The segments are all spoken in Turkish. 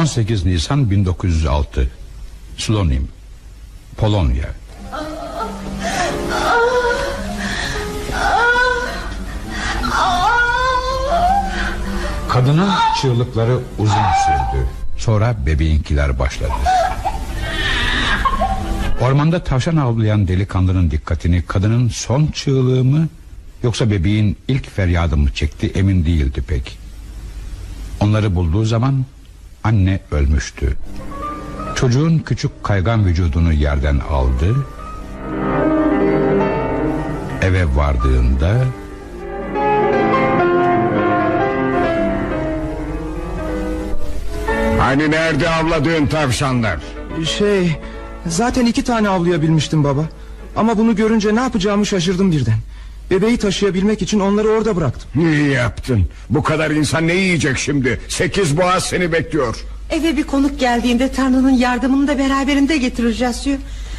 18 Nisan 1906 Slonim Polonya. Kadının çığlıkları uzun sürdü. Sonra bebeğinkiler başladı. Ormanda tavşan avlayan delikanlının dikkatini Kadının son çığlığı mı Yoksa bebeğin ilk feryadı mı çekti emin değildi pek. Onları bulduğu zaman Anne ölmüştü. Çocuğun küçük kaygan vücudunu yerden aldı. Eve vardığında Hani nerede avladığın tavşanlar? Şey zaten iki tane avlayabilmiştim baba. Ama bunu görünce ne yapacağımı şaşırdım birden Bebeği taşıyabilmek için onları orada bıraktım. İyi yaptın. Bu kadar insan ne yiyecek şimdi? Sekiz boğaz seni bekliyor. Eve bir konuk geldiğinde Tanrı'nın yardımını da beraberinde getireceğiz diyor.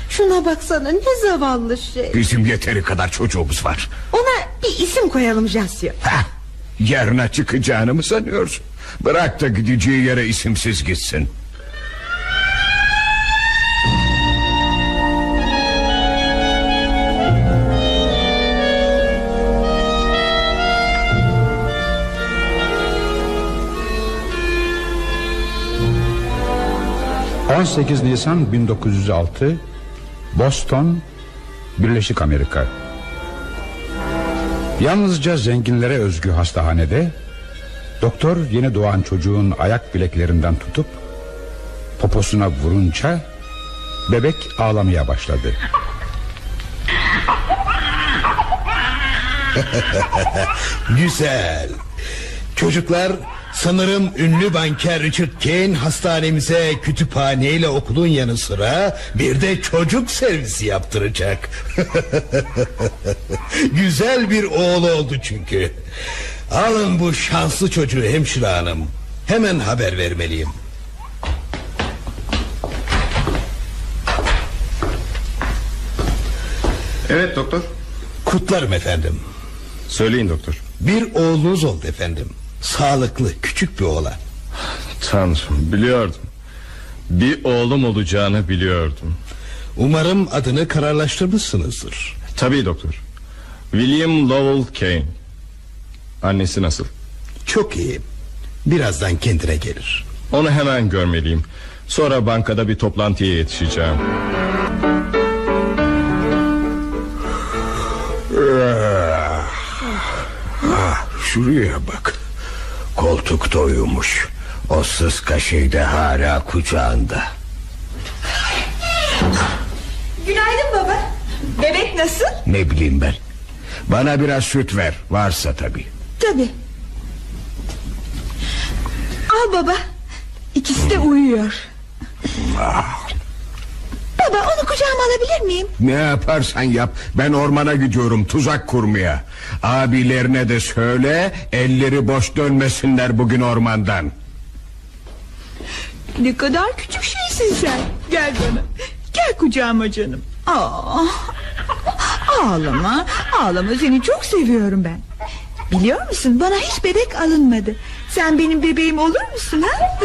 Şuna baksana ne zavallı şey. Bizim yeteri kadar çocuğumuz var. Ona bir isim koyalım Jasio. Heh, Yarına çıkacağını mı sanıyorsun? Bırak da gideceği yere isimsiz gitsin 18 Nisan 1906 Boston Birleşik Amerika Yalnızca zenginlere özgü hastahanede Doktor yeni doğan çocuğun ayak bileklerinden tutup Poposuna vurunca Bebek ağlamaya başladı Güzel. Çocuklar sanırım ünlü banker Richard Kane hastanemize kütüphaneyle okulun yanı sıra bir de çocuk servisi yaptıracak. Güzel bir oğlu oldu çünkü. Alın bu şanslı çocuğu hemşire hanım. Hemen haber vermeliyim. Evet doktor. Kutlarım efendim. Söyleyin doktor. Bir oğlunuz oldu efendim. Sağlıklı küçük bir oğlan. Tanrım biliyordum. Bir oğlum olacağını biliyordum. Umarım adını kararlaştırmışsınızdır. Tabii doktor. William Lowell Kane. Annesi nasıl? Çok iyi. Birazdan kendine gelir. Onu hemen görmeliyim. Sonra bankada bir toplantıya yetişeceğim. Ah, Şuraya bak Koltukta uyumuş O sıska şey de hala kucağında Günaydın baba. Bebek nasıl? Ne bileyim ben Bana biraz süt ver Varsa tabi Tabi. Al baba. İkisi de uyuyor. Baba onu kucağıma alabilir miyim? Ne yaparsan yap Ben ormana gidiyorum tuzak kurmaya Abilerine de söyle Elleri boş dönmesinler bugün ormandan Ne kadar küçük şeysin sen. Gel bana. Gel kucağıma canım. Aa, ağlama. Ağlama seni çok seviyorum ben. Biliyor musun bana hiç bebek alınmadı. Sen benim bebeğim olur musun ha?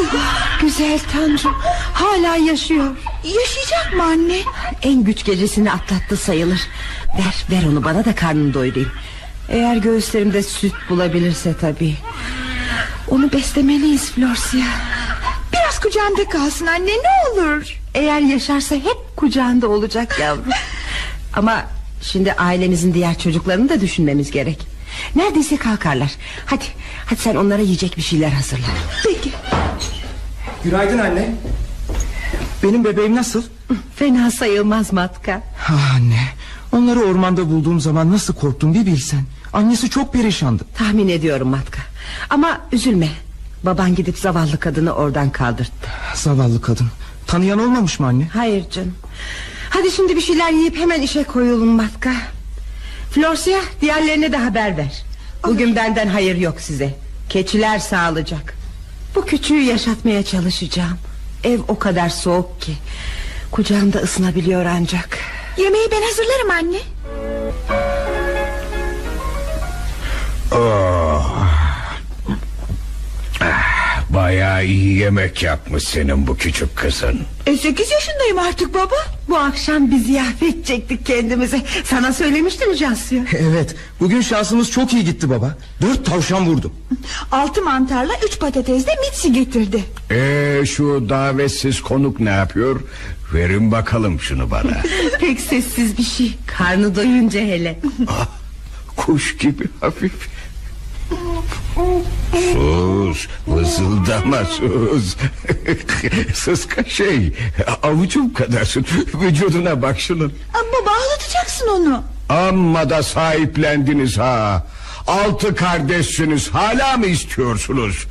Güzel Tanrım hala yaşıyor. Yaşayacak mı anne? En güç gecesini atlattı sayılır. Ver ver onu bana da karnını doyurayım. Eğer göğüslerimde süt bulabilirse tabii. Onu beslemeliyiz Florsia. Biraz kucağımda kalsın anne ne olur. Eğer yaşarsa hep kucağında olacak yavrum. Ama şimdi ailemizin diğer çocuklarını da düşünmemiz gerek. Neredeyse kalkarlar. Hadi, hadi sen onlara yiyecek bir şeyler hazırla. Peki. Günaydın anne Benim bebeğim nasıl? Fena sayılmaz Matka. Ah anne Onları ormanda bulduğum zaman nasıl korktum bir bilsen Annesi çok perişandı Tahmin ediyorum Matka. Ama üzülme. Baban gidip zavallı kadını oradan kaldırttı. Zavallı kadın Tanıyan olmamış mı anne? Hayır canım. Hadi şimdi bir şeyler yiyip hemen işe koyulun Matka. Florsia diğerlerine de haber ver. Bugün benden hayır yok size. Keçiler sağlayacak. Bu küçüğü yaşatmaya çalışacağım. Ev o kadar soğuk ki. Kucağımda ısınabiliyor ancak. Yemeği ben hazırlarım anne. oh. ah, Bay Bayağı iyi yemek yapmış senin bu küçük kızın. E, sekiz yaşındayım artık baba. Bu akşam bir ziyafet çektik kendimize Sana söylemiştim Jasio Evet bugün şansımız çok iyi gitti baba Dört tavşan vurdum Altı mantarla üç patates de mitsi getirdi. Ee, şu davetsiz konuk ne yapıyor? Verin bakalım şunu bana. Pek sessiz bir şey Karnı doyunca hele Ah, kuş gibi hafif. Sus, vızıldama sus. Sıska şey, avucum kadarsın. Vücuduna bak şunun. Baba ağlatacaksın onu. Amma da sahiplendiniz ha. Altı kardeşsiniz, hala mı istiyorsunuz?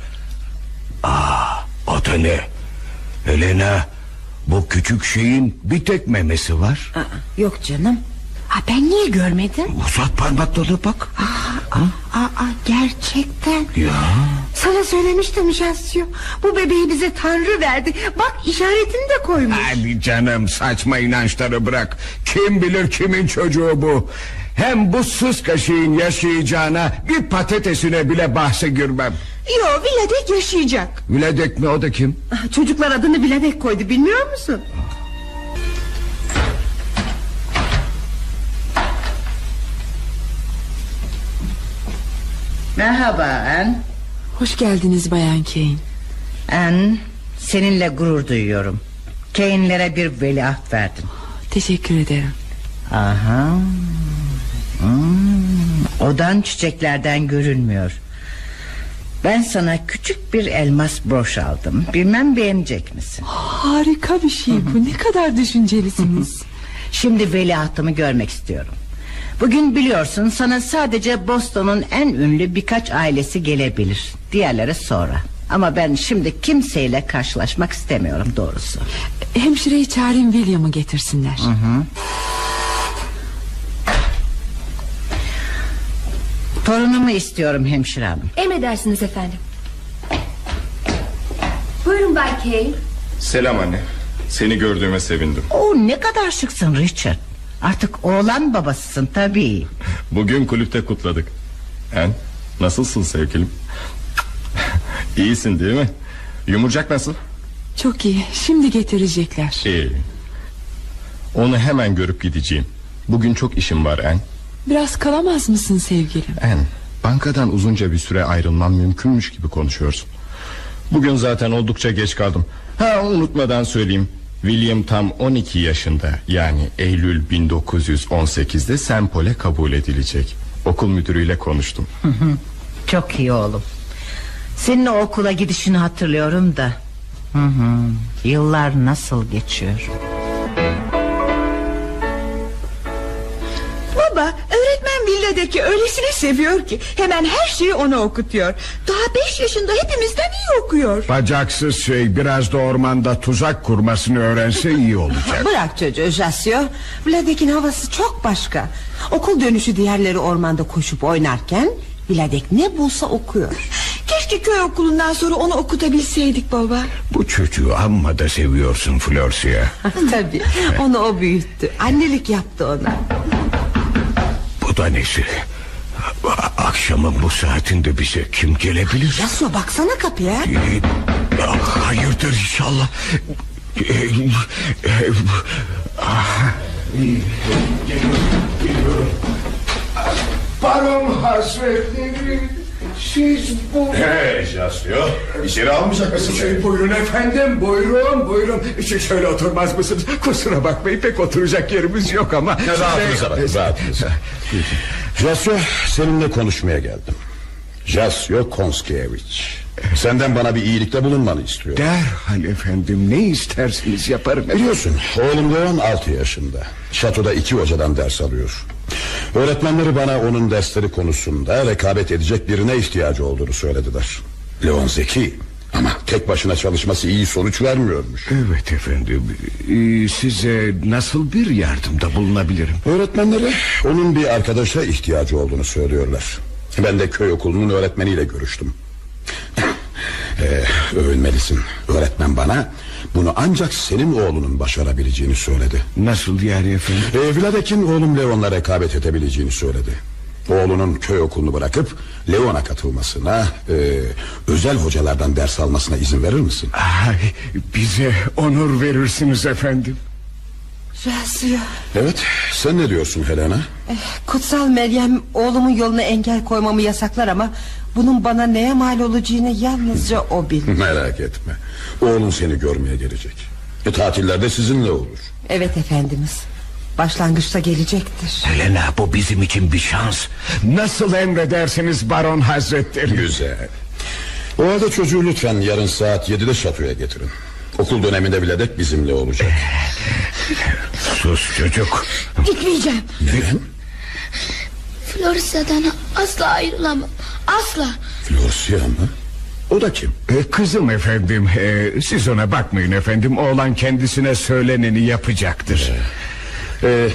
Aa, o da ne? Elena, bu küçük şeyin bir tek memesi var. Aa, Yok canım Ha ben niye görmedim? Uzat parmaklarına bak. Aa, aa, gerçekten. Ya. Sana söylemiştim Jasio. Bu bebeği bize Tanrı verdi. Bak işaretini de koymuş. Hadi canım saçma inançları bırak. Kim bilir kimin çocuğu bu? Hem bu sıska şeyin yaşayacağına Bir patatesine bile bahse girmem. Yo Viladek yaşayacak. Viledek mi? O da kim? Çocuklar adını bilerek koydu bilmiyor musun Merhaba Ann Hoş geldiniz Bayan Kane. Ann seninle gurur duyuyorum Kane'lere bir veliaht verdin Teşekkür ederim. Aha. Hmm, Odan çiçeklerden görünmüyor. Ben sana küçük bir elmas broş aldım. Bilmem beğenecek misin? Harika bir şey bu. Ne kadar düşüncelisiniz. Şimdi veliahtımı görmek istiyorum. Bugün biliyorsun sana sadece Boston'un en ünlü birkaç ailesi gelebilir. Diğerleri sonra. Ama ben şimdi kimseyle karşılaşmak istemiyorum doğrusu. Hemşireyi çağırayım William'ı getirsinler. Torunumu istiyorum hemşire hanım. Emredersiniz efendim. Buyurun Bay Kane. Selam anne. Seni gördüğüme sevindim. Oo, ne kadar şıksın Richard. Artık oğlan babasısın tabii. Bugün kulüpte kutladık. En nasılsın sevgilim? İyisin değil mi? Yumurcak nasıl? Çok iyi. Şimdi getirecekler. İyi. Onu hemen görüp gideceğim. Bugün çok işim var En. Biraz kalamaz mısın sevgilim? En, bankadan uzunca bir süre ayrılmam mümkünmüş gibi konuşuyorsun. Bugün zaten oldukça geç kaldım. Ha unutmadan söyleyeyim. William tam 12 yaşında yani Eylül 1918'de Sempol'e kabul edilecek. Okul müdürüyle konuştum. Çok iyi oğlum. Senin o okula gidişini hatırlıyorum da. Hı hı. Yıllar nasıl geçiyor? Baba Viladek'i öylesine seviyor ki hemen her şeyi ona okutuyor. Daha beş yaşında hepimizden iyi okuyor. Bacaksız şey biraz da ormanda tuzak kurmasını öğrense iyi olacak Bırak çocuğu Jasio. Vladek'in havası çok başka. Okul dönüşü diğerleri ormanda koşup oynarken... Vladek ne bulsa okuyor. Keşke köy okulundan sonra onu okutabilseydik baba. Bu çocuğu amma da seviyorsun Florsia Tabii onu o büyüttü. Annelik yaptı ona. Bu da nesi Akşamın bu saatinde bize kim gelebilir Jasio baksana kapıya. Ee, ah, Hayırdır inşallah Ee, e, ah, geliyorum, geliyorum. Baron Hazretleri Siz bu Hey Jasio içeri almayacak mısın? Şey, buyurun efendim buyurun buyurun. Ş- Şöyle oturmaz mısınız? Kusura bakmayın pek oturacak yerimiz yok ama. Rahatınıza bakın rahatınıza Jasio seninle konuşmaya geldim. Jasio Konskevich Senden bana bir iyilikte bulunmanı istiyorum. Derhal efendim ne isterseniz yaparım Biliyorsun oğlum Leon 6 yaşında. Şatoda iki hocadan ders alıyor. Öğretmenleri bana onun dersleri konusunda rekabet edecek birine ihtiyacı olduğunu söylediler. Leon zeki ama tek başına çalışması iyi sonuç vermiyormuş. Evet efendim Ee, Size nasıl bir yardımda bulunabilirim? Öğretmenleri onun bir arkadaşa ihtiyacı olduğunu söylüyorlar. Ben de köy okulunun öğretmeniyle görüştüm ee, Övünmelisin Öğretmen bana Bunu ancak senin oğlunun başarabileceğini söyledi Nasıl yani efendim ee, Vladek'in oğlum Leon'la rekabet edebileceğini söyledi Oğlunun köy okulunu bırakıp Leon'a katılmasına e, özel hocalardan ders almasına izin verir misin? Ay, bize onur verirsiniz efendim. Rasyo. Evet sen ne diyorsun Helena? Kutsal Meryem oğlumun yoluna engel koymamı yasaklar ama bunun bana neye mal olacağını yalnızca o bilir. Merak etme oğlun seni görmeye gelecek. E, tatillerde sizinle olur. Evet efendimiz. Başlangıçta gelecektir. Helena bu bizim için bir şans. Nasıl emredersiniz baron hazretleri? Güzel. O halde çocuğu lütfen yarın saat 7'de şatoya getirin. Okul döneminde bile de bizimle olacak. Sus çocuk. Gitmeyeceğim. Neden? Florisa'dan asla ayrılamam. Asla. Florsia mı? O da kim? E, kızım efendim e, siz ona bakmayın efendim oğlan kendisine söyleneni yapacaktır. Ee,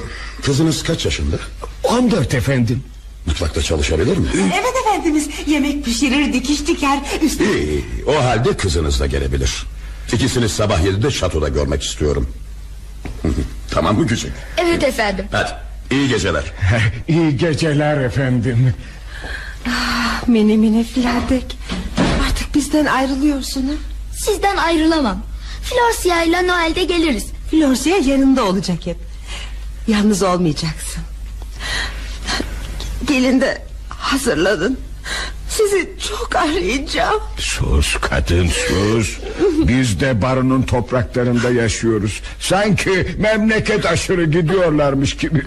kızınız kaç yaşında? 14 efendim. Mutfakta çalışabilir mi? Evet efendimiz. Yemek pişirir, dikiş diker. Üst... İyi, iyi. O halde kızınız da gelebilir. İkisini sabah 7'de şatoda görmek istiyorum. tamam mı küçük? Evet efendim. Hadi iyi geceler. İyi geceler efendim. Mini mini Fladek. Artık bizden ayrılıyorsun ha? Sizden ayrılamam. Florsia ile Noel'de geliriz. Florsia yanında olacak hep. Yalnız olmayacaksın. Gelin de hazırladın. Sizi çok arayacağım. Sus kadın sus. Biz de baronun topraklarında yaşıyoruz. Sanki memleket aşırı gidiyorlarmış gibi.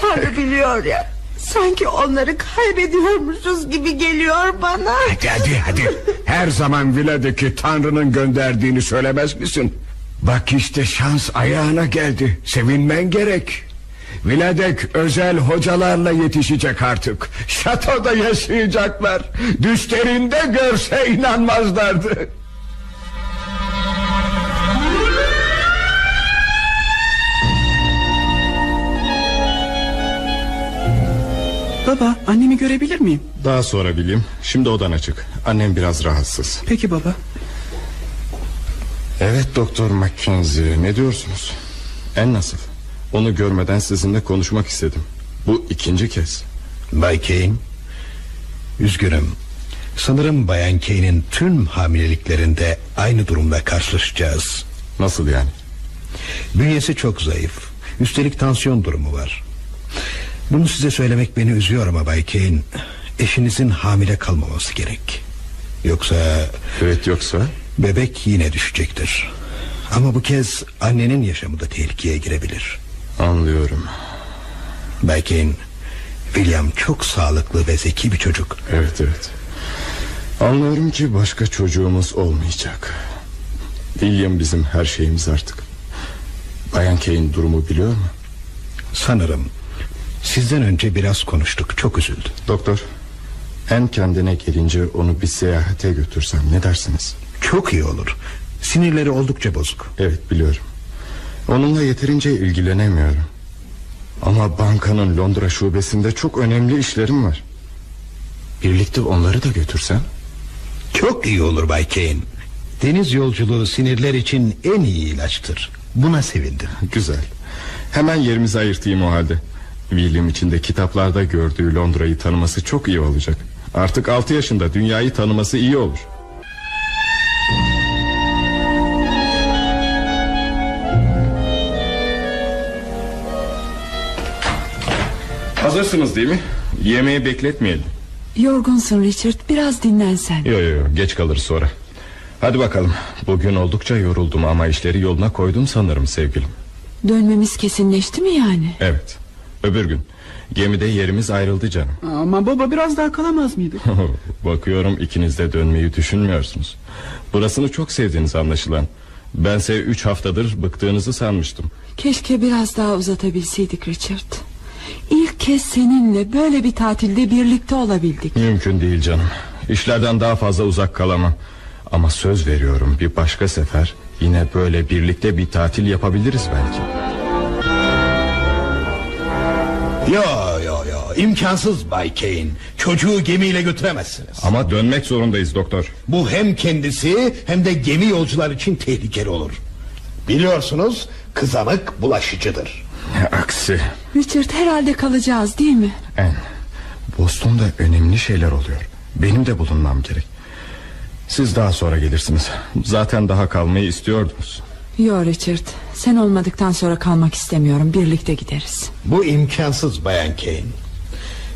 Tanrı biliyor ya. Sanki onları kaybediyormuşuz gibi geliyor bana. Hadi hadi hadi. Her zaman viladaki Tanrı'nın gönderdiğini söylemez misin? Bak işte şans ayağına geldi. Sevinmen gerek. Viladek özel hocalarla yetişecek artık. Şatoda yaşayacaklar. Düşlerinde görse inanmazlardı. Baba annemi görebilir miyim? Daha sonra bileyim. Şimdi odan açık. Annem biraz rahatsız. Peki baba. Evet Doktor Mackenzie ne diyorsunuz? En nasıl? Onu görmeden sizinle konuşmak istedim. Bu ikinci kez. Bay Kane Üzgünüm Sanırım Bayan Kane'in tüm hamileliklerinde aynı durumla karşılaşacağız Nasıl yani? Bünyesi çok zayıf Üstelik tansiyon durumu var Bunu size söylemek beni üzüyor ama Bay Kane Eşinizin hamile kalmaması gerek Yoksa Evet yoksa? Bebek yine düşecektir Ama bu kez annenin yaşamı da tehlikeye girebilir Anlıyorum. Bay Kane William çok sağlıklı ve zeki bir çocuk. Evet evet. Anlıyorum ki başka çocuğumuz olmayacak. William bizim her şeyimiz artık. Bayan Kane durumu biliyor mu? Sanırım Sizden önce biraz konuştuk. Çok üzüldü. Doktor En kendine gelince onu bir seyahate götürsem ne dersiniz? Çok iyi olur. Sinirleri oldukça bozuk. Evet biliyorum Onunla yeterince ilgilenemiyorum. Ama bankanın Londra şubesinde çok önemli işlerim var. Birlikte onları da götürsem Çok iyi olur Bay Kane. Deniz yolculuğu sinirler için en iyi ilaçtır. Buna sevindim. Güzel. Hemen yerimizi ayırtayım o halde. William içinde kitaplarda gördüğü Londra'yı tanıması çok iyi olacak. Artık 6 yaşında dünyayı tanıması iyi olur Hazırsınız değil mi? Yemeği bekletmeyelim. Yorgunsun Richard biraz dinlensen Yo yo yo geç kalırız sonra. Hadi bakalım. Bugün oldukça yoruldum ama işleri yoluna koydum sanırım sevgilim. Dönmemiz kesinleşti mi yani? Evet. Öbür gün. Gemide yerimiz ayrıldı canım. Ama baba biraz daha kalamaz mıydık? Bakıyorum ikiniz de dönmeyi düşünmüyorsunuz. Burasını çok sevdiğiniz anlaşılan. Bense üç haftadır bıktığınızı sanmıştım. Keşke biraz daha uzatabilseydik Richard İlk kez seninle böyle bir tatilde birlikte olabildik. Mümkün değil canım. İşlerden daha fazla uzak kalamam. Ama söz veriyorum bir başka sefer Yine böyle birlikte bir tatil yapabiliriz belki. Yo yo yo. İmkansız Bay Kane. Çocuğu gemiyle götüremezsiniz. Ama dönmek zorundayız doktor. Bu hem kendisi hem de gemi yolcular için tehlikeli olur. Biliyorsunuz kızamık bulaşıcıdır Aksi Richard herhalde kalacağız değil mi En Boston'da önemli şeyler oluyor. Benim de bulunmam gerek. Siz daha sonra gelirsiniz. Zaten daha kalmayı istiyordunuz. Yo Richard sen olmadıktan sonra kalmak istemiyorum birlikte gideriz Bu imkansız Bayan Kane.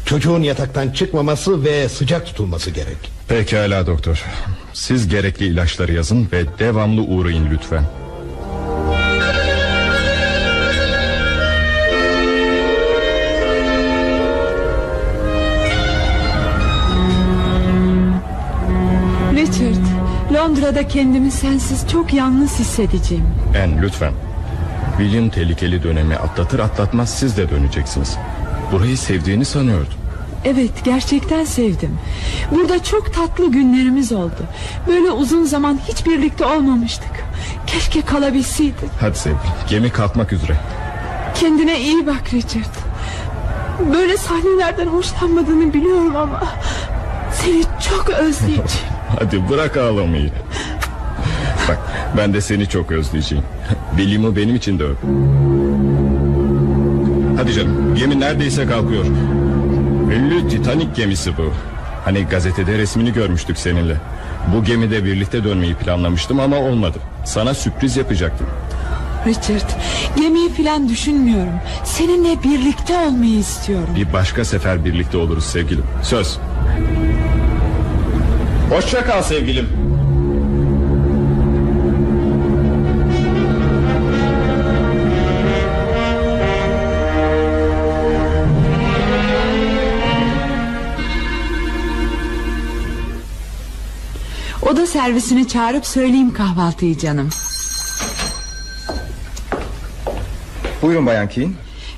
Çocuğun yataktan çıkmaması ve sıcak tutulması gerek. Pekala doktor. Siz gerekli ilaçları yazın ve devamlı uğrayın lütfen. Londra'da kendimi sensiz çok yalnız hissedeceğim En lütfen. William tehlikeli dönemi atlatır atlatmaz siz de döneceksiniz. Burayı sevdiğini sanıyordum. Evet gerçekten sevdim Burada çok tatlı günlerimiz oldu Böyle uzun zaman hiç birlikte olmamıştık Keşke kalabilseydik Hadi sevgilim gemi kalkmak üzere. Kendine iyi bak Richard Böyle sahnelerden hoşlanmadığını biliyorum ama Seni çok özleyeceğim Hadi bırak ağlamayı. Bak ben de seni çok özleyeceğim. William'ı benim için de öp. Hadi canım gemi neredeyse kalkıyor. Ünlü Titanic gemisi bu. Hani gazetede resmini görmüştük seninle. Bu gemide birlikte dönmeyi planlamıştım ama olmadı. Sana sürpriz yapacaktım. Richard gemiyi filan düşünmüyorum Seninle birlikte olmayı istiyorum Bir başka sefer birlikte oluruz sevgilim. Söz. Hoşça kal sevgilim. Oda servisini çağırıp söyleyeyim kahvaltıyı canım Buyurun Bayan Keane.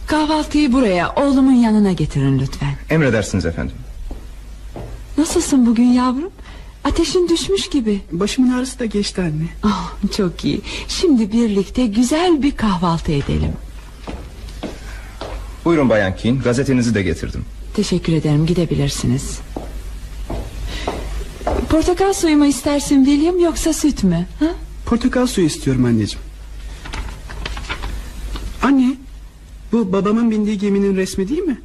Kahvaltıyı buraya oğlumun yanına getirin lütfen Emredersiniz efendim. Nasılsın bugün yavrum Ateşin düşmüş gibi Başımın ağrısı da geçti anne. oh, Çok iyi Şimdi birlikte güzel bir kahvaltı edelim Buyurun Bayan Keane. Gazetenizi de getirdim. Teşekkür ederim gidebilirsiniz Portakal suyu mu istersin William yoksa süt mü? Ha? Portakal suyu istiyorum anneciğim. Anne, bu babamın bindiği geminin resmi değil mi?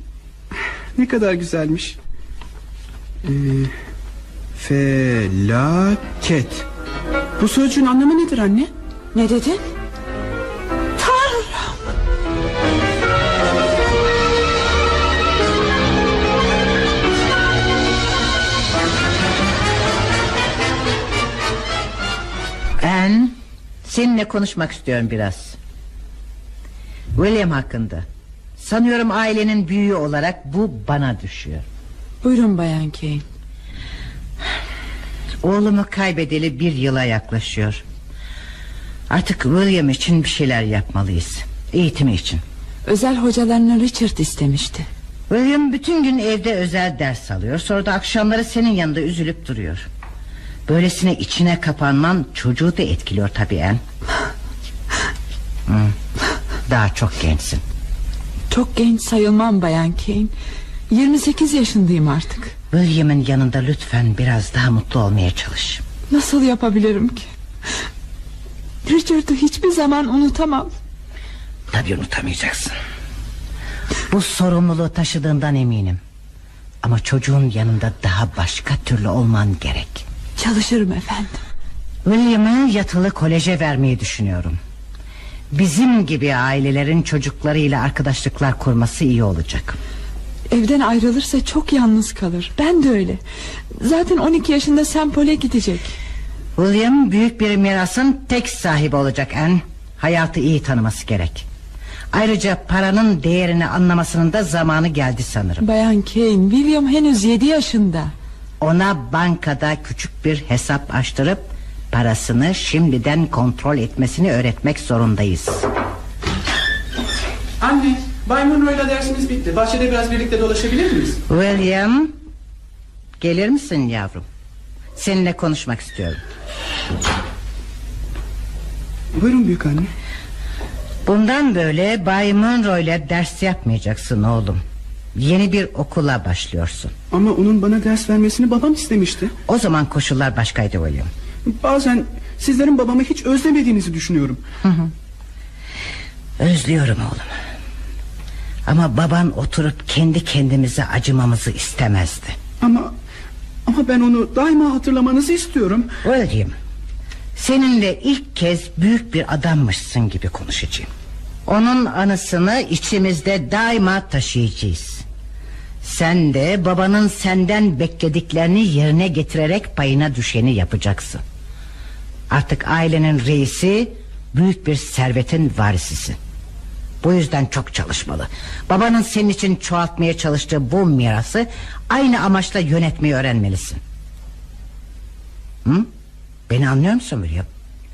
Ne kadar güzelmiş. Ee, felaket. Bu sözcüğün anlamı nedir anne? Ne dedin? Tanrım Ben seninle konuşmak istiyorum biraz. William hakkında. Sanıyorum ailenin büyüğü olarak bu bana düşüyor. Buyurun Bayan Kane Oğlumu kaybedeli bir yıla yaklaşıyor. Artık William için bir şeyler yapmalıyız. Eğitimi için. Özel hocalarını Richard istemişti William bütün gün evde özel ders alıyor. Sonra da akşamları senin yanında üzülüp duruyor. Böylesine içine kapanman çocuğu da etkiliyor tabii en. Hı. Daha çok gençsin. Çok genç sayılmam Bayan Kane 28 yaşındayım artık William'ın yanında lütfen biraz daha mutlu olmaya çalış. Nasıl yapabilirim ki Richard'ı hiçbir zaman unutamam Tabii unutamayacaksın. Bu sorumluluğu taşıdığından eminim. Ama çocuğun yanında daha başka türlü olman gerek. Çalışırım efendim William'ı yatılı koleje vermeyi düşünüyorum. Bizim gibi ailelerin çocuklarıyla arkadaşlıklar kurması iyi olacak. Evden ayrılırsa çok yalnız kalır Ben de öyle Zaten 12 yaşında Sempol'e gidecek William büyük bir mirasın tek sahibi olacak en. Hayatı iyi tanıması gerek. Ayrıca paranın değerini anlamasının da zamanı geldi sanırım. Bayan Kane William henüz 7 yaşında Ona bankada küçük bir hesap açtırıp parasını şimdiden kontrol etmesini öğretmek zorundayız. Anne, Bay Monroe'yla dersimiz bitti. Bahçede biraz birlikte dolaşabilir miyiz? William Gelir misin yavrum Seninle konuşmak istiyorum Buyurun büyük anne. Bundan böyle Bay Monroe ile ders yapmayacaksın oğlum Yeni bir okula başlıyorsun Ama onun bana ders vermesini babam istemişti. O zaman koşullar başkaydı William Bazen sizlerin babamı hiç özlemediğinizi düşünüyorum. Özlüyorum oğlum Ama baban oturup kendi kendimize acımamızı istemezdi. Ama ama ben onu daima hatırlamanızı istiyorum. William, seninle ilk kez büyük bir adammışsın gibi konuşacağım. Onun anısını içimizde daima taşıyacağız. Sen de babanın senden beklediklerini yerine getirerek payına düşeni yapacaksın. Artık ailenin reisi, büyük bir servetin varisisin. Bu yüzden çok çalışmalı. Babanın senin için çoğaltmaya çalıştığı bu mirası aynı amaçla yönetmeyi öğrenmelisin. Hı? Beni anlıyor musun William?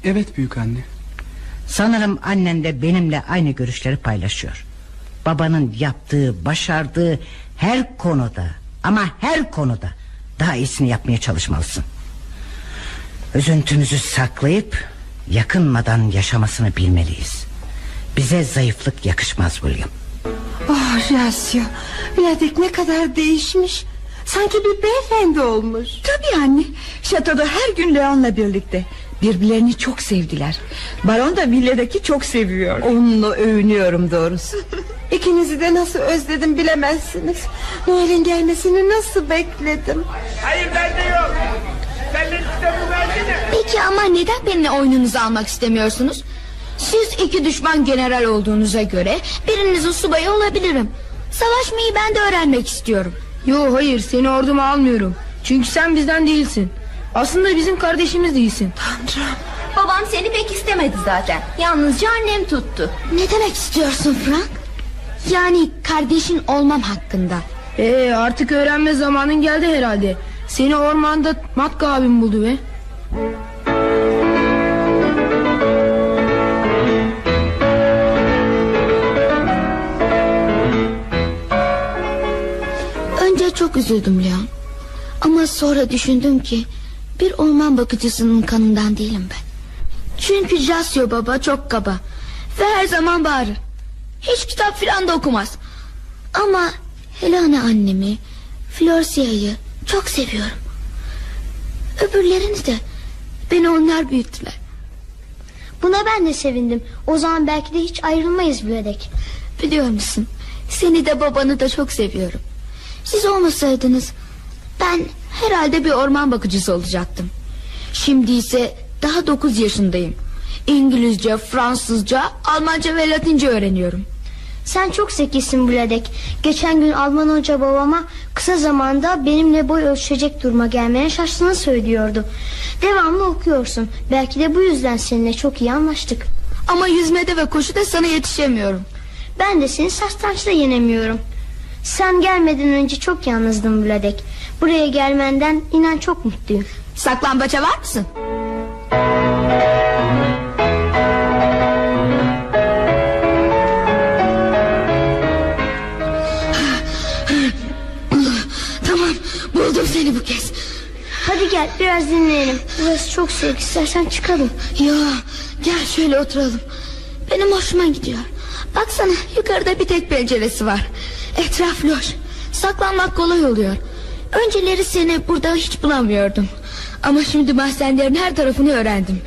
Evet büyük anne. Sanırım annen de benimle aynı görüşleri paylaşıyor. Babanın yaptığı, başardığı her konuda ama her konuda daha iyisini yapmaya çalışmalısın. Üzüntünüzü saklayıp yakınmadan yaşamasını bilmeliyiz. Bize zayıflık yakışmaz William. Oh Jasio Vladek ne kadar değişmiş. Sanki bir beyefendi olmuş. Tabii anne Şatoda her gün Leon'la birlikte. Birbirlerini çok sevdiler. Baron da villadaki çok seviyor. Onunla övünüyorum doğrusu. İkinizi de nasıl özledim bilemezsiniz. Noel'in gelmesini nasıl bekledim. Hayır yok. İşte bu versene Peki ama neden benimle oyununuzu almak istemiyorsunuz? Siz iki düşman general olduğunuza göre birinizin subayı olabilirim. Savaşmayı ben de öğrenmek istiyorum. Yo hayır seni orduma almıyorum. Çünkü sen bizden değilsin. Aslında bizim kardeşimiz değilsin. Tanrım. Babam seni pek istemedi zaten. Yalnızca annem tuttu. Ne demek istiyorsun Frank? Yani kardeşin olmam hakkında. Ee, artık öğrenme zamanın geldi herhalde. Seni ormanda Matka abim buldu be. Çok üzüldüm Leon. Ama sonra düşündüm ki bir orman bakıcısının kanından değilim ben. Çünkü Jasio baba çok kaba ve her zaman bağırır. Hiç kitap filan da okumaz. Ama Helena annemi, Florsia'yı çok seviyorum. Öbürlerini de beni onlar büyüttüler. Buna ben de sevindim. O zaman belki de hiç ayrılmayız bile dek. Biliyor musun? Seni de babanı da çok seviyorum. Siz olmasaydınız ben herhalde bir orman bakıcısı olacaktım. Şimdi ise daha dokuz yaşındayım. İngilizce, Fransızca, Almanca ve Latince öğreniyorum. Sen çok zekisin Bladek. Geçen gün Alman hoca babama kısa zamanda benimle boy ölçecek duruma gelmeye şaştığını söylüyordu. Devamlı okuyorsun. Belki de bu yüzden seninle çok iyi anlaştık. Ama yüzmede ve koşuda sana yetişemiyorum. Ben de seni satrançta yenemiyorum. Sen gelmeden önce çok yalnızdım Bladek. Buraya gelmenden inan çok mutluyum. Saklambaça var mısın? tamam buldum seni bu kez. Hadi gel biraz dinleyelim. Burası çok soğuk istersen çıkalım. Ya gel şöyle oturalım. Benim hoşuma gidiyor. Baksana yukarıda bir tek penceresi var. Etraf loş. Saklanmak kolay oluyor. Önceleri seni burada hiç bulamıyordum. Ama şimdi mahzenlerin her tarafını öğrendim.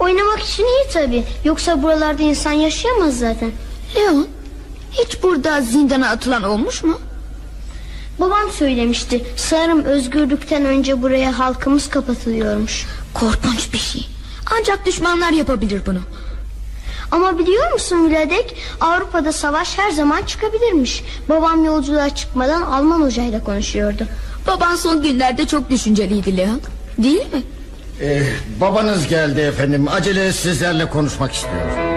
Oynamak için iyi tabi. Yoksa buralarda insan yaşayamaz zaten. Leon hiç burada zindana atılan olmuş mu? Babam söylemişti. Sanırım özgürlükten önce buraya halkımız kapatılıyormuş. Korkunç bir şey. Ancak düşmanlar yapabilir bunu. Ama biliyor musun Vladek Avrupa'da savaş her zaman çıkabilirmiş. Babam yolculuğa çıkmadan Alman hocayla konuşuyordu. Baban son günlerde çok düşünceliydi Leon. Değil mi? Ee, babanız geldi efendim. Acele sizlerle konuşmak istiyor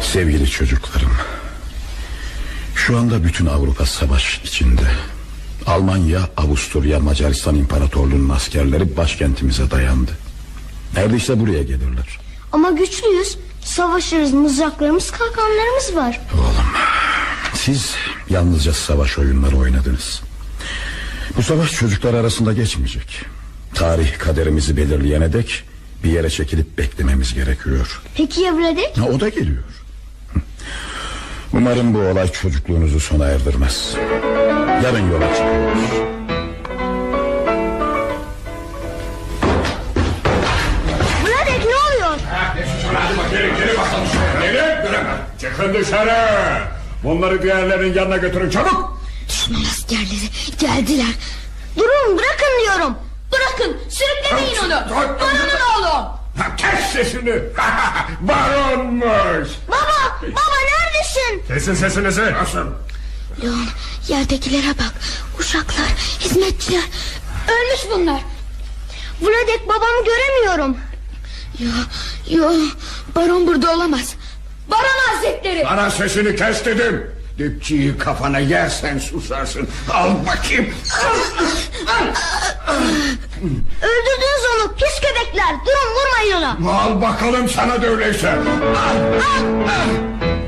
Sevgili çocuklarım Şu anda bütün Avrupa savaş içinde Almanya, Avusturya, Macaristan İmparatorluğu'nun askerleri başkentimize dayandı. Neredeyse buraya gelirler. Ama güçlüyüz. Savaşırız, mızraklarımız, kalkanlarımız var. Oğlum, siz yalnızca savaş oyunları oynadınız. Bu savaş çocuklar arasında geçmeyecek. Tarih kaderimizi belirleyene dek bir yere çekilip beklememiz gerekiyor. Peki ya Vladek? Ha, o da geliyor. Umarım bu olay çocukluğunuzu sona erdirmez yarın yola çıkıyoruz. Bradek ne oluyor? Hadi bak gelin gelin bakalım şuraya. Gelin. Çıkın dışarı. Bunları diğerlerinin yanına götürün çabuk. Düşman askerleri geldiler. Durun bırakın diyorum. Bırakın sürüklemeyin onu. Baronun oğlu. Ha, kes sesini. Baronmuş. Baba baba neredesin? Kesin sesinizi. Nasıl? Leon yerdekilere bak. Uşaklar hizmetçiler. Ölmüş bunlar. Vladek babamı göremiyorum. Yo yo baron burada olamaz. Baron hazretleri. Bana sesini kes dedim. Dipçiyi kafana yersen susarsın. Al bakayım. Öldürdünüz onu pis köpekler. Durun vurmayın ona. Al bakalım sana da öyleyse. Al, al, al.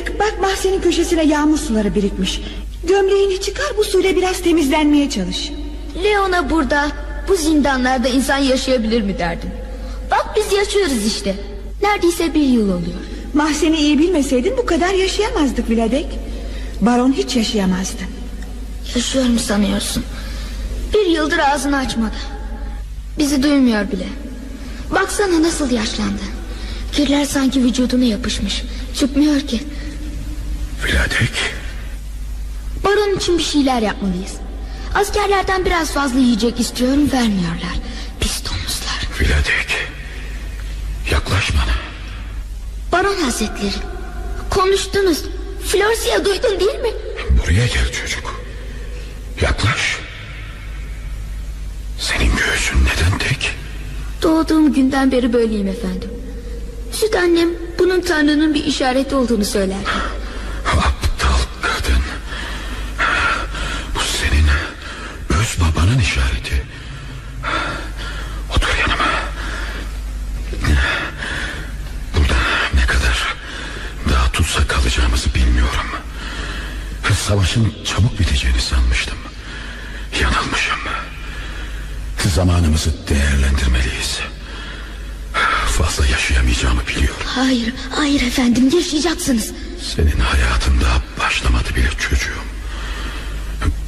Vledek bak bahçenin köşesine yağmur suları birikmiş. Gömleğini çıkar bu suyla biraz temizlenmeye çalış. Leona burada bu zindanlarda insan yaşayabilir mi derdim. Bak biz yaşıyoruz işte. Neredeyse bir yıl oluyor. Mahzeni iyi bilmeseydin bu kadar yaşayamazdık Vladek. Baron hiç yaşayamazdı. Yaşıyor mu sanıyorsun? Bir yıldır ağzını açmadı. Bizi duymuyor bile. Baksana nasıl yaşlandı. Kirler sanki vücuduna yapışmış. Çıkmıyor ki. Vladek. Baron için bir şeyler yapmalıyız. Askerlerden biraz fazla yiyecek istiyorum vermiyorlar. Pis domuzlar. Vladek. Yaklaş bana. Baron hazretleri. Konuştunuz. Florsia duydun değil mi? Buraya gel çocuk. Yaklaş. Senin göğsün neden tek? Doğduğum günden beri böyleyim efendim. Süt annem bunun Tanrı'nın bir işareti olduğunu söyler. Aptal kadın. Bu senin öz babanın işareti. Otur yanıma. Burada ne kadar daha tutsa kalacağımızı bilmiyorum. Savaşın çabuk biteceğini sanmıştım. Yanılmışım. Zamanımızı değerlendirmeliyiz. Fazla yaşayamayacağımı biliyorum. Hayır, hayır efendim yaşayacaksınız. Senin hayatın daha başlamadı bile çocuğum.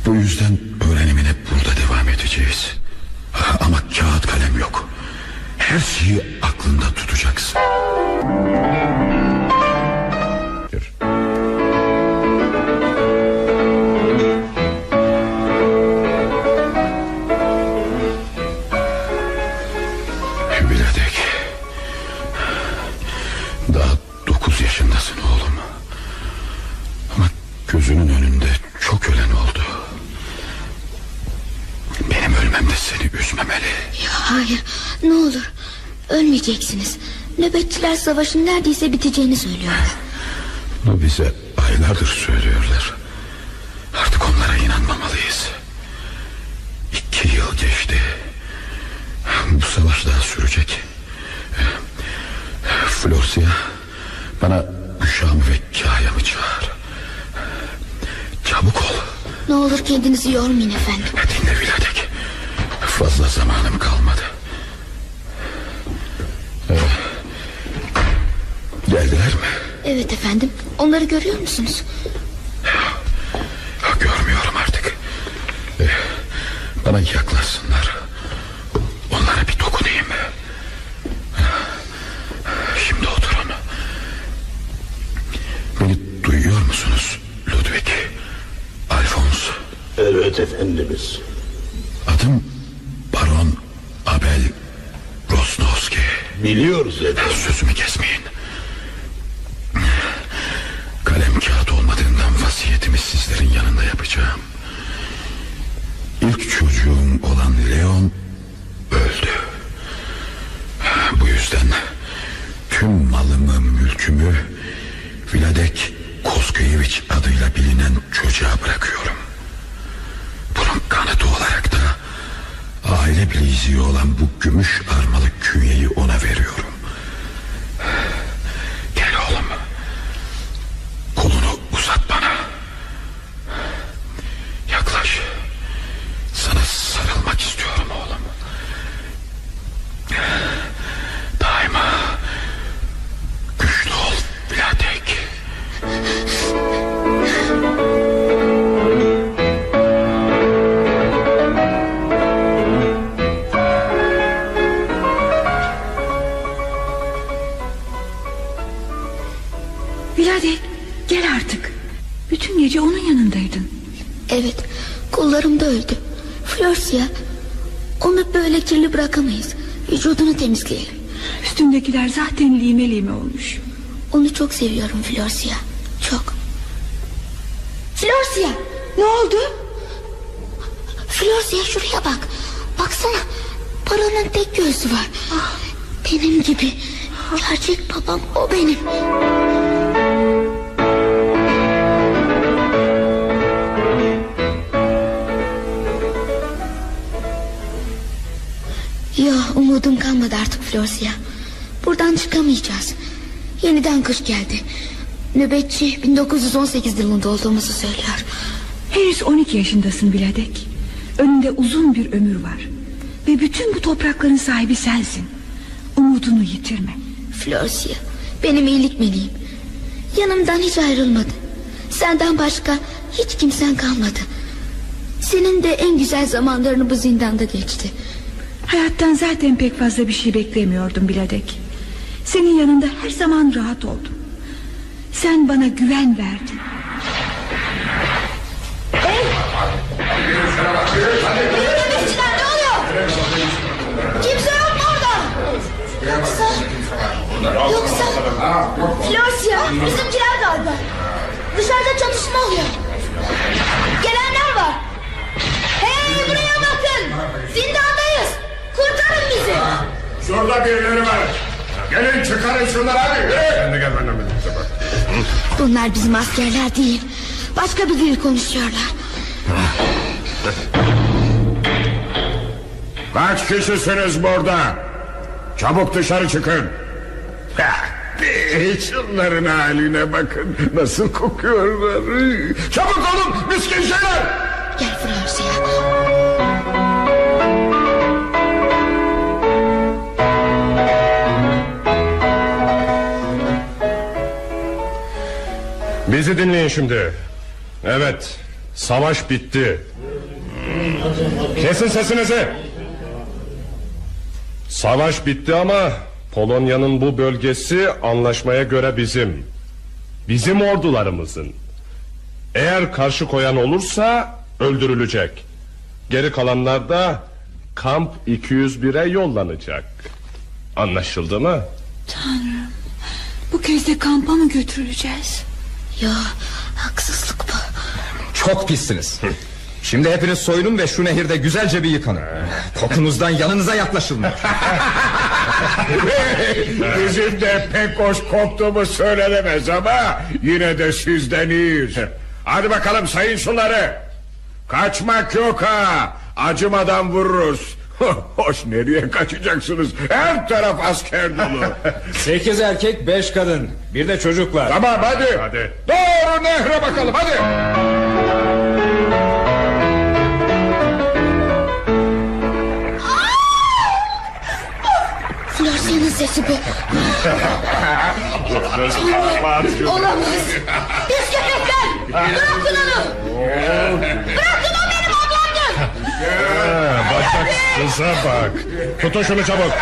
Bu yüzden öğrenimine burada devam edeceğiz. Ama kağıt kalem yok. Her şeyi aklında tutacaksın. Hayır, ne olur. Ölmeyeceksiniz. Nöbetçiler savaşın neredeyse biteceğini söylüyorlar. Bunu bize aylardır söylüyorlar. Artık onlara inanmamalıyız. İki yıl geçti. Bu savaş daha sürecek. Florsia bana uşağımı ve kayamı çağır. Çabuk ol. Ne olur kendinizi yormayın efendim. Dinle Viladek. Fazla zamanım kalmadı. Ee, geldiler mi? Evet efendim. Onları görüyor musunuz? Seviyorum Florsia. Kış geldi. Nöbetçi 1918 yılında olduğumuzu söylüyor. Henüz 12 yaşındasın Vladek. Önünde uzun bir ömür var. Ve bütün bu toprakların sahibi sensin. Umudunu yitirme. Florsia benim iyilik meleğim. Yanımdan hiç ayrılmadı. Senden başka hiç kimsen kalmadı. Senin de en güzel zamanlarını bu zindanda geçti. Hayattan zaten pek fazla bir şey beklemiyordum Vladek. Senin yanında her zaman rahat oldum. Sen bana güven verdin. Nöbetçiler ne oluyor? Kimse yok mu orada? Yoksa... Yoksa... Florsia bizimkiler galiba. Dışarıda çatışma oluyor. Gelenler var. Hey buraya bakın. Zindandayız. Kurtarın bizi. Şurada birileri var. Gelin çıkarın şunları hadi. Yürü. Sen de gel benimle birlikte bak. Bunlar bizim askerler değil. Başka bir dil konuşuyorlar. Kaç kişisiniz burada? Çabuk dışarı çıkın. Şunların haline bakın. Nasıl kokuyorlar. Çabuk olun miskin şeyler. Bizi dinleyin şimdi. Evet, savaş bitti. Kesin sesinizi. Savaş bitti ama Polonya'nın bu bölgesi anlaşmaya göre bizim. Bizim ordularımızın. Eğer karşı koyan olursa öldürülecek. Geri kalanlar da kamp 201'e yollanacak. Anlaşıldı mı? Tanrım. Bu kez de kampa mı götürüleceğiz? Ya haksızlık bu. Çok pissiniz. Şimdi hepiniz soyunun ve şu nehirde güzelce bir yıkanın. Kokunuzdan yanınıza yaklaşılmıyor. Bizim de pek hoş koktuğumuz söylenemez ama yine de sizden iyiyiz. Hadi bakalım sayın şunları. Kaçmak yok ha. Acımadan vururuz. Hoş nereye kaçacaksınız? Her taraf asker dolu. Sekiz erkek beş kadın Bir de çocuk var Tamam hadi. hadi. Doğru nehre bakalım hadi. Florsia'nın sesi bu. Olamaz. Biz köpekler. Bırakın onu. Bırakın o benim ablamdır. Bak bak kıza bak. Tutun şunu çabuk.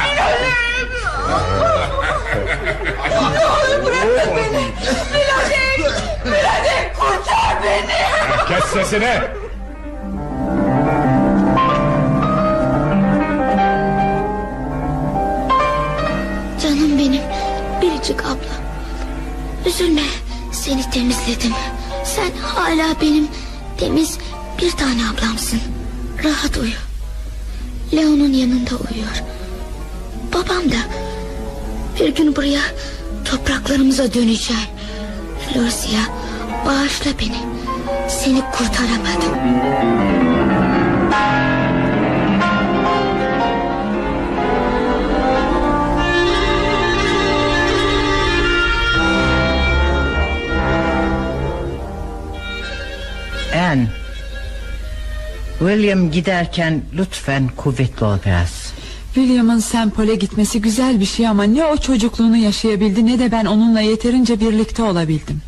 Ne olur bırakın beni. Biladek. Biladek kurtar beni. Kes sesini. Canım benim. Biricik ablam. Üzülme. Seni temizledim. Sen hala benim temiz bir tane ablamsın. Rahat uyu. Leon'un yanında uyuyor. Babam da. Bir gün buraya topraklarımıza döneceğim. Florsia bağışla beni. Seni kurtaramadım. En. William giderken lütfen kuvvetli ol biraz. William'ın. Paul'e gitmesi güzel bir şey ama ne o çocukluğunu yaşayabildi ne de ben onunla yeterince birlikte olabildim.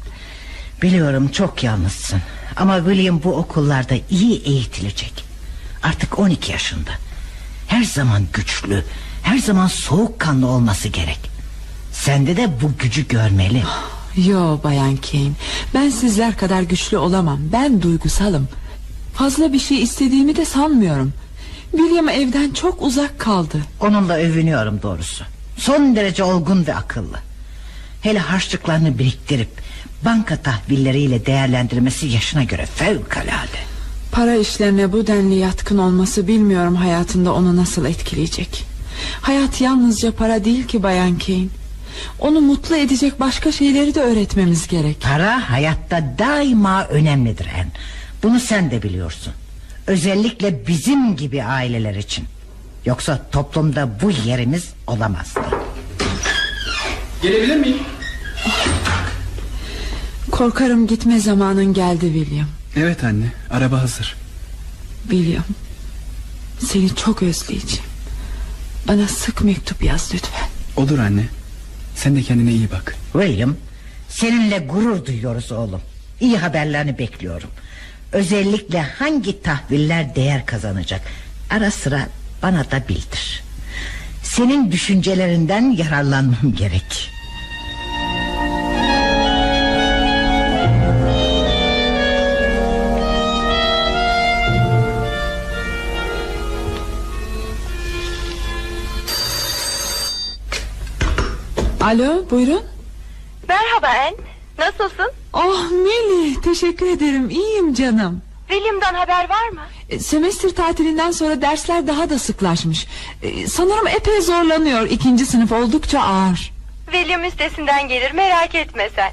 Biliyorum çok yalnızsın. Ama William bu okullarda iyi eğitilecek. Artık 12 yaşında. Her zaman güçlü, her zaman soğukkanlı olması gerek. Sende de bu gücü görmeli. Yo Bayan Kane Ben sizler kadar güçlü olamam Ben duygusalım Fazla bir şey istediğimi de sanmıyorum. William evden çok uzak kaldı. Onunla övünüyorum doğrusu. Son derece olgun ve akıllı. Hele harçlıklarını biriktirip Banka tahvilleriyle değerlendirmesi yaşına göre fevkalade. Para işlerine bu denli yatkın olması Bilmiyorum hayatında onu nasıl etkileyecek. Hayat yalnızca para değil ki Bayan Kane. Onu mutlu edecek başka şeyleri de öğretmemiz gerek. Para hayatta daima önemlidir en. Bunu sen de biliyorsun. Özellikle bizim gibi aileler için. Yoksa toplumda bu yerimiz olamazdı Gelebilir miyim? Korkarım gitme zamanın geldi William. Evet anne araba hazır. William Seni çok özleyeceğim. Bana sık mektup yaz lütfen. Olur anne. Sen de kendine iyi bak. William Seninle gurur duyuyoruz oğlum. İyi haberlerini bekliyorum Özellikle hangi tahviller değer kazanacak Ara sıra bana da bildir Senin düşüncelerinden yararlanmam gerek Alo buyurun Merhaba En. Nasılsın? Oh Melih teşekkür ederim iyiyim canım William'dan haber var mı? E, Semestr tatilinden sonra dersler daha da sıklaşmış E, Sanırım epey zorlanıyor ikinci sınıf oldukça ağır William üstesinden gelir merak etme sen.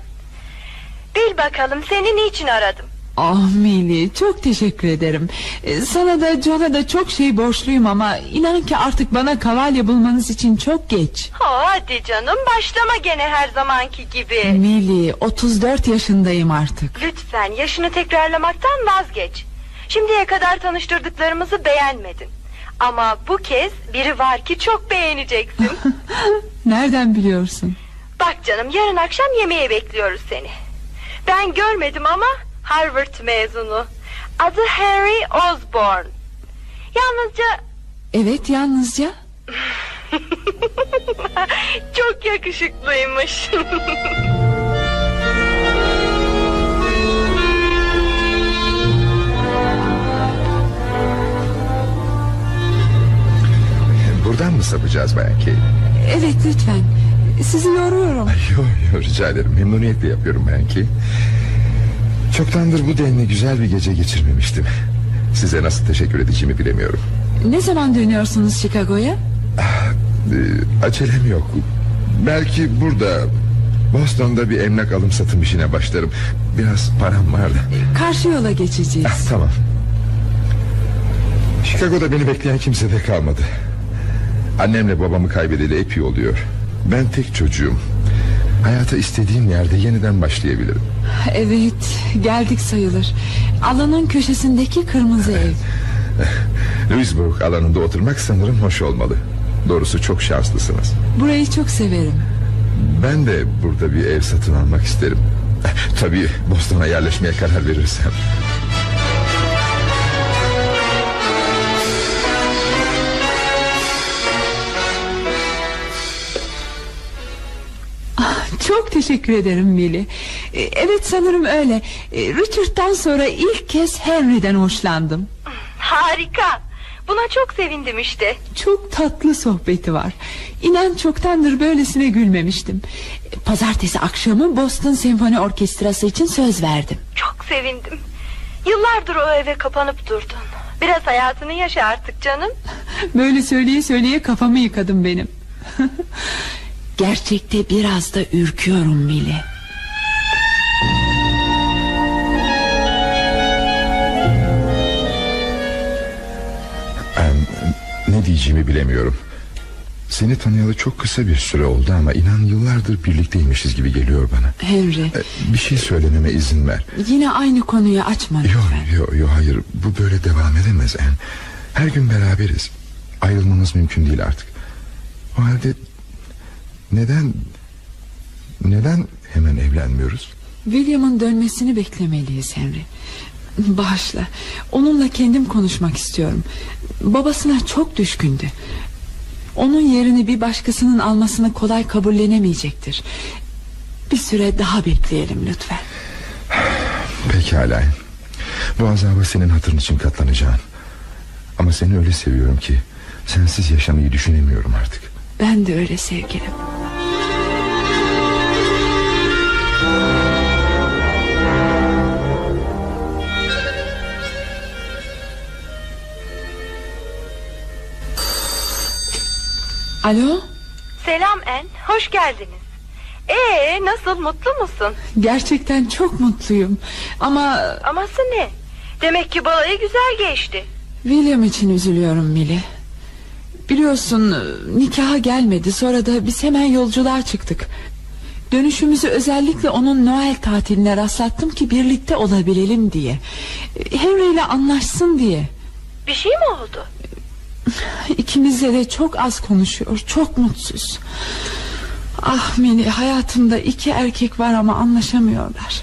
Bil bakalım seni niçin aradım? Ah Melih çok teşekkür ederim E, Sana da John'a da çok şey borçluyum ama inan ki artık bana kavalye bulmanız için çok geç hadi canım başlama gene her zamanki gibi. Melih 34 yaşındayım artık Lütfen yaşını tekrarlamaktan vazgeç. Şimdiye kadar tanıştırdıklarımızı beğenmedin. Ama bu kez biri var ki çok beğeneceksin. Nereden biliyorsun Bak canım yarın akşam yemeğe bekliyoruz seni. Ben görmedim ama Harvard mezunu. Adı Henry Osborne. Yalnızca Evet yalnızca çok yakışıklıymış. Buradan mı sapacağız Bayan Kay? Evet lütfen Sizi yoruyorum Yok yok rica ederim memnuniyetle yapıyorum Bayan Kay. Çoktandır bu denli güzel bir gece geçirmemiştim. Size nasıl teşekkür edeceğimi bilemiyorum. Ne zaman dönüyorsunuz Chicago'ya? Ee, Acelem yok. Belki burada Boston'da bir emlak alım satım işine başlarım. Biraz param var da. Karşı yola geçeceğiz. Ah, Tamam. Chicago'da beni bekleyen kimse de kalmadı. Annemle babamı kaybedeli epey oluyor. Ben tek çocuğum Hayata istediğim yerde yeniden başlayabilirim. Evet geldik sayılır. Alanın köşesindeki kırmızı ev. Louisburg alanında oturmak sanırım hoş olmalı. Doğrusu çok şanslısınız. Burayı çok severim. Ben de burada bir ev satın almak isterim. Tabii Boston'a yerleşmeye karar verirsem Çok teşekkür ederim Millie E, Evet sanırım öyle E, Richard'dan sonra ilk kez Henry'den hoşlandım Harika. Buna çok sevindim işte. Çok tatlı sohbeti var İnan çoktandır böylesine gülmemiştim E, Pazartesi akşamı Boston Senfoni Orkestrası için söz verdim Çok sevindim. Yıllardır o eve kapanıp durdun. Biraz hayatını yaşa artık canım. Böyle söyleye söyleye kafamı yıkadım benim Gerçekte biraz da ürküyorum Ben ne diyeceğimi bilemiyorum. Seni tanıyalı çok kısa bir süre oldu ama inan yıllardır birlikteymişiz gibi geliyor bana. Henry. Ee, Bir şey söylememe izin ver. Yine aynı konuyu açma Yok yok yok hayır. Bu böyle devam edemez en. Her gün beraberiz. Ayrılmamız mümkün değil artık. O halde Neden Neden hemen evlenmiyoruz William'ın dönmesini beklemeliyiz Henry Bağışla Onunla kendim konuşmak istiyorum Babasına çok düşkündü Onun yerini bir başkasının almasını kolay kabullenemeyecektir Bir süre daha bekleyelim lütfen. Pekala. Bu azaba senin hatırın için katlanacağım. Ama seni öyle seviyorum ki sensiz yaşamayı düşünemiyorum artık. Ben de öyle sevgilim. Alo Selam En, hoş geldiniz. Ee, nasıl, mutlu musun? gerçekten çok mutluyum Ama Aması ne? Demek ki balayı güzel geçti. William için üzülüyorum Mili Biliyorsun nikaha gelmedi Sonra da biz hemen yolculuğa çıktık Dönüşümüzü özellikle onun Noel tatiline rastlattım ki birlikte olabilelim diye Henry ile anlaşsın diye Bir şey mi oldu? İkimizle de çok az konuşuyor Çok mutsuz Ah Mini hayatımda iki erkek var ama anlaşamıyorlar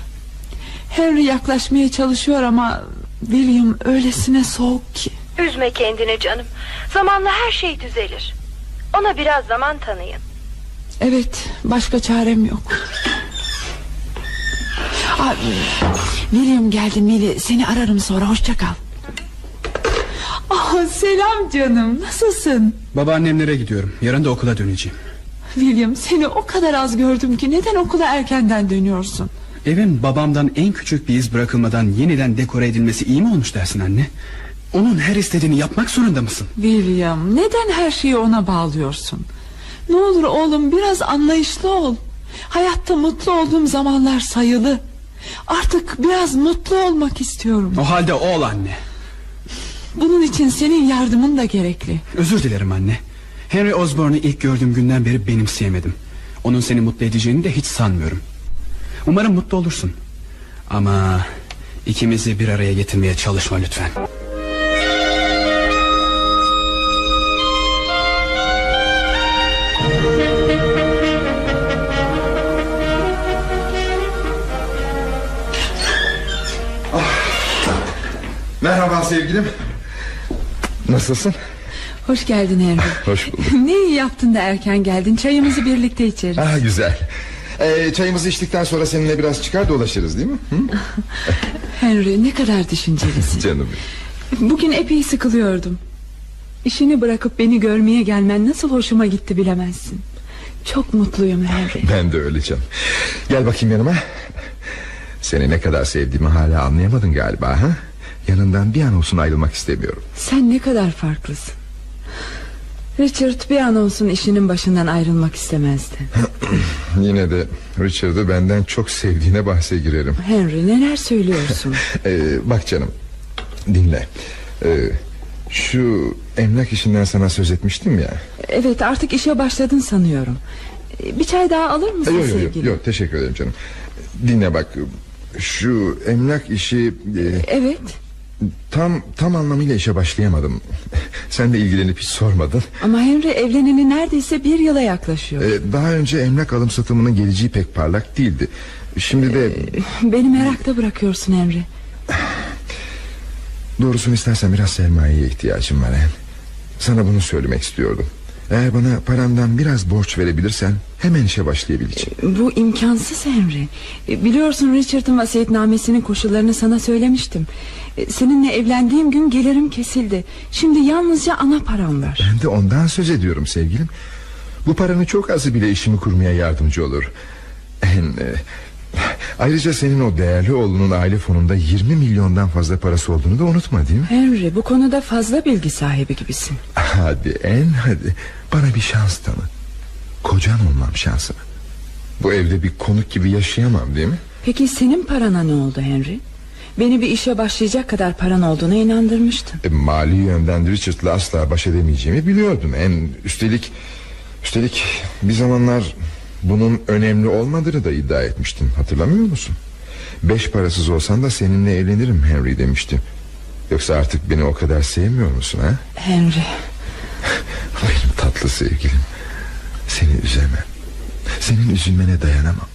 Henry yaklaşmaya çalışıyor ama William öylesine soğuk ki Üzme kendini canım. Zamanla her şey düzelir. Ona biraz zaman tanıyın. Evet başka çarem yok ah, William geldi Mili Seni ararım sonra hoşça kal Ah selam canım nasılsın Babaannemlere gidiyorum. Yarın da okula döneceğim. William seni o kadar az gördüm ki Neden okula erkenden dönüyorsun Evin babamdan en küçük bir iz bırakılmadan yeniden dekore edilmesi iyi mi olmuş dersin anne? Onun her istediğini yapmak zorunda mısın? William neden her şeyi ona bağlıyorsun Ne olur oğlum biraz anlayışlı ol Hayatta mutlu olduğum zamanlar sayılı Artık biraz mutlu olmak istiyorum O halde ol anne. Bunun için senin yardımın da gerekli Özür dilerim anne. Henry Osborne'u ilk gördüğüm günden beri benimseyemedim. Onun seni mutlu edeceğini de hiç sanmıyorum. Umarım mutlu olursun. Ama ikimizi bir araya getirmeye çalışma lütfen. Merhaba sevgilim. Nasılsın? Hoş geldin Henry Hoş bulduk. Ne iyi yaptın da erken geldin Çayımızı birlikte içeriz Ah güzel. Ee, çayımızı içtikten sonra seninle biraz çıkar dolaşırız değil mi? Hı? Henry ne kadar düşüncelisin Canım. Bugün epey sıkılıyordum İşini bırakıp beni görmeye gelmen nasıl hoşuma gitti bilemezsin Çok mutluyum Henry Ben de öyle canım. Gel bakayım yanıma. Seni ne kadar sevdiğimi hala anlayamadın galiba ha? Yanından bir an olsun ayrılmak istemiyorum. Sen ne kadar farklısın Richard bir an olsun işinin başından ayrılmak istemezdi Yine de Richard'ı benden çok sevdiğine bahse girerim. Henry neler söylüyorsun Ee, bak canım dinle. Ee, şu emlak işinden sana söz etmiştim ya. Evet artık işe başladın sanıyorum Bir çay daha alır mısın Yok yok sevgilim yok teşekkür ederim canım. Dinle bak şu emlak işi e, Evet tam tam anlamıyla işe başlayamadım. Sen de ilgilenip hiç sormadın. Ama Henry evleneni neredeyse bir yıla yaklaşıyor Ee, daha önce emlak alım satımının geleceği pek parlak değildi. Şimdi de Beni merakta bırakıyorsun Henry doğrusunu istersen biraz sermayeye ihtiyacım var. Sana bunu söylemek istiyordum. Eğer bana paramdan biraz borç verebilirsen hemen işe başlayabileceğim. Bu imkansız Henry E, Biliyorsun Richard'ın vasiyetnamesinin koşullarını sana söylemiştim E, Seninle evlendiğim gün gelirim kesildi Şimdi yalnızca ana param var Ben de ondan söz ediyorum sevgilim. Bu paranın çok azı bile işimi kurmaya yardımcı olur. En, e, ayrıca senin o değerli oğlunun aile fonunda 20 milyondan fazla parası olduğunu da unutma değil mi? Henry bu konuda fazla bilgi sahibi gibisin Hadi en hadi bana bir şans tanı. Kocan olmam şansını. Bu evde bir konuk gibi yaşayamam değil mi? Peki senin parana ne oldu Henry? Beni bir işe başlayacak kadar paran olduğuna inandırmıştın E, mali yönden Richard'la asla baş edemeyeceğimi biliyordum. En üstelik üstelik bir zamanlar bunun önemli olmadığını da iddia etmiştim. Hatırlamıyor musun? Beş parasız olsan da seninle evlenirim Henry demiştim. Yoksa artık beni o kadar sevmiyor musun ha? Henry Benim tatlı sevgilim. Seni üzemem. Senin üzülmene dayanamam.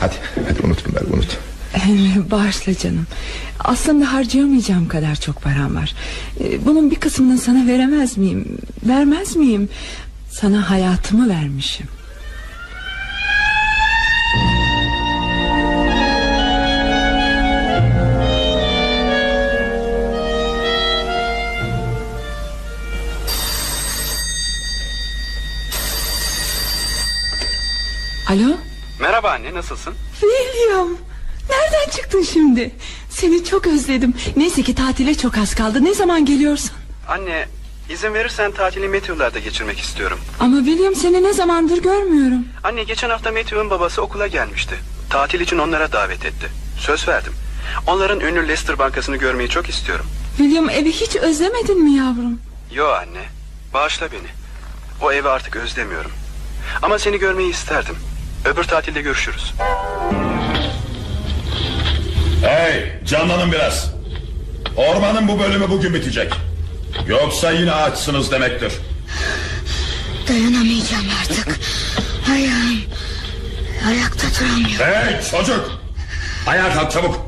Hadi, hadi unut bunları unut. Henry bağışla canım Aslında harcayamayacağım kadar çok param var E, Bunun bir kısmını sana veremez miyim Vermez miyim Sana hayatımı vermişim Alo Merhaba anne nasılsın? William Nereden çıktın şimdi Seni çok özledim Neyse ki tatile çok az kaldı ne zaman geliyorsun Anne izin verirsen tatili Matthew'larda geçirmek istiyorum. Ama William seni ne zamandır görmüyorum Anne geçen hafta Matthew'un babası okula gelmişti. Tatil için onlara davet etti. Söz verdim. Onların ünlü Leicester Bankası'nı görmeyi çok istiyorum. William evi hiç özlemedin mi yavrum Yo anne bağışla beni. O evi artık özlemiyorum. Ama seni görmeyi isterdim. Öbür tatilde görüşürüz. Hey canlanın biraz. Ormanın bu bölümü bugün bitecek. Yoksa yine açsınız demektir. Dayanamayacağım artık. Ayağım. Ayakta duramıyorum. Hey çocuk. Ayağa kalk çabuk.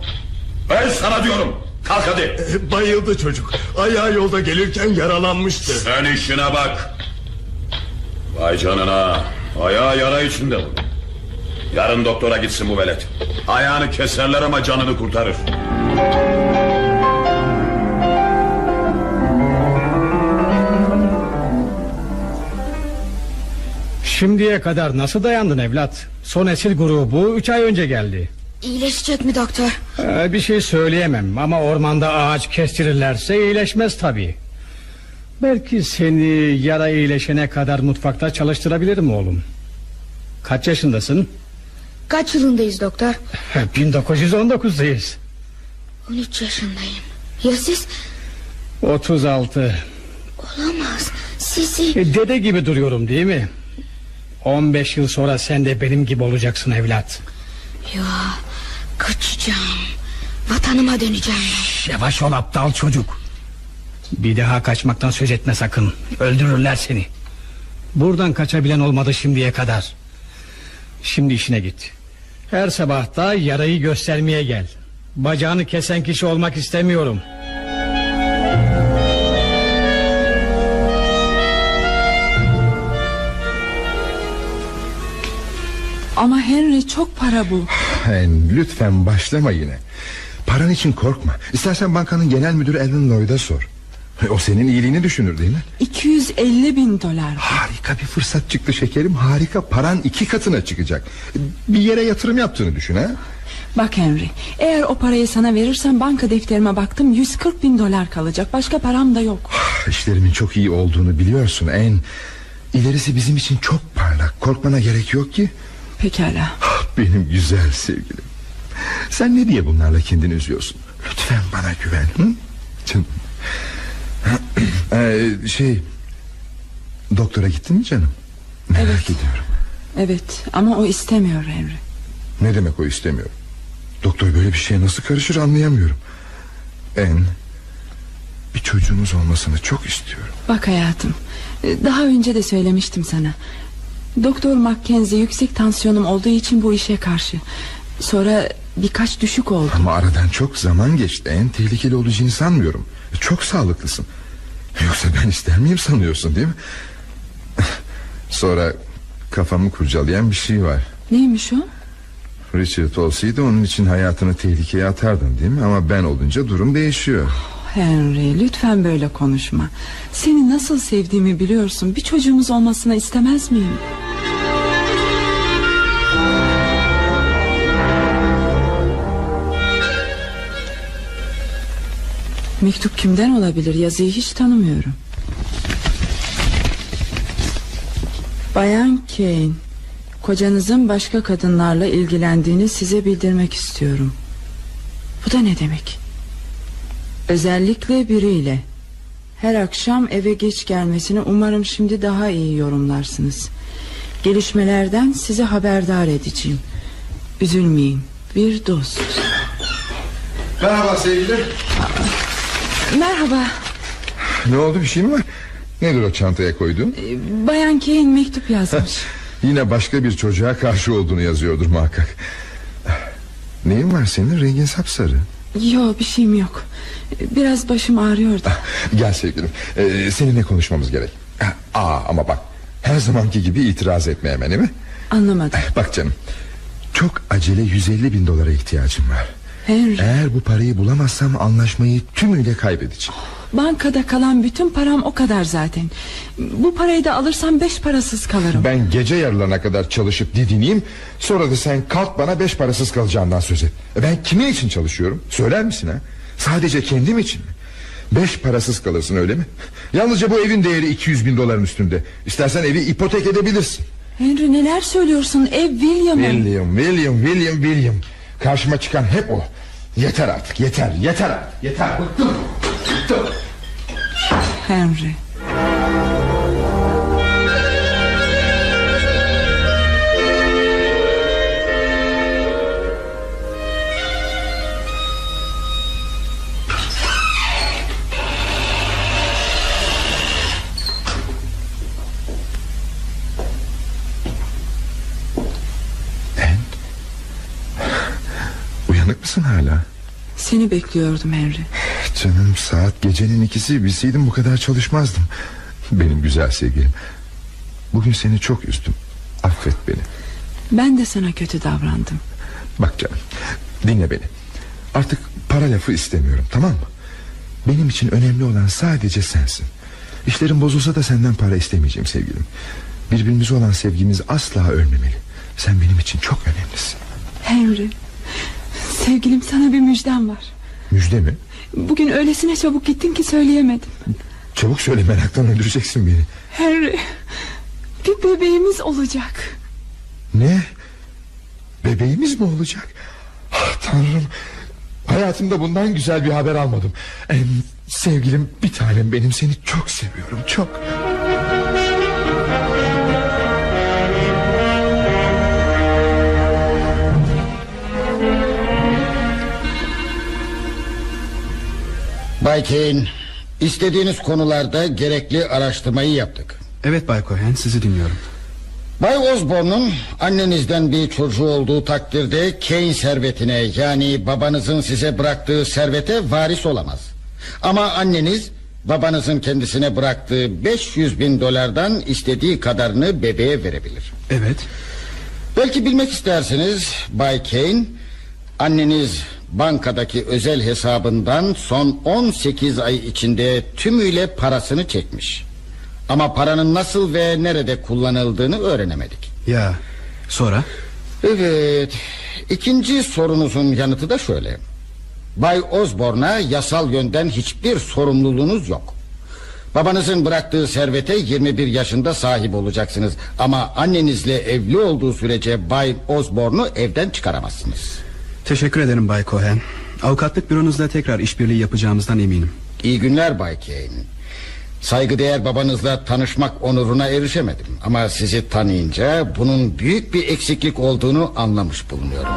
Ben sana diyorum. Kalk hadi. E, Bayıldı çocuk. Ayağı yolda gelirken yaralanmıştı. Sen işine bak. Vay canına. Ayağı yara içinde bu. Yarın doktora gitsin bu velet. Ayağını keserler ama canını kurtarır. Şimdiye kadar nasıl dayandın evlat? Son esir grubu üç ay önce geldi. İyileşecek mi doktor? Ee, bir şey söyleyemem ama ormanda ağaç kestirirlerse iyileşmez tabii. Belki seni yara iyileşene kadar mutfakta çalıştırabilirim oğlum. Kaç yaşındasın? Kaç yılındayız doktor? 1919'dayız. 13 yaşındayım. Ya siz? 36. Olamaz. Sizi... E, dede gibi duruyorum değil mi? 15 yıl sonra sen de benim gibi olacaksın evlat. Ya kaçacağım. Vatanıma döneceğim. Yavaş ol aptal çocuk. Bir daha kaçmaktan söz etme sakın. Öldürürler seni. Buradan kaçabilen olmadı şimdiye kadar. Şimdi işine git. Her sabah da yarayı göstermeye gel. Bacağını kesen kişi olmak istemiyorum. Ama Henry çok para bu En, lütfen başlama yine. Paran için korkma. İstersen bankanın genel müdürü Alan Lloyd'a sor. O senin iyiliğini düşünür değil mi? 250 bin dolar Harika bir fırsat çıktı şekerim. Harika paran iki katına çıkacak. Bir yere yatırım yaptığını düşün ha. Bak Henry eğer o parayı sana verirsem banka defterime baktım 140 bin dolar kalacak başka param da yok İşlerimin çok iyi olduğunu biliyorsun en. İlerisi bizim için çok parlak. Korkmana gerek yok ki. Pekala Benim güzel sevgilim. Sen ne diye bunlarla kendini üzüyorsun? Lütfen bana güven. Hı? Canım. Ee, şey... Doktora gittin mi canım? Merak Evet. ediyorum. Evet ama o istemiyor Henry Ne demek o istemiyor? Doktor böyle bir şeye nasıl karışır anlayamıyorum. En... Bir çocuğumuz olmasını çok istiyorum. Bak hayatım e, Daha önce de söylemiştim sana Doktor Mackenzie yüksek tansiyonum olduğu için bu işe karşı Sonra birkaç düşük oldu Ama aradan çok zaman geçti. En tehlikeli olacağını sanmıyorum. Çok sağlıklısın. Yoksa ben ister miyim sanıyorsun değil mi? Sonra kafamı kurcalayan bir şey var. Neymiş o? Richard olsaydı onun için hayatını tehlikeye atardın değil mi? Ama ben olunca durum değişiyor. Henry lütfen böyle konuşma Seni nasıl sevdiğimi biliyorsun Bir çocuğumuz olmasını istemez miyim? Mektup kimden olabilir? Yazıyı hiç tanımıyorum. Bayan Kane Kocanızın başka kadınlarla ilgilendiğini size bildirmek istiyorum. Bu da ne demek? Özellikle biriyle. Her akşam eve geç gelmesini umarım şimdi daha iyi yorumlarsınız. Gelişmelerden sizi haberdar edeceğim. Üzülmeyin Bir dost. Merhaba sevgilim. Merhaba Ne oldu bir şey mi var? Nedir o çantaya koyduğun? Bayan Kane mektup yazmış Yine başka bir çocuğa karşı olduğunu yazıyordur muhakkak. Neyin var senin? Rengin sapsarı. Yo bir şeyim yok Biraz başım ağrıyor da Gel sevgilim. Ee, seninle konuşmamız gerek. Aa ama bak. Her zamanki gibi itiraz etme hemen değil mi? Anlamadım Bak canım. Çok acele 150 bin dolara ihtiyacım var. Henry. Eğer bu parayı bulamazsam anlaşmayı tümüyle kaybedeceğim. Bankada kalan bütün param o kadar zaten. Bu parayı da alırsam beş parasız kalırım. Ben gece yarılarına kadar çalışıp didineyim Sonra da sen kalk bana beş parasız kalacağından söz et E Ben kimin için çalışıyorum söyler misin ha Sadece kendim için mi Beş parasız kalırsın öyle mi Yalnızca bu evin değeri 200 bin doların üstünde İstersen evi ipotek edebilirsin Henry neler söylüyorsun ev William'ın. William William William William Karşıma çıkan hep o. Yeter artık yeter yeter artık yeter. Bıktım bıktım. Henry. Seni bekliyordum Henry. Canım saat gecenin ikisi. Bilseydim bu kadar çalışmazdım. Benim güzel sevgilim. Bugün seni çok üzdüm. Affet beni. Ben de sana kötü davrandım. Bak canım dinle beni. Artık para lafı istemiyorum tamam mı? Benim için önemli olan sadece sensin. İşlerim bozulsa da senden para istemeyeceğim sevgilim. Birbirimize olan sevgimiz asla ölmemeli. Sen benim için çok önemlisin. Henry. Sevgilim sana bir müjdem var. Müjde mi Bugün öylesine çabuk gittin ki söyleyemedim. Çabuk söyle meraktan öldüreceksin beni Henry. Bir bebeğimiz olacak. Ne Bebeğimiz mi olacak ah, Tanrım Hayatımda bundan güzel bir haber almadım en Sevgilim bir tanem benim seni çok seviyorum çok Bay Kane istediğiniz konularda gerekli araştırmayı yaptık. Evet Bay Cohen sizi dinliyorum. Bay Osborne'un annenizden bir çocuğu olduğu takdirde Kane servetine yani babanızın size bıraktığı servete varis olamaz. Ama anneniz babanızın kendisine bıraktığı 500 bin dolardan istediği kadarını bebeğe verebilir. Evet. Belki bilmek istersiniz Bay Kane Anneniz bankadaki özel hesabından son 18 ay içinde tümüyle parasını çekmiş. Ama paranın nasıl ve nerede kullanıldığını öğrenemedik. Ya sonra? Evet. İkinci sorunuzun yanıtı da şöyle. Bay Osborne'a yasal yönden hiçbir sorumluluğunuz yok. Babanızın bıraktığı servete 21 yaşında sahip olacaksınız. Ama annenizle evli olduğu sürece Bay Osborne'u evden çıkaramazsınız. Teşekkür ederim Bay Cohen. Avukatlık büronuzla tekrar işbirliği yapacağımızdan eminim. İyi günler Bay Kane. Saygıdeğer babanızla tanışmak onuruna erişemedim. Ama sizi tanıyınca bunun büyük bir eksiklik olduğunu anlamış bulunuyorum.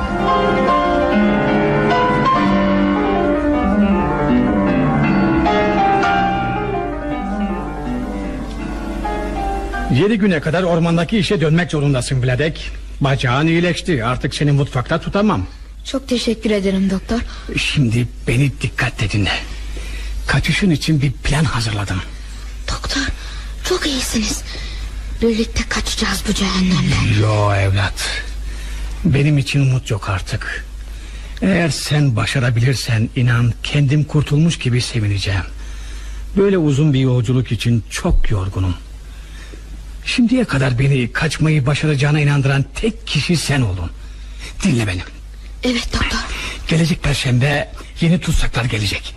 Yedi güne kadar ormandaki işe dönmek zorundasın Vladek. Bacağın iyileşti artık seni mutfakta tutamam. Çok teşekkür ederim doktor. Şimdi beni dikkatle dinle. Kaçışın için bir plan hazırladım. Doktor çok iyisiniz. Birlikte kaçacağız bu cehennemden. Yo evlat. Benim için umut yok artık. Eğer sen başarabilirsen inan kendim kurtulmuş gibi sevineceğim. Böyle uzun bir yolculuk için çok yorgunum. Şimdiye kadar beni kaçmayı başaracağına inandıran tek kişi sen oldun. Dinle beni. Evet doktor. Gelecek perşembe yeni tutsaklar gelecek.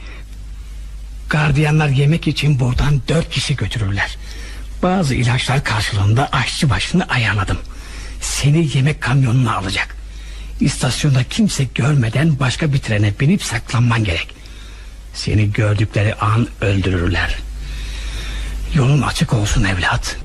Gardiyanlar yemek için buradan dört kişi götürürler. Bazı ilaçlar karşılığında aşçı başını ayarladım. Seni yemek kamyonuna alacak. İstasyonda kimse görmeden başka bir trene binip saklanman gerek. Seni gördükleri an öldürürler. Yolun açık olsun evlat.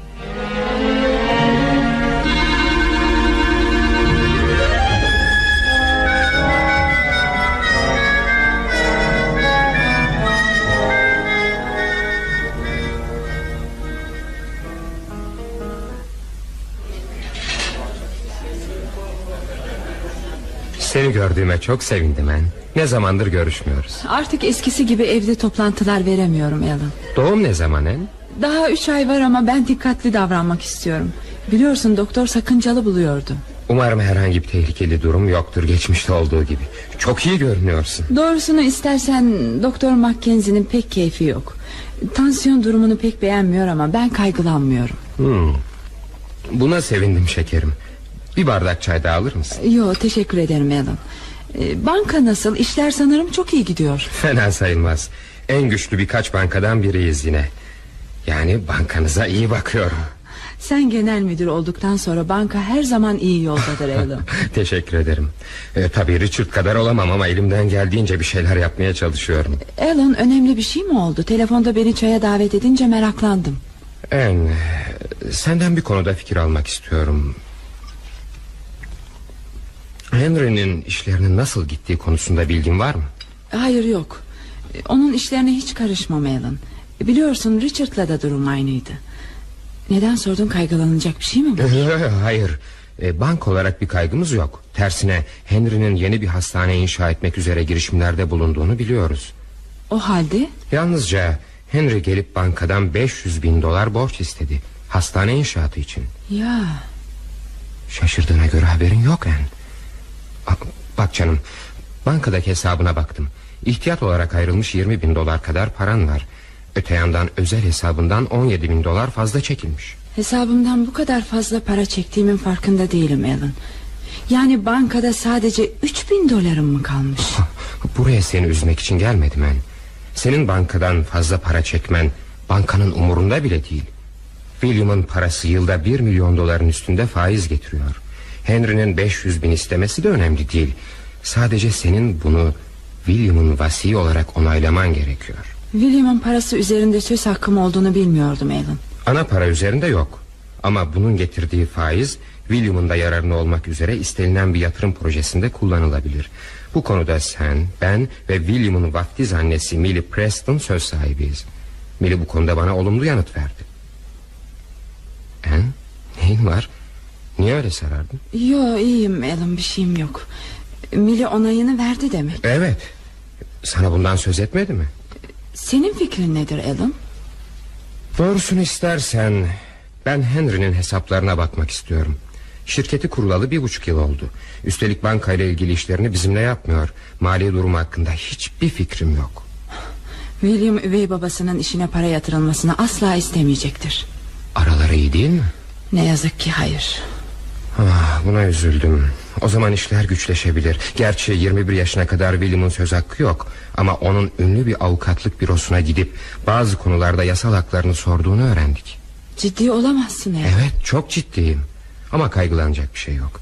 Seni gördüğüme çok sevindim en. Ne zamandır görüşmüyoruz. Artık eskisi gibi evde toplantılar veremiyorum Alan. Doğum ne zaman en? Daha üç ay var ama ben dikkatli davranmak istiyorum. Biliyorsun doktor sakıncalı buluyordu. Umarım herhangi bir tehlikeli durum yoktur geçmişte olduğu gibi. Çok iyi görünüyorsun. Doğrusunu istersen Doktor Mackenzie'nin pek keyfi yok. Tansiyon durumunu pek beğenmiyor ama ben kaygılanmıyorum. Hmm. Buna sevindim şekerim. Bir bardak çay daha alır mısın? Yo teşekkür ederim Alan. Ee, banka nasıl? İşler sanırım çok iyi gidiyor. Fena sayılmaz. En güçlü birkaç bankadan biriyiz yine. Yani bankanıza iyi bakıyorum. Sen genel müdür olduktan sonra banka her zaman iyi yoldadır Alan. Teşekkür ederim. Ee, tabii Richard kadar olamam ama elimden geldiğince bir şeyler yapmaya çalışıyorum. Alan önemli bir şey mi oldu? Telefonda beni çaya davet edince meraklandım. En senden bir konuda fikir almak istiyorum. Henry'nin işlerinin nasıl gittiği konusunda bilgin var mı? Hayır yok. Onun işlerine hiç karışmam Alan. Biliyorsun Richard'la da durum aynıydı. Neden sordun kaygılanacak bir şey mi var? Hayır. E, bank olarak bir kaygımız yok. Tersine Henry'nin yeni bir hastane inşa etmek üzere girişimlerde bulunduğunu biliyoruz. O halde? Yalnızca Henry gelip bankadan 500 bin dolar borç istedi. Hastane inşaatı için. Ya Şaşırdığına göre haberin yok en. Bak canım bankadaki hesabına baktım. İhtiyat olarak ayrılmış 20 bin dolar kadar paran var. Öte yandan özel hesabından 17 bin dolar fazla çekilmiş. hesabımdan bu kadar fazla para çektiğimin farkında değilim Alan. Yani bankada sadece 3000 dolarım mı kalmış? Buraya seni üzmek için gelmedim ben. Senin bankadan fazla para çekmen bankanın umurunda bile değil. William'ın parası yılda 1 milyon doların üstünde faiz getiriyor. Henry'nin 500 bin istemesi de önemli değil. Sadece senin bunu William'ın vasi olarak onaylaman gerekiyor. William'ın parası üzerinde söz hakkım olduğunu bilmiyordum Alan. Ana para üzerinde yok. Ama bunun getirdiği faiz William'ın da yararına olmak üzere istenilen bir yatırım projesinde kullanılabilir. Bu konuda sen, ben ve William'ın vaftiz annesi Millie Preston söz sahibiyiz. Millie bu konuda bana olumlu yanıt verdi. En, neyin var? Niye öyle sarardın? Yo iyiyim Alan bir şeyim yok. Millie onayını verdi demek. Evet. Sana bundan söz etmedi mi? Senin fikrin nedir Alan? Doğrusunu istersen ben Henry'nin hesaplarına bakmak istiyorum. Şirketi kurulalı bir buçuk yıl oldu. Üstelik bankayla ilgili işlerini bizimle yapmıyor. Mali durumu hakkında hiçbir fikrim yok. William üvey babasının işine para yatırılmasını asla istemeyecektir. Araları iyi değil mi? Ne yazık ki hayır. Ah, buna üzüldüm. O zaman işler güçleşebilir. Gerçi 21 yaşına kadar William'ın söz hakkı yok. Ama onun ünlü bir avukatlık bürosuna gidip bazı konularda yasal haklarını sorduğunu öğrendik. Ciddi olamazsın Alan. Evet çok ciddiyim. Ama kaygılanacak bir şey yok.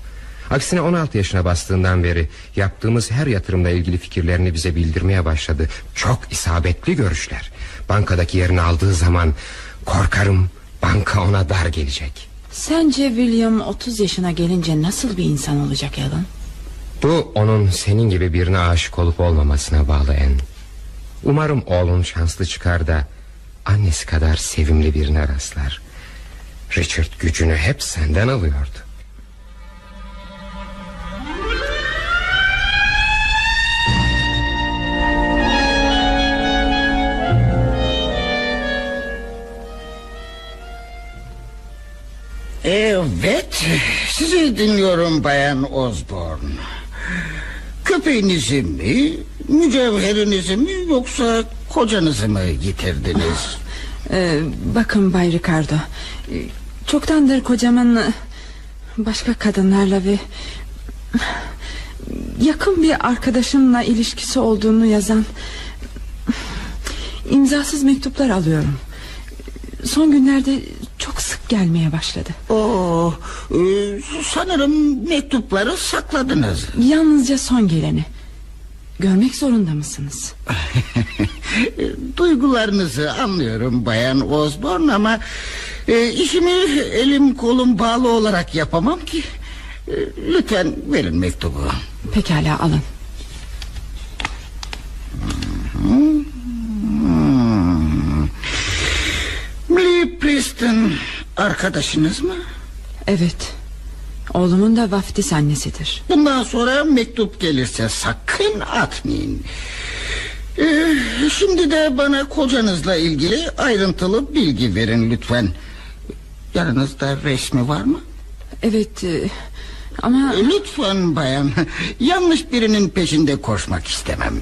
Aksine 16 yaşına bastığından beri yaptığımız her yatırımla ilgili fikirlerini bize bildirmeye başladı. Çok isabetli görüşler. Bankadaki yerini aldığı zaman korkarım banka ona dar gelecek. Sence William 30 yaşına gelince nasıl bir insan olacak Alan? Bu onun senin gibi birine aşık olup olmamasına bağlı en. Umarım oğlun şanslı çıkar da annesi kadar sevimli birine rastlar. Richard gücünü hep senden alıyordu. Evet sizi dinliyorum Bayan Osborne Köpeğinizi mi Mücevherinizi mi Yoksa kocanızı mı getirdiniz Ee, bakın Bay Ricardo ee, Çoktandır kocamın e, Başka kadınlarla ve Yakın bir arkadaşımla ilişkisi olduğunu yazan imzasız mektuplar alıyorum. Son günlerde çok sık gelmeye başladı. Oo, e, sanırım mektupları sakladınız. Yalnızca son geleni. Görmek zorunda mısınız? Duygularınızı anlıyorum Bayan Osborne ama e, işimi elim kolum bağlı olarak yapamam ki. E, lütfen verin mektubu. Pekala alın. Hmm. Millie Preston arkadaşınız mı? Evet. Oğlumun da vaftiz annesidir. Bundan sonra mektup gelirse sakın atmayın. Ee, şimdi de bana kocanızla ilgili ayrıntılı bilgi verin lütfen. Yanınızda resmi var mı? Evet. e, Ama... Lütfen bayan. Yanlış birinin peşinde koşmak istemem.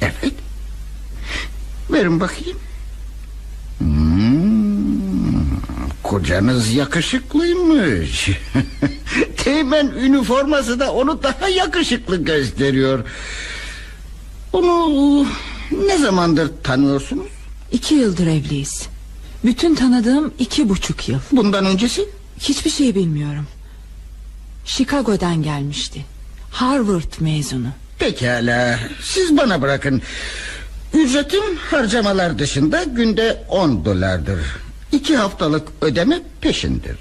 Evet. Verin bakayım. Hmm, kocanız yakışıklıymış. Teğmen üniforması da onu daha yakışıklı gösteriyor. Onu ne zamandır tanıyorsunuz? İki yıldır evliyiz. Bütün tanıdığım iki buçuk yıl. Bundan öncesi? Hiçbir şey bilmiyorum. Chicago'dan gelmişti. Harvard mezunu. Pekala siz bana bırakın Ücretim harcamalar dışında günde 10 dolardır İki haftalık ödeme peşindir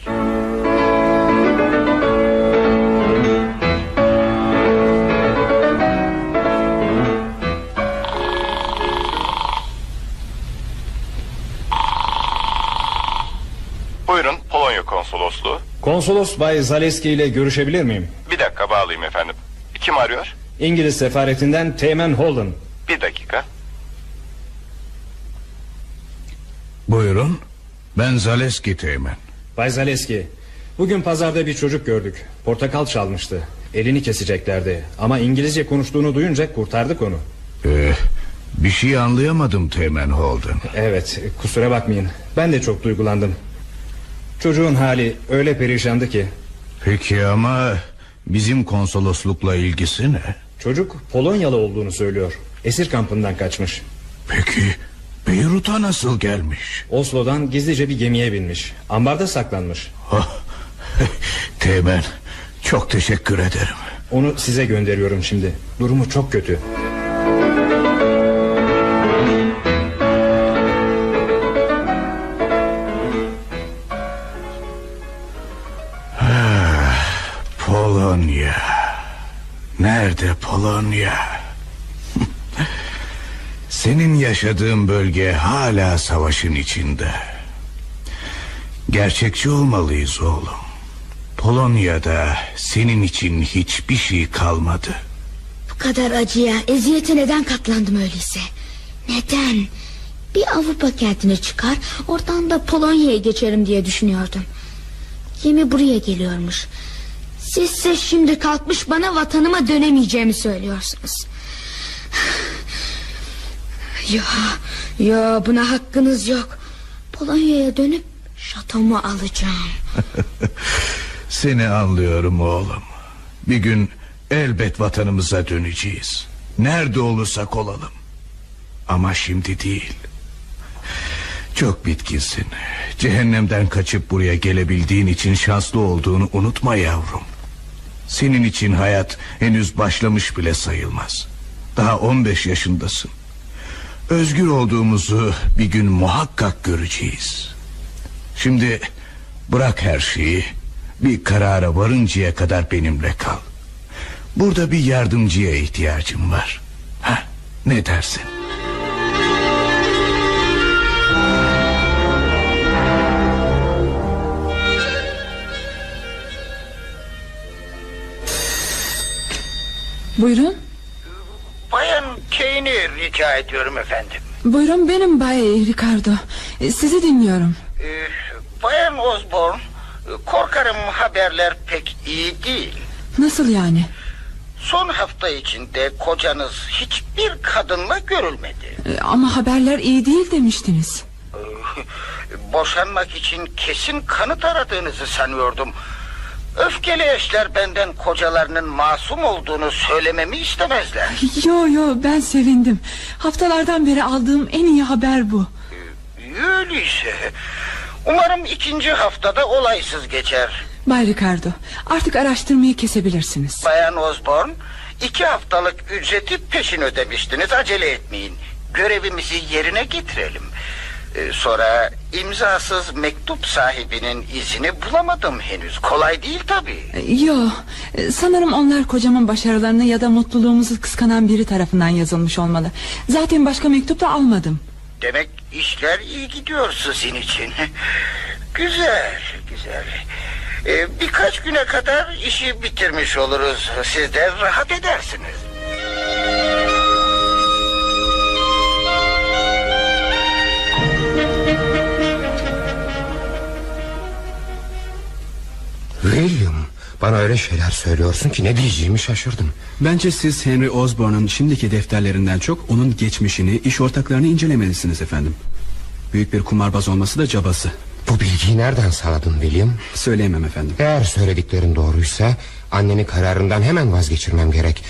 Buyurun Polonya konsolosluğu. Konsolos Bay Zaleski ile görüşebilir miyim? Bir dakika bağlayayım efendim. Kim arıyor? İngiliz sefaretinden Teğmen Holden. Bir dakika. Buyurun. Ben Zaleski Teğmen. Bay Zaleski, bugün pazarda bir çocuk gördük. Portakal çalmıştı. Elini keseceklerdi. Ama İngilizce konuştuğunu duyunca kurtardık onu. Ee, bir şey anlayamadım Teğmen Holden. Evet, kusura bakmayın. Ben de çok duygulandım. Çocuğun hali öyle perişandı ki. Peki ama bizim konsoloslukla ilgisi ne? Çocuk Polonyalı olduğunu söylüyor. Esir kampından kaçmış. Peki Beyrut'a nasıl gelmiş? Oslo'dan gizlice bir gemiye binmiş. Ambarda saklanmış. Teğmen çok teşekkür ederim. Onu size gönderiyorum şimdi. Durumu çok kötü. Polonya. Nerede Polonya? Senin yaşadığın bölge hala savaşın içinde. Gerçekçi olmalıyız oğlum. Polonya'da senin için hiçbir şey kalmadı. Bu kadar acıya, eziyete neden katlandım öyleyse? Neden? Bir Avrupa kentine çıkar, oradan da Polonya'ya geçerim diye düşünüyordum. Gemi buraya geliyormuş. Sizse şimdi kalkmış bana vatanıma dönemeyeceğimi söylüyorsunuz. Ya, ya buna hakkınız yok. Polonya'ya dönüp şatomu alacağım. Seni anlıyorum oğlum. Bir gün elbet vatanımıza döneceğiz. Nerede olursak olalım. Ama şimdi değil. Çok bitkinsin. Cehennemden kaçıp buraya gelebildiğin için şanslı olduğunu unutma yavrum. Senin için hayat henüz başlamış bile sayılmaz. Daha 15 yaşındasın. Özgür olduğumuzu bir gün muhakkak göreceğiz. Şimdi bırak her şeyi. Bir karara varıncaya kadar benimle kal. Burada bir yardımcıya ihtiyacım var. Ha, ne dersin? Buyurun. Bayan Kane'i rica ediyorum efendim Buyurun benim Bay Ricardo. Sizi dinliyorum. Ee, Bayan Osborne Korkarım haberler pek iyi değil Nasıl yani? Son hafta içinde kocanız hiçbir kadınla görülmedi E, Ama haberler iyi değil demiştiniz. Boşanmak için kesin kanıt aradığınızı sanıyordum Öfkeli eşler benden kocalarının masum olduğunu söylememi istemezler Yo yo ben sevindim. Haftalardan beri aldığım en iyi haber bu. Öyleyse Umarım ikinci haftada olaysız geçer Bay Ricardo artık araştırmayı kesebilirsiniz. Bayan Osborne iki haftalık ücreti peşin ödemiştiniz acele etmeyin Görevimizi yerine getirelim Ee, Sonra imzasız mektup sahibinin izini bulamadım henüz. Kolay değil tabi E, Yo e, sanırım onlar kocamın başarılarını ya da mutluluğumuzu kıskanan biri tarafından yazılmış olmalı. Zaten başka mektup da almadım. Demek işler iyi gidiyor sizin için. Güzel güzel. Ee, Birkaç güne kadar işi bitirmiş oluruz. Siz de rahat edersiniz William Bana öyle şeyler söylüyorsun ki ne diyeceğimi şaşırdım. Bence siz Henry Osborne'un şimdiki defterlerinden çok onun geçmişini, iş ortaklarını incelemelisiniz efendim. Büyük bir kumarbaz olması da cabası. Bu bilgiyi nereden sağladın William? Söyleyemem efendim. Eğer söylediklerin doğruysa anneni kararından hemen vazgeçirmem gerek.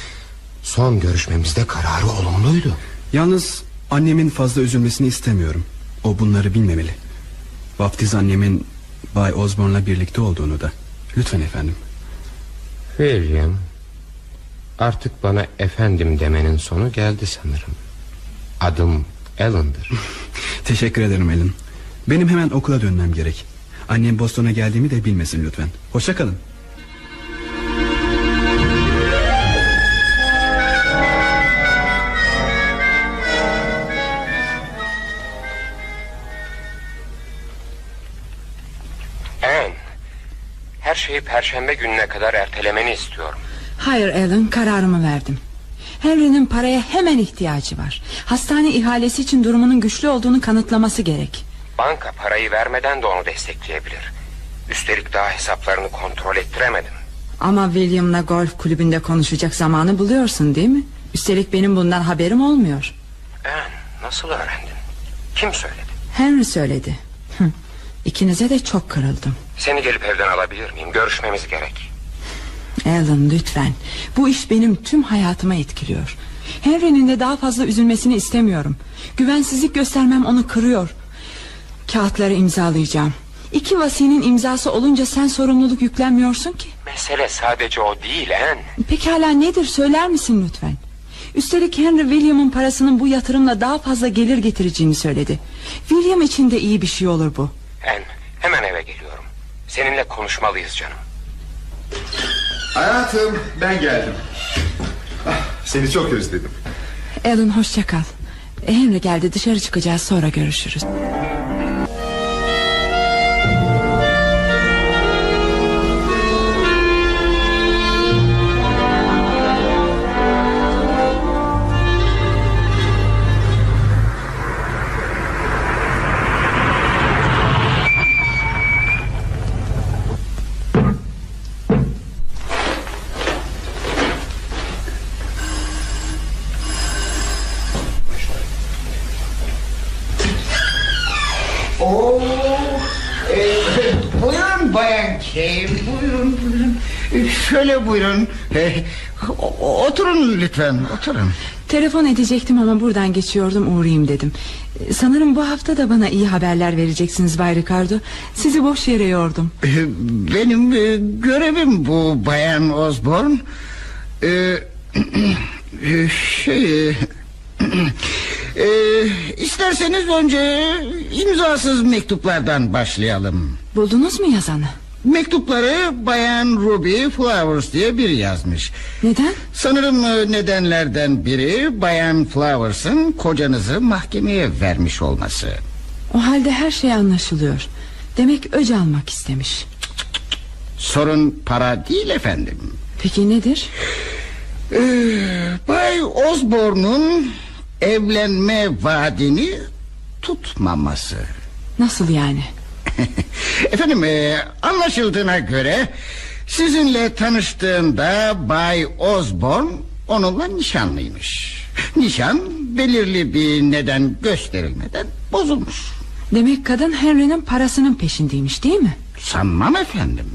Son görüşmemizde kararı olumluydu. Yalnız annemin fazla üzülmesini istemiyorum. O bunları bilmemeli. Vaftiz annemin Bay Osborne'la birlikte olduğunu da. Lütfen efendim. William Artık bana efendim demenin sonu geldi sanırım Adım Alan'dır Teşekkür ederim Ellen. Benim hemen okula dönmem gerek. Annem Boston'a geldiğimi de bilmesin lütfen. Hoşçakalın. Her şeyi perşembe gününe kadar ertelemeni istiyorum Hayır Alan kararımı verdim. Henry'nin paraya hemen ihtiyacı var. Hastane ihalesi için durumunun güçlü olduğunu kanıtlaması gerek. Banka parayı vermeden de onu destekleyebilir Üstelik daha hesaplarını kontrol ettiremedim Ama William'la golf kulübünde konuşacak zamanı buluyorsun değil mi? Üstelik benim bundan haberim olmuyor. Anne nasıl öğrendin Kim söyledi Henry söyledi. Hı. İkinize de çok kırıldım. Seni gelip evden alabilir miyim görüşmemiz gerek Alan lütfen. Bu iş benim tüm hayatımı etkiliyor. Henry'nin de daha fazla üzülmesini istemiyorum. Güvensizlik göstermem onu kırıyor. Kağıtları imzalayacağım. İki vasinin imzası olunca sen sorumluluk yüklenmiyorsun ki. Mesele sadece o değil Anne Pekala nedir söyler misin lütfen? Üstelik Henry William'ın parasının bu yatırımla daha fazla gelir getireceğini söyledi. William için de iyi bir şey olur bu. Anne hemen eve geliyorum Seninle konuşmalıyız canım Hayatım ben geldim. Ah, Seni çok özledim. Alan hoşça kal. Henry geldi dışarı çıkacağız sonra görüşürüz. Şöyle buyurun. E, oturun lütfen, oturun. Telefon edecektim ama buradan geçiyordum uğrayayım dedim. Ee, Sanırım bu hafta da bana iyi haberler vereceksiniz Bay Ricardo. Sizi boş yere yordum. Benim e, görevim bu Bayan Osborne. E, e, şey... e, e, isterseniz önce imzasız mektuplardan başlayalım. Buldunuz mu yazanı? Mektupları Bayan Ruby Flowers diye biri yazmış. Neden? Sanırım e, nedenlerden biri Bayan Flowers'ın kocanızı mahkemeye vermiş olması. O halde her şey anlaşılıyor. Demek öc almak istemiş. Sorun para değil efendim. Peki nedir? Ee, Bay Osborne'un evlenme vaadini tutmaması. Nasıl yani? Efendim e, anlaşıldığına göre sizinle tanıştığında Bay Osborne onunla nişanlıymış. Nişan belirli bir neden gösterilmeden bozulmuş. Demek kadın Henry'nin parasının peşindeymiş değil mi? Sanmam efendim.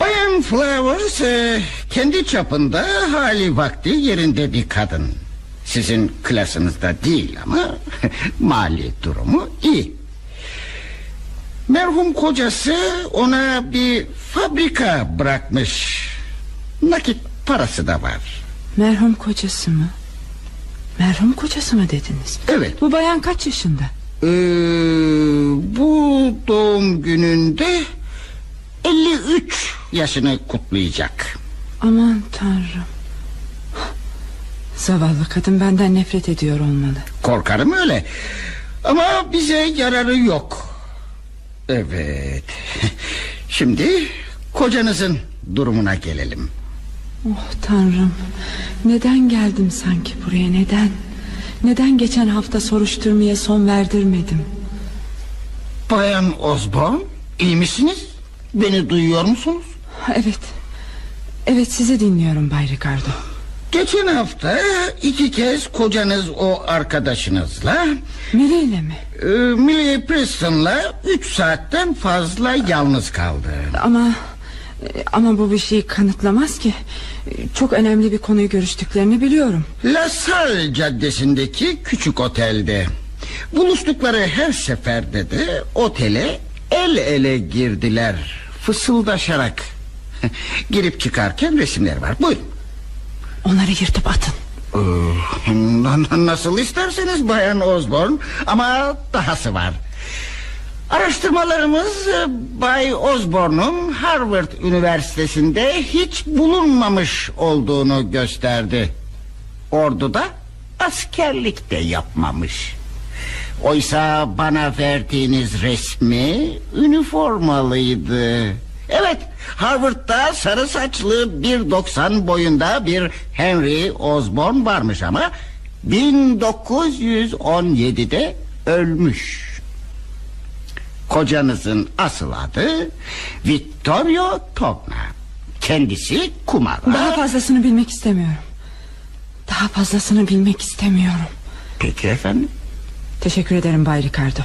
Bayan Flowers e, kendi çapında hali vakti yerinde bir kadın. Sizin klasınızda değil ama mali durumu iyi. Merhum kocası ona bir fabrika bırakmış. Nakit parası da var. Merhum kocası mı? Merhum kocası mı dediniz? Evet. Bu bayan kaç yaşında? Ee, bu doğum gününde 53 yaşını kutlayacak. Aman tanrım. Zavallı kadın benden nefret ediyor olmalı. Korkarım öyle. Ama bize yararı yok. Evet. Şimdi kocanızın durumuna gelelim. Oh tanrım. Neden geldim sanki buraya neden? Neden geçen hafta soruşturmaya son verdirmedim? Bayan Osborne iyi misiniz? Beni duyuyor musunuz? Evet. Evet sizi dinliyorum Bay Ricardo. Geçen hafta iki kez kocanız o arkadaşınızla... Millie ile mi? E, Millie Preston'la üç saatten fazla yalnız kaldı. Ama ama bu bir şeyi kanıtlamaz ki. Çok önemli bir konuyu görüştüklerini biliyorum. La Salle caddesindeki küçük otelde. Buluştukları her seferde de otele el ele girdiler. Fısıldaşarak. Girip çıkarken resimler var. Buyurun. Onları yırtıp atın. Na- Nasıl isterseniz Bayan Osborne Ama dahası var Araştırmalarımız e, Bay Osborne'un Harvard Üniversitesi'nde hiç bulunmamış olduğunu gösterdi. Orduda askerlik de yapmamış. Oysa bana verdiğiniz resmi üniformalıydı. Evet, Harvard'da sarı saçlı 1.90 boyunda bir Henry Osborne varmış ama 1917'de ölmüş. Kocanızın asıl adı Vittorio Togna. Kendisi kumara. Daha fazlasını bilmek istemiyorum. Daha fazlasını bilmek istemiyorum. Peki efendim. Teşekkür ederim Bay Ricardo.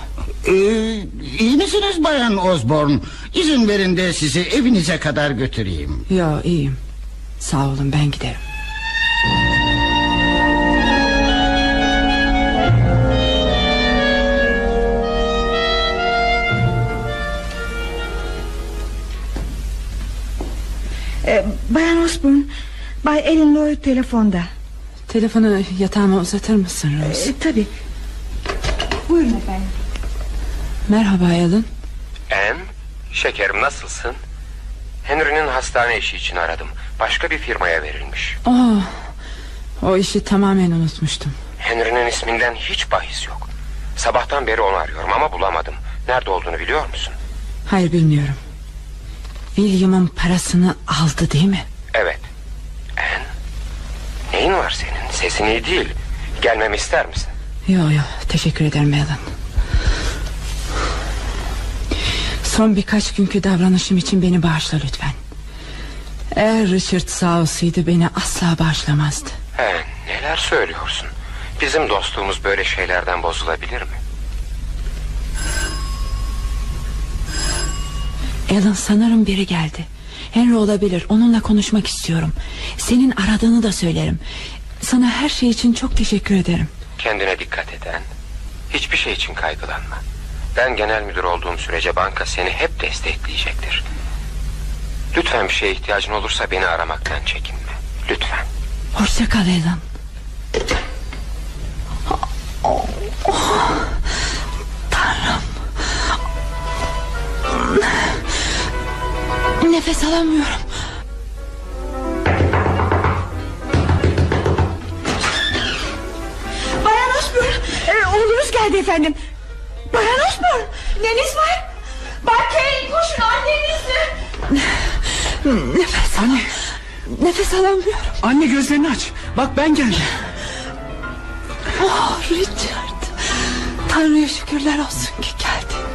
Ee, iyi misiniz Bayan Osborne? İzin verin de sizi evinize kadar götüreyim. Yo iyiyim. Sağ olun ben giderim. Ee, Bayan Osborne Bay Ellen Lloyd telefonda Telefonu yatağıma uzatır mısın Rose? ee, Tabi Buyurun efendim Merhaba Alan. En, şekerim nasılsın? Henry'nin hastane işi için aradım. Başka bir firmaya verilmiş. Oh, o işi tamamen unutmuştum. Henry'nin isminden hiç bahis yok. Sabahtan beri onu arıyorum ama bulamadım. Nerede olduğunu biliyor musun? Hayır bilmiyorum. William'ın parasını aldı değil mi? Evet. En, neyin var senin? Sesin iyi değil. Gelmemi ister misin? Yo yo teşekkür ederim Alan. Son birkaç günkü davranışım için beni bağışla lütfen. Eğer Richard sağ olsaydı beni asla bağışlamazdı. He, neler söylüyorsun? Bizim dostluğumuz böyle şeylerden bozulabilir mi? Alan sanırım biri geldi. Henry olabilir onunla konuşmak istiyorum. Senin aradığını da söylerim. Sana her şey için çok teşekkür ederim. Kendine dikkat eden. Hiçbir şey için kaygılanma. Ben genel müdür olduğum sürece banka seni hep destekleyecektir. Lütfen bir şeye ihtiyacın olursa beni aramaktan çekinme. Lütfen. Hoşça kal Alan. Oh, oh. Tanrım. Nefes alamıyorum. Bayan Osborne ee, Oğlunuz geldi efendim. Bayan Osborne Neniz var? Bay Kane koşun annenizi Nefes Anne. Nefes alamıyorum. Anne gözlerini aç. Bak ben geldim. Oh Richard. Tanrı'ya şükürler olsun ki geldin.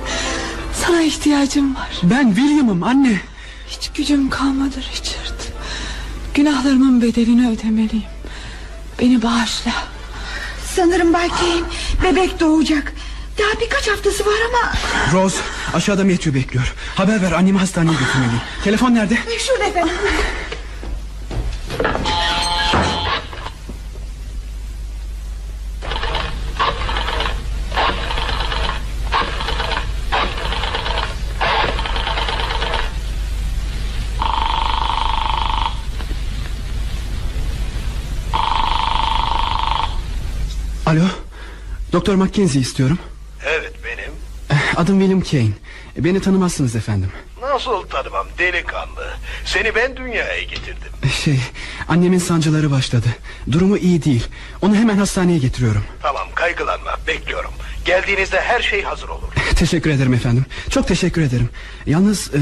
Sana ihtiyacım var. Ben William'ım anne. Hiç gücüm kalmadı Richard. Günahlarımın bedelini ödemeliyim. Beni bağışla Sanırım Bay Kane Bebek doğacak. Daha birkaç haftası var ama Rose aşağıda Matthew bekliyor. Haber ver annemi hastaneye götürmeliyim. Telefon nerede? Şurada efendim Alo Doktor Mackenzie istiyorum Evet benim. Adım William Kane Beni tanımazsınız efendim Nasıl tanımam delikanlı. Seni ben dünyaya getirdim. Şey annemin sancıları başladı Durumu iyi değil Onu hemen hastaneye getiriyorum Tamam kaygılanma bekliyorum. Geldiğinizde her şey hazır olur. Teşekkür ederim efendim Çok teşekkür ederim Yalnız e,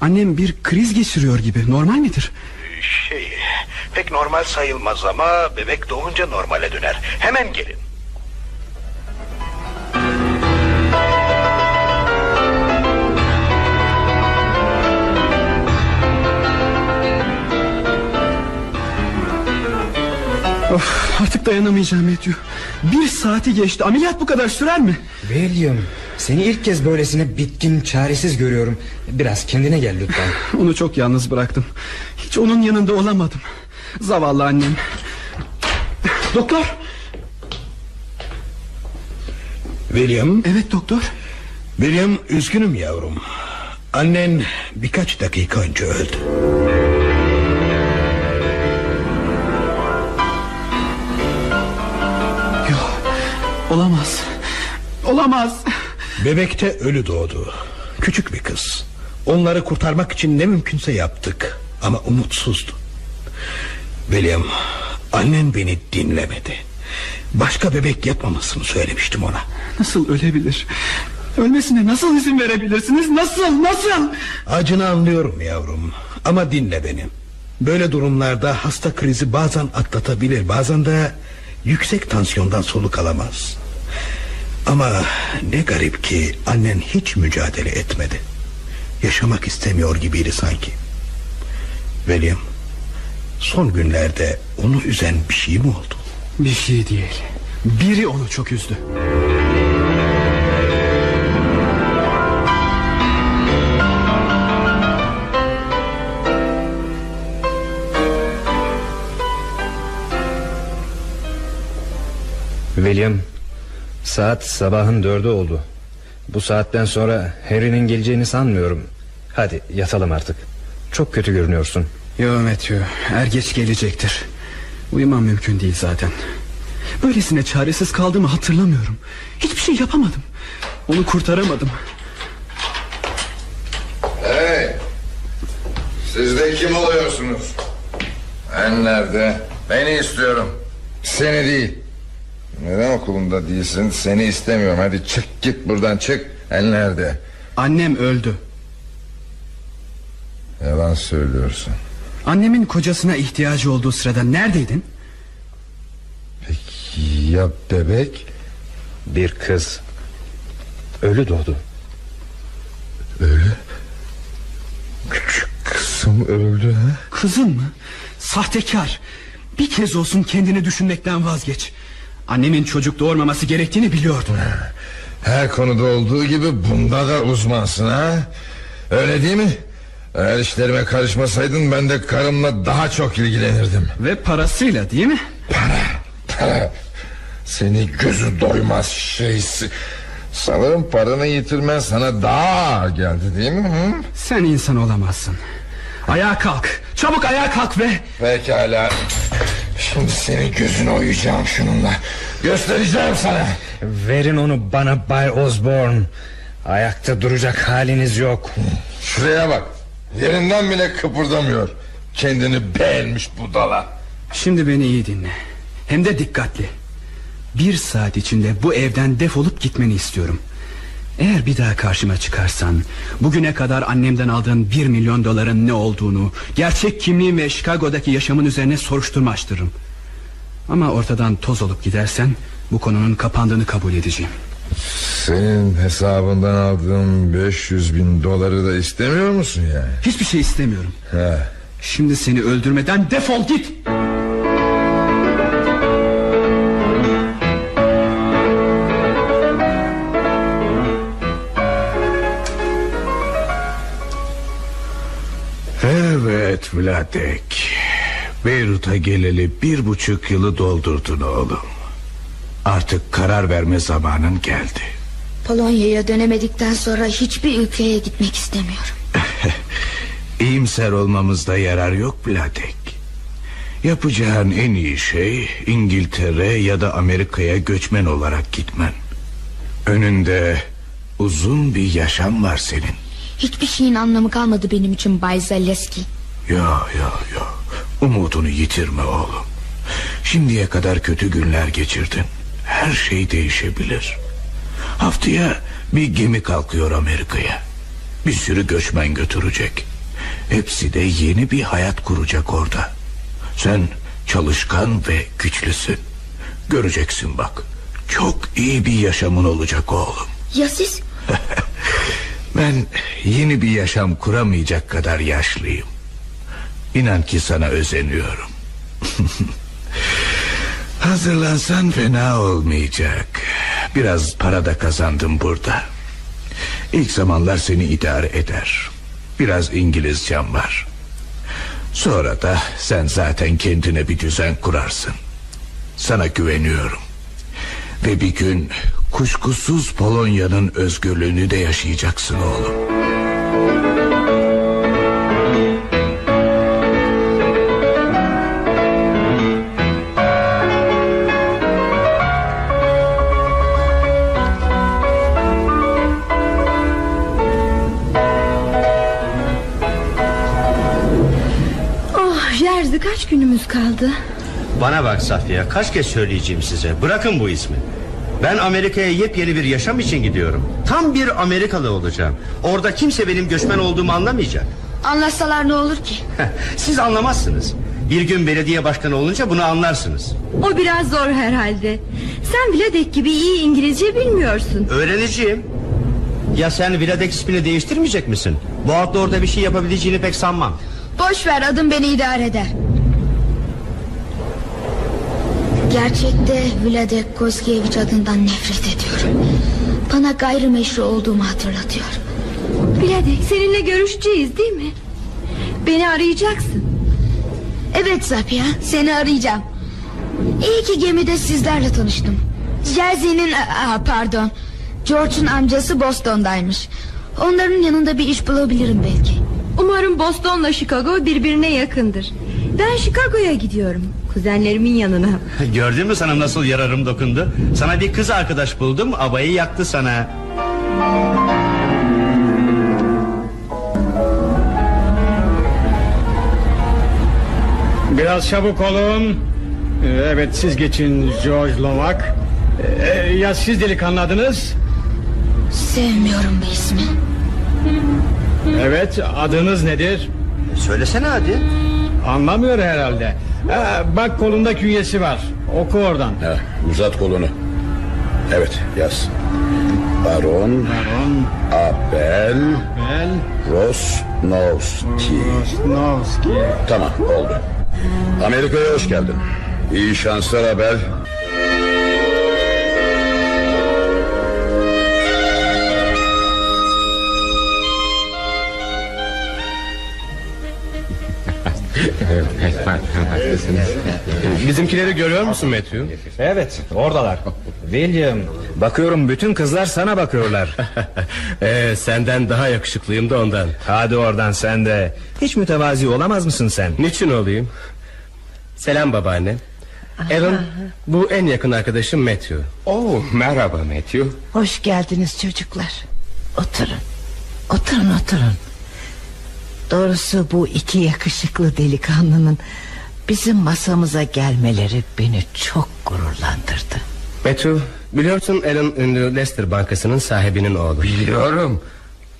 annem bir kriz geçiriyor gibi Normal midir? Şey pek normal sayılmaz ama bebek doğunca normale döner. Hemen gelin. Of, artık dayanamayacağım Matthew. Bir saati geçti. Ameliyat bu kadar sürer mi? William seni ilk kez böylesine bitkin çaresiz görüyorum Biraz kendine gel lütfen Onu çok yalnız bıraktım. Hiç onun yanında olamadım. Zavallı annem. Doktor. William. Evet doktor. William üzgünüm yavrum. Annen birkaç dakika önce öldü. Olamaz. Olamaz. Bebekte ölü doğdu. Küçük bir kız. Onları kurtarmak için ne mümkünse yaptık. Ama umutsuzdu. William, annen beni dinlemedi. Başka bebek yapmamasını söylemiştim ona. Nasıl ölebilir? Ölmesine nasıl izin verebilirsiniz? Nasıl? Nasıl? Acını anlıyorum yavrum. Ama dinle beni. Böyle durumlarda hasta krizi bazen atlatabilir. Bazen de yüksek tansiyondan soluk alamaz. Ama ne garip ki annen hiç mücadele etmedi. Yaşamak istemiyor gibiydi sanki. William, son günlerde onu üzen bir şey mi oldu? Bir şey değil. Biri onu çok üzdü. William Saat sabahın dördü oldu. Bu saatten sonra Harry'nin geleceğini sanmıyorum. Hadi yatalım artık. Çok kötü görünüyorsun. Yo Matthew er geç gelecektir. Uyumam mümkün değil zaten. Böylesine çaresiz kaldığımı hatırlamıyorum. Hiçbir şey yapamadım. Onu kurtaramadım. Hey! Siz de kim oluyorsunuz? Ben nerede? Beni istiyorum. Seni değil Neden okulumda değilsin? Seni istemiyorum. Hadi çık git buradan çık. El nerede? Annem öldü. Yalan söylüyorsun. Annemin kocasına ihtiyacı olduğu sırada neredeydin? Peki ya bebek? Bir kız. Ölü doğdu. Ölü? Küçük kızım öldü ha? Kızın mı? Sahtekar. Bir kez olsun kendini düşünmekten vazgeç Annemin çocuk doğurmaması gerektiğini biliyordum. Her konuda olduğu gibi bunda da uzmansın ha? Öyle değil mi? Eğer işlerime karışmasaydın ben de karımla daha çok ilgilenirdim. Ve parasıyla değil mi? Para Seni gözü doymaz şeysi Sanırım paranı yitirmen sana daha geldi değil mi? Hı? Sen insan olamazsın. Ayağa kalk. Çabuk ayağa kalk ve Pekala Şimdi senin gözünü oyacağım şununla. Göstereceğim sana. Verin onu bana Bay Osborne. Ayakta duracak haliniz yok. Şuraya bak. Yerinden bile kıpırdamıyor. Kendini beğenmiş budala Şimdi beni iyi dinle. Hem de dikkatli. Bir saat içinde bu evden defolup gitmeni istiyorum Eğer bir daha karşıma çıkarsan Bugüne kadar annemden aldığın bir milyon doların ne olduğunu Gerçek kimliğin ve Chicago'daki yaşamın üzerine soruşturma açtırırım Ama ortadan toz olup gidersen Bu konunun kapandığını kabul edeceğim Senin hesabından aldığım 500 bin doları da istemiyor musun yani? Hiçbir şey istemiyorum He. Şimdi seni öldürmeden defol git Evet Vladek Beyrut'a geleli bir buçuk yılı doldurdun oğlum. Artık karar verme zamanın geldi. Polonya'ya dönemedikten sonra hiçbir ülkeye gitmek istemiyorum. İyimser olmamızda yarar yok Vladek Yapacağın en iyi şey İngiltere ya da Amerika'ya göçmen olarak gitmen. Önünde uzun bir yaşam var senin. Hiçbir şeyin anlamı kalmadı benim için Bay Zaleski. Ya ya ya. Umudunu yitirme oğlum. Şimdiye kadar kötü günler geçirdin. Her şey değişebilir. Haftaya bir gemi kalkıyor Amerika'ya. Bir sürü göçmen götürecek. Hepsi de yeni bir hayat kuracak orada. Sen çalışkan ve güçlüsün. Göreceksin bak. Çok iyi bir yaşamın olacak oğlum. Ya siz? Ben yeni bir yaşam kuramayacak kadar yaşlıyım İnan ki sana özeniyorum Hazırlansan fena olmayacak. Biraz para da kazandım burada. İlk zamanlar seni idare eder. Biraz İngilizcem var. Sonra da sen zaten kendine bir düzen kurarsın. Sana güveniyorum. Ve bir gün kuşkusuz Polonya'nın özgürlüğünü de yaşayacaksın oğlum. Kaç günümüz kaldı? Bana bak Safiye kaç kez söyleyeceğim size Bırakın bu ismi Ben Amerika'ya yepyeni bir yaşam için gidiyorum Tam bir Amerikalı olacağım Orada kimse benim göçmen olduğumu anlamayacak Anlasalar ne olur ki? Siz anlamazsınız Bir gün belediye başkanı olunca bunu anlarsınız O biraz zor herhalde. Sen Vladek gibi iyi İngilizce bilmiyorsun. Öğreneceğim Ya sen Viladek ismini değiştirmeyecek misin? Bu adla orada bir şey yapabileceğini pek sanmam Boş ver adım beni idare eder. Gerçekte Vladek Koskievich adından nefret ediyorum. Bana gayrimeşru olduğumu hatırlatıyor. Vladek seninle görüşeceğiz değil mi? Beni arayacaksın. Evet Zapiya seni arayacağım. İyi ki gemide sizlerle tanıştım. Jersey'nin aa, pardon George'un amcası Boston'daymış. Onların yanında bir iş bulabilirim belki. Umarım Boston'la Chicago birbirine yakındır. Ben Chicago'ya gidiyorum. Kuzenlerimin yanına. Gördün mü sana nasıl yararım dokundu Sana bir kız arkadaş buldum Abayı yaktı sana Biraz çabuk olun. Evet siz geçin George Lomak. Ee, ya siz delikanlı adınız? Sevmiyorum bu ismi. Evet adınız nedir? Söylesene hadi. Anlamıyor herhalde. Ha, bak kolunda künyesi var. Oku oradan. Uzat kolunu. Evet yaz. Baron, Baron Abel, Bel Rosnowski. Rosnowski. Tamam oldu. Amerika'ya hoş geldin. İyi şanslar Abel. Bizimkileri görüyor musun Matthew? Evet oradalar William bakıyorum bütün kızlar sana bakıyorlar ee, Senden daha yakışıklıyım da ondan Hadi oradan sen de Hiç mütevazi olamaz mısın sen Niçin olayım? Selam babaanne Aaron bu en yakın arkadaşım Matthew Oh merhaba Matthew Hoş geldiniz çocuklar. Oturun. Oturun oturun. Doğrusu bu iki yakışıklı delikanlının bizim masamıza gelmeleri beni çok gururlandırdı. Matthew biliyorsun Alan ünlü Leicester Bankası'nın sahibinin oğlu. Biliyorum.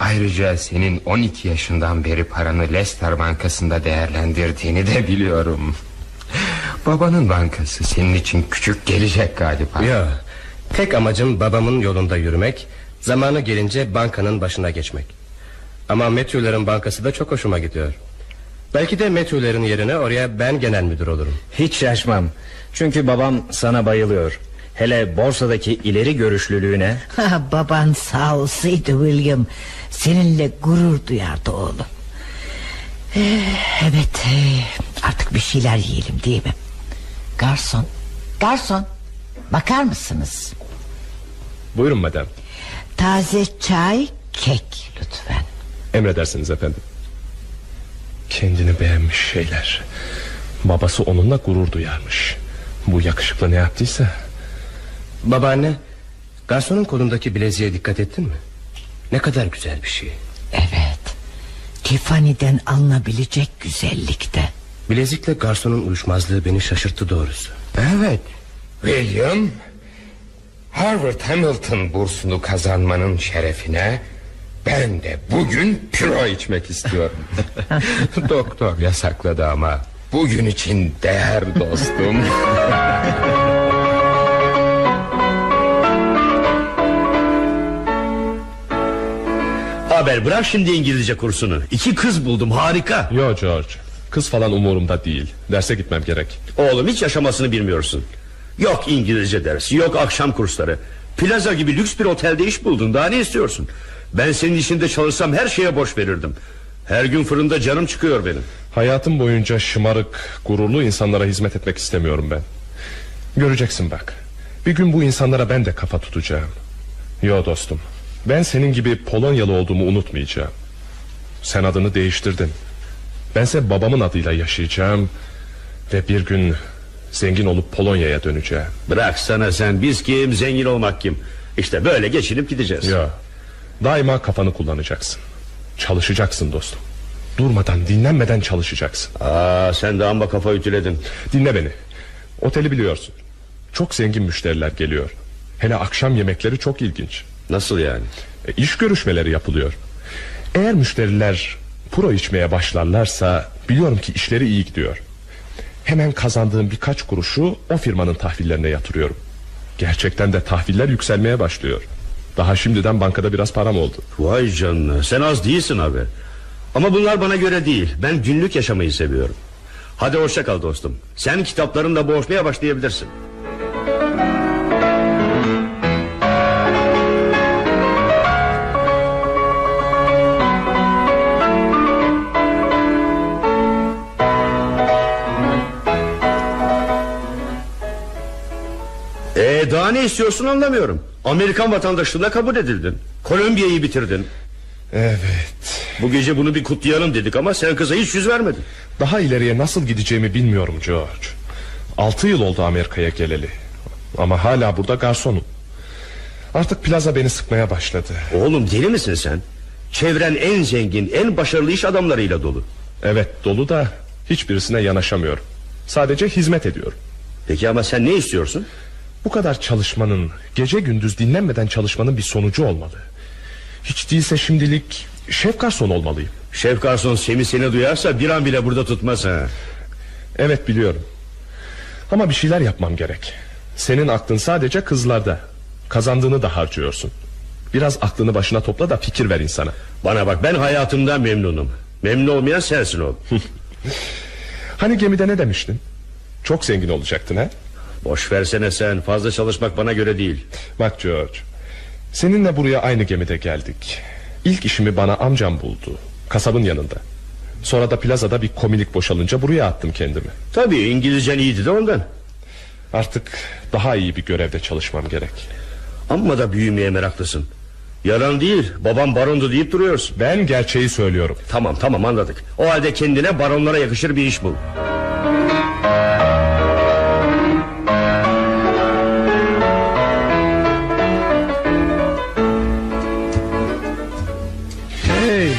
Ayrıca senin 12 yaşından beri paranı Leicester Bankası'nda değerlendirdiğini de biliyorum. Babanın bankası senin için küçük gelecek galiba. Yok Tek amacım babamın yolunda yürümek Zamanı gelince bankanın başına geçmek. Ama Matthew'lerin bankası da çok hoşuma gidiyor Belki de Matthew'lerin yerine oraya ben genel müdür olurum Hiç şaşmam Çünkü babam sana bayılıyor Hele borsadaki ileri görüşlülüğüne Ha, Baban sağ olsaydı William seninle gurur duyardı oğlum. Ee, evet e, artık bir şeyler yiyelim değil mi? Garson, garson bakar mısınız? Buyurun madem Taze çay, kek lütfen. Emredersiniz efendim Kendini beğenmiş şeyler Babası onunla gurur duyarmış Bu yakışıklı ne yaptıysa Babaanne Garsonun kolundaki bileziğe dikkat ettin mi? Ne kadar güzel bir şey Evet. Tiffany'den alınabilecek güzellikte. Bilezikle garsonun uyuşmazlığı beni şaşırttı doğrusu Evet William Harvard Hamilton bursunu kazanmanın şerefine Ben de bugün püro içmek istiyorum. Doktor yasakladı ama. Bugün için değer dostum. Haber bırak şimdi İngilizce kursunu. İki kız buldum harika. Yo George. Kız falan umurumda değil. Derse gitmem gerek. Oğlum hiç yaşamasını bilmiyorsun. Yok İngilizce dersi yok akşam kursları. Plaza gibi lüks bir otelde iş buldun daha ne istiyorsun Ben senin işinde çalışsam her şeye boş verirdim Her gün fırında canım çıkıyor benim Hayatım boyunca şımarık, gururlu insanlara hizmet etmek istemiyorum ben. Göreceksin bak. Bir gün bu insanlara ben de kafa tutacağım. Yo dostum. Ben senin gibi Polonyalı olduğumu unutmayacağım. Sen adını değiştirdin. Bense babamın adıyla yaşayacağım. Ve bir gün zengin olup Polonya'ya döneceğim. Bırak sana sen biz kim zengin olmak kim İşte böyle geçinip gideceğiz Ya daima kafanı kullanacaksın. Çalışacaksın dostum. Durmadan dinlenmeden çalışacaksın. Aa, sen de amma kafa ütüledin. Dinle beni. Oteli biliyorsun. Çok zengin müşteriler geliyor. Hele akşam yemekleri çok ilginç. Nasıl yani? E, iş görüşmeleri yapılıyor. Eğer müşteriler puro içmeye başlarlarsa biliyorum ki işleri iyi gidiyor. Hemen kazandığım birkaç kuruşu o firmanın tahvillerine yatırıyorum. Gerçekten de tahviller yükselmeye başlıyor. Daha şimdiden bankada biraz param oldu. Vay canına sen az değilsin abi. Ama bunlar bana göre değil Ben günlük yaşamayı seviyorum. Hadi hoşça kal dostum Sen kitaplarınla boğuşmaya başlayabilirsin. Ee, daha ne istiyorsun anlamıyorum Amerikan vatandaşlığına kabul edildin Kolombiya'yı bitirdin Evet Bu gece bunu bir kutlayalım dedik ama sen kıza hiç yüz vermedin Daha ileriye nasıl gideceğimi bilmiyorum George. Altı yıl oldu Amerika'ya geleli. Ama hala burada garsonum. Artık plaza beni sıkmaya başladı. Oğlum deli misin sen? Çevren en zengin, en başarılı iş adamlarıyla dolu. Evet dolu da hiçbirisine yanaşamıyorum. Sadece hizmet ediyorum. Peki ama sen ne istiyorsun? Bu kadar çalışmanın, gece gündüz dinlenmeden çalışmanın bir sonucu olmalı. Hiç değilse şimdilik şef garson olmalıyım. Şef garson Semih seni duyarsa bir an bile burada tutmaz ha. Evet biliyorum. Ama bir şeyler yapmam gerek. Senin aklın sadece kızlarda. Kazandığını da harcıyorsun. Biraz aklını başına topla da fikir ver insana. Bana bak ben hayatımdan memnunum. Memnun olmayan sensin ol. hani gemide ne demiştin? Çok zengin olacaktın ha? Boş versene sen fazla çalışmak bana göre değil. Bak George. Seninle buraya aynı gemide geldik. İlk işimi bana amcam buldu. Kasabın yanında. Sonra da plazada bir komilik boşalınca buraya attım kendimi. Tabii İngilizcen iyiydi de ondan. Artık daha iyi bir görevde çalışmam gerek. Amma da büyümeye meraklısın. Yalan değil babam barondu deyip duruyorsun. Ben gerçeği söylüyorum. Tamam tamam anladık. O halde kendine baronlara yakışır bir iş bul.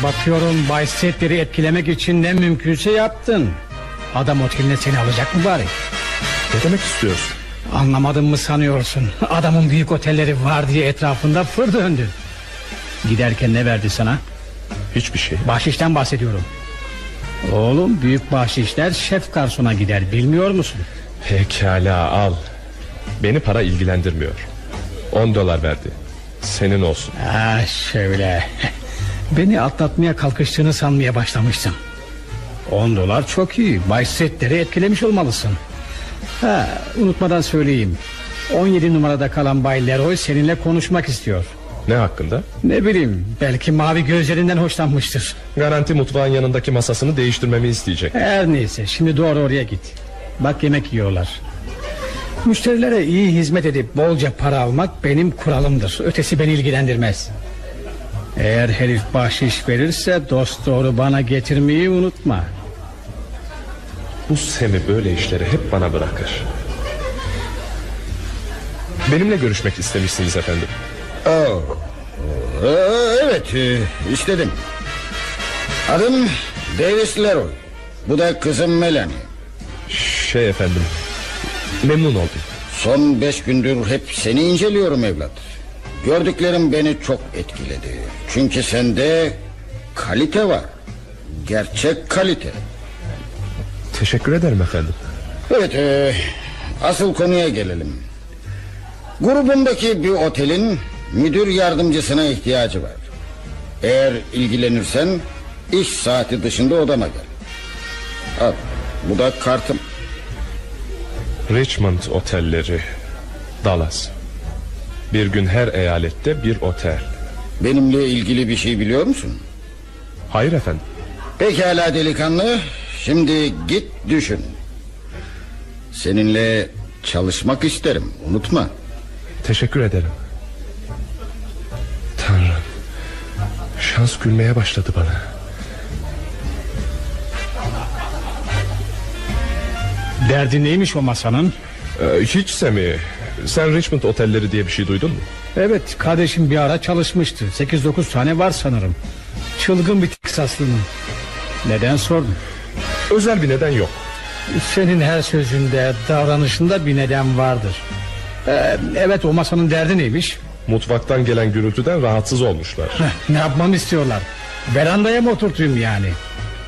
Bakıyorum Bay Setler'i etkilemek için ne mümkünse yaptın. Adam oteline seni alacak mı bari? Ne demek istiyorsun? Anlamadın mı sanıyorsun? Adamın büyük otelleri var diye etrafında fır döndün. Giderken ne verdi sana? Hiçbir şey. Bahşişten bahsediyorum. Oğlum büyük bahşişler şef garsona gider bilmiyor musun? Pekala al. Beni para ilgilendirmiyor. 10 dolar verdi. Senin olsun. Ha şöyle. Beni atlatmaya kalkıştığını sanmaya başlamıştım. 10 dolar çok iyi. Bay Setler'i etkilemiş olmalısın. Ha, unutmadan söyleyeyim. 17 numarada kalan Bay Leroy seninle konuşmak istiyor. Ne hakkında? Ne bileyim belki mavi gözlerinden hoşlanmıştır. Garanti mutfağın yanındaki masasını değiştirmemi isteyecek. Her neyse şimdi doğru oraya git. Bak yemek yiyorlar. Müşterilere iyi hizmet edip bolca para almak benim kuralımdır. Ötesi beni ilgilendirmez. Eğer herif bahşiş verirse dost doğru bana getirmeyi unutma. Bu Semi böyle işleri hep bana bırakır. Benimle görüşmek istemişsiniz efendim. Oh. Ee, Evet e, istedim Adım Davis Leroy Bu da kızım Melanie Şey efendim Memnun oldum Son beş gündür hep seni inceliyorum evlat Gördüklerim beni çok etkiledi. Çünkü sende kalite var. Gerçek kalite. Teşekkür ederim efendim. Evet e, asıl konuya gelelim. Grubumdaki bir otelin müdür yardımcısına ihtiyacı var. Eğer ilgilenirsen iş saati dışında odama gel. Al bu da kartım. Richmond otelleri Dallas Bir gün her eyalette bir otel. Benimle ilgili bir şey biliyor musun? Hayır efendim. Pekala delikanlı Şimdi git düşün. Seninle çalışmak isterim unutma. Teşekkür ederim. Tanrım Şans gülmeye başladı bana. Derdi neymiş o masanın? Ee, hiç Semi Sen Richmond otelleri diye bir şey duydun mu? Evet kardeşim bir ara çalışmıştı 8-9 tane var sanırım Çılgın bir Teksaslının Neden sordun? Özel bir neden yok Senin her sözünde davranışında bir neden vardır Ee, Evet o masanın derdi neymiş? Mutfaktan gelen gürültüden rahatsız olmuşlar ne yapmamı istiyorlar? Verandaya mı oturtayım yani?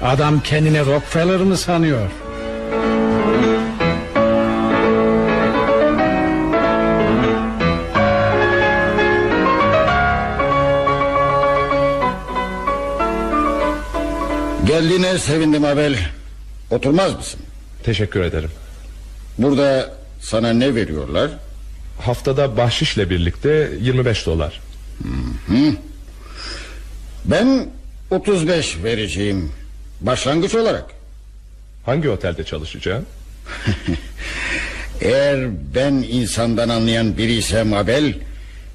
Adam kendine Rockefeller mı sanıyor? Geldiğine sevindim Abel Oturmaz mısın? Teşekkür ederim Burada sana ne veriyorlar? Haftada bahşişle birlikte 25 dolar Hı? Ben 35 vereceğim Başlangıç olarak Hangi otelde çalışacağım? Eğer ben insandan anlayan biriysem Abel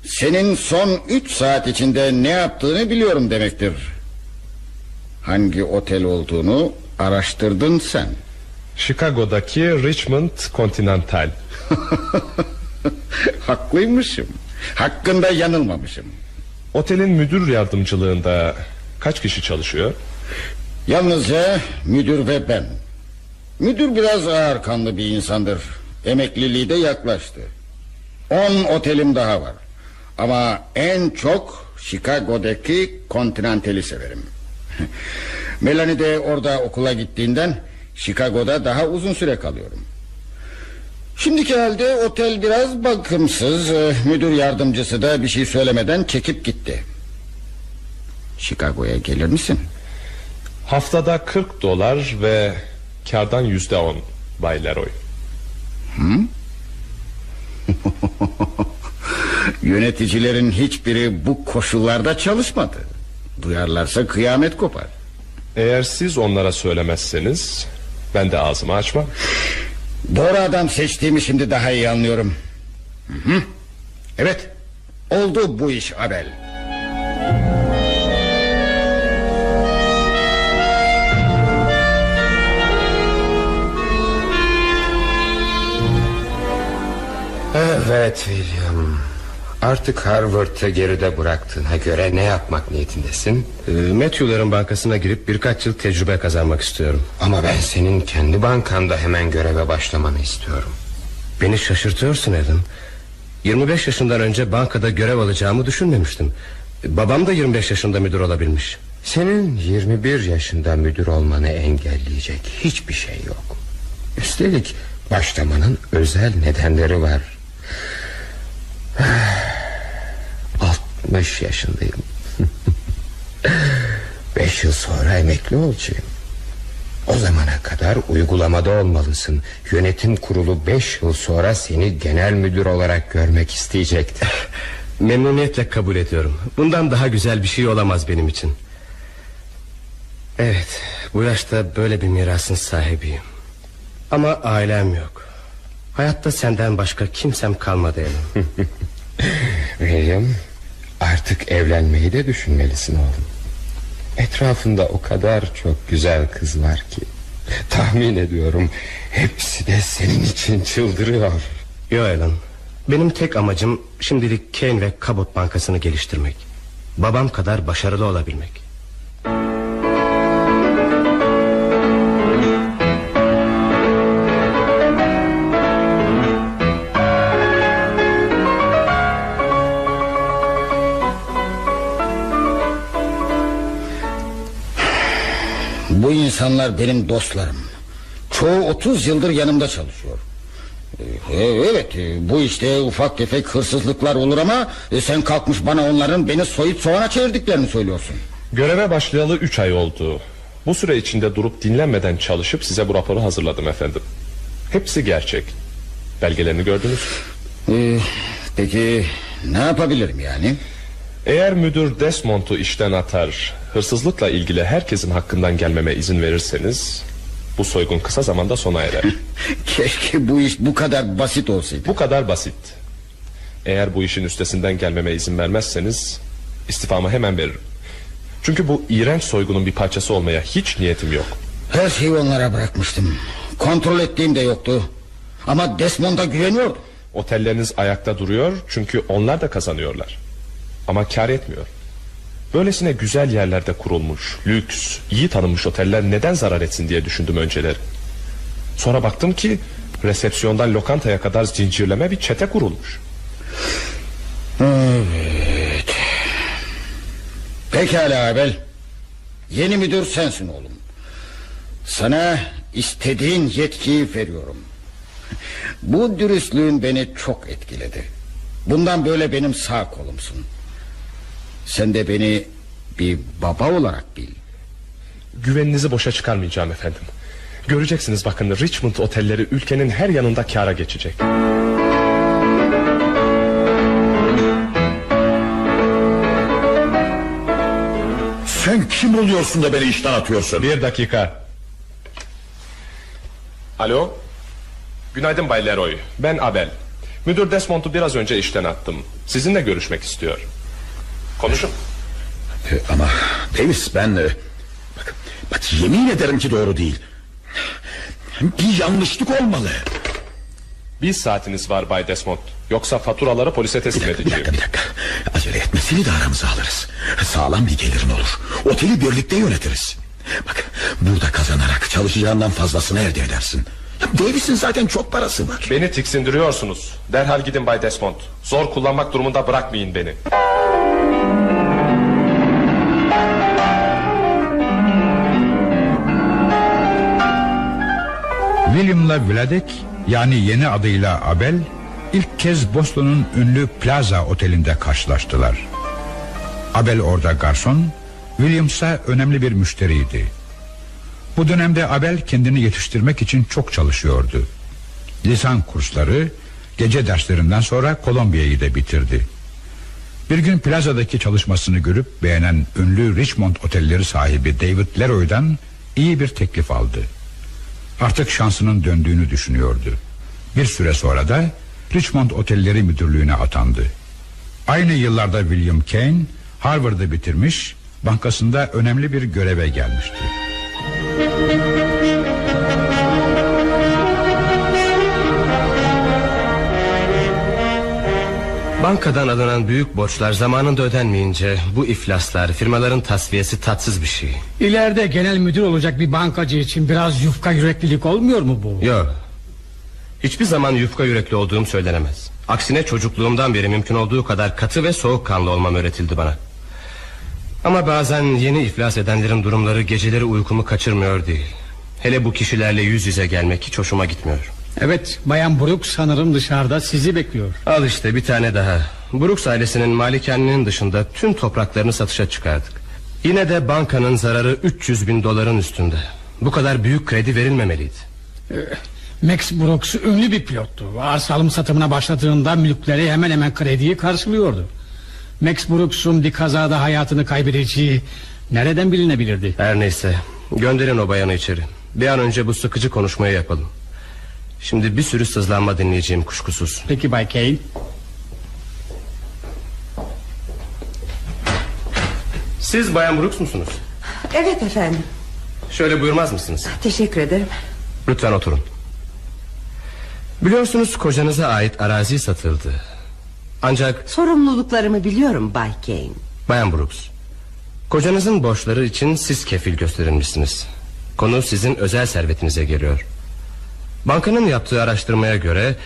Senin son 3 saat içinde ne yaptığını biliyorum demektir Hangi otel olduğunu araştırdın sen? Chicago'daki Richmond Continental. Haklıymışım. Hakkında yanılmamışım. Otelin müdür yardımcılığında kaç kişi çalışıyor? Yalnızca müdür ve ben. Müdür biraz ağır kanlı bir insandır. Emekliliği de yaklaştı. On otelim daha var. Ama en çok Chicago'daki Continental'i severim Melanie de orada okula gittiğinden Chicago'da daha uzun süre kalıyorum Şimdiki halde otel biraz bakımsız Ee, Müdür yardımcısı da bir şey söylemeden çekip gitti Chicago'ya gelir misin? Haftada 40 dolar ve kardan yüzde on Bay Leroy Hı? Yöneticilerin hiçbiri bu koşullarda çalışmadı. Duyarlarsa kıyamet kopar. Eğer siz onlara söylemezseniz ben de ağzımı açmam. Doğru adam seçtiğimi şimdi daha iyi anlıyorum. Hı hı. Evet, oldu bu iş Abel. Evet Artık Harvard'ı geride bıraktığına göre ne yapmak niyetindesin? Ee, Matthew'ların bankasına girip birkaç yıl tecrübe kazanmak istiyorum. Ama ben senin kendi bankanda hemen göreve başlamanı istiyorum. Beni şaşırtıyorsun Alan. 25 yaşından önce bankada görev alacağımı düşünmemiştim. Babam da 25 yaşında müdür olabilmiş. Senin 21 yaşında müdür olmanı engelleyecek hiçbir şey yok. Üstelik başlamanın özel nedenleri var. 60 yaşındayım. Beş yıl sonra emekli olacağım. O zamana kadar uygulamada olmalısın. Yönetim kurulu beş yıl sonra seni genel müdür olarak görmek isteyecektir. Memnuniyetle kabul ediyorum. Bundan daha güzel bir şey olamaz benim için. Evet, bu yaşta böyle bir mirasın sahibiyim. Ama ailem yok. Hayatta senden başka kimsem kalmadı Alan. William artık evlenmeyi de düşünmelisin oğlum. Etrafında o kadar çok güzel kız var ki tahmin ediyorum hepsi de senin için çıldırıyor. Yo Alan. Benim tek amacım şimdilik Kane ve Cabot Bankası'nı geliştirmek. Babam kadar başarılı olabilmek. Bu insanlar benim dostlarım. Çoğu 30 yıldır yanımda çalışıyor. Ee, Evet e, bu işte ufak tefek hırsızlıklar olur ama e, Sen kalkmış bana onların beni soyup soğana çevirdiklerini söylüyorsun Göreve başlayalı 3 ay oldu. Bu süre içinde durup dinlenmeden çalışıp size bu raporu hazırladım efendim. Hepsi gerçek. Belgelerini gördünüz. Ee, peki ne yapabilirim yani? Eğer müdür Desmont'u işten atar, hırsızlıkla ilgili herkesin hakkından gelmeme izin verirseniz... ...bu soygun kısa zamanda sona erer. Keşke bu iş bu kadar basit olsaydı. Bu kadar basit. Eğer bu işin üstesinden gelmeme izin vermezseniz... ...istifamı hemen veririm. Çünkü bu iğrenç soygunun bir parçası olmaya hiç niyetim yok. Her şeyi onlara bırakmıştım. Kontrol ettiğim de yoktu. Ama Desmond'a güveniyordum. Otelleriniz ayakta duruyor çünkü onlar da kazanıyorlar. Ama kar etmiyor. Böylesine güzel yerlerde kurulmuş, lüks, iyi tanınmış oteller neden zarar etsin diye düşündüm önceleri. Sonra baktım ki resepsiyondan lokantaya kadar zincirleme bir çete kurulmuş. Evet. Pekala Abel. Yeni müdür sensin oğlum. Sana istediğin yetkiyi veriyorum. Bu dürüstlüğün beni çok etkiledi. Bundan böyle benim sağ kolumsun. Sen de beni bir baba olarak bil. Güveninizi boşa çıkarmayacağım efendim. Göreceksiniz bakın Richmond otelleri ülkenin her yanında kâra geçecek. Sen kim oluyorsun da beni işten atıyorsun? Bir dakika. Alo. Günaydın Bay Leroy. Ben Abel. Müdür Desmont'u biraz önce işten attım. Sizinle görüşmek istiyor. Konuşun. E, Ama Davis ben... e, Bak, bak yemin ederim ki doğru değil. Bir yanlışlık olmalı. Bir saatiniz var Bay Desmond. Yoksa faturaları polise teslim edeceğim. Bir dakika bir dakika. Acele etmesini de aramıza alırız. Sağlam bir gelirin olur. Oteli birlikte yönetiriz. Bak burada kazanarak çalışacağından fazlasını elde edersin. Davis'in zaten çok parası var. Beni tiksindiriyorsunuz. Derhal gidin Bay Desmond. Zor kullanmak durumunda bırakmayın beni. William'la Vladek yani yeni adıyla Abel ilk kez Boston'un ünlü Plaza Oteli'nde karşılaştılar. Abel orada garson, William ise önemli bir müşteriydi. Bu dönemde Abel kendini yetiştirmek için çok çalışıyordu. Lisan kursları, gece derslerinden sonra Kolombiya'yı da bitirdi. Bir gün plazadaki çalışmasını görüp beğenen ünlü Richmond otelleri sahibi David Leroy'dan iyi bir teklif aldı. Artık şansının döndüğünü düşünüyordu. Bir süre sonra da Richmond Otelleri Müdürlüğü'ne atandı. Aynı yıllarda William Kane Harvard'ı bitirmiş, bankasında önemli bir göreve gelmişti. Bankadan alınan büyük borçlar zamanında ödenmeyince bu iflaslar firmaların tasfiyesi tatsız bir şey. İleride genel müdür olacak bir bankacı için biraz yufka yüreklilik olmuyor mu bu? Yok. Hiçbir zaman yufka yürekli olduğum söylenemez. Aksine çocukluğumdan beri mümkün olduğu kadar katı ve soğukkanlı olmam öğretildi bana. Ama bazen yeni iflas edenlerin durumları geceleri uykumu kaçırmıyor değil. Hele bu kişilerle yüz yüze gelmek hiç hoşuma gitmiyor. Evet Bayan Brook sanırım dışarıda sizi bekliyor. Al işte bir tane daha. Brooks ailesinin malikanenin dışında tüm topraklarını satışa çıkardık. Yine de bankanın zararı 300 bin doların üstünde. Bu kadar büyük kredi verilmemeliydi. Ee, Max Brooks ünlü bir pilottu. Arsa alım satımına başladığında mülkleri hemen hemen krediyi karşılıyordu. Max Brooks'un bir kazada hayatını kaybedeceği nereden bilinebilirdi? Her neyse gönderin o bayanı içeri. Bir an önce bu sıkıcı konuşmayı yapalım. Şimdi bir sürü sızlanma dinleyeceğim kuşkusuz. Peki Bay Kane. Siz Bayan Brooks musunuz? Evet efendim. Şöyle buyurmaz mısınız? Teşekkür ederim. Lütfen oturun. Biliyorsunuz kocanıza ait arazi satıldı. Ancak Sorumluluklarımı biliyorum Bay Kane. Bayan Brooks Kocanızın borçları için siz kefil gösterilmişsiniz Konu sizin özel servetinize geliyor Bankanın yaptığı araştırmaya göre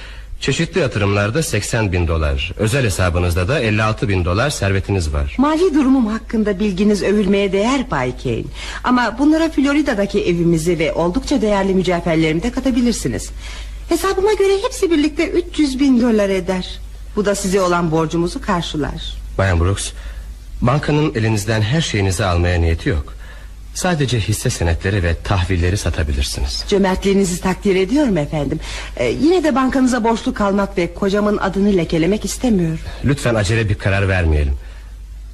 Çeşitli yatırımlarda 80 bin dolar Özel hesabınızda da 56 bin dolar servetiniz var Mali durumum hakkında bilginiz övülmeye değer Bay Kane. Ama bunlara Florida'daki evimizi ve oldukça değerli mücevherlerimi de katabilirsiniz. Hesabıma göre hepsi birlikte 300 bin dolar eder. Bu da size olan borcumuzu karşılar. Bayan Brooks Bankanın elinizden her şeyinizi almaya niyeti yok Sadece hisse senetleri ve tahvilleri satabilirsiniz. Cömertliğinizi takdir ediyorum efendim. Ee, yine de bankanıza borçlu kalmak ve kocamın adını lekelemek istemiyorum. Lütfen acele bir karar vermeyelim.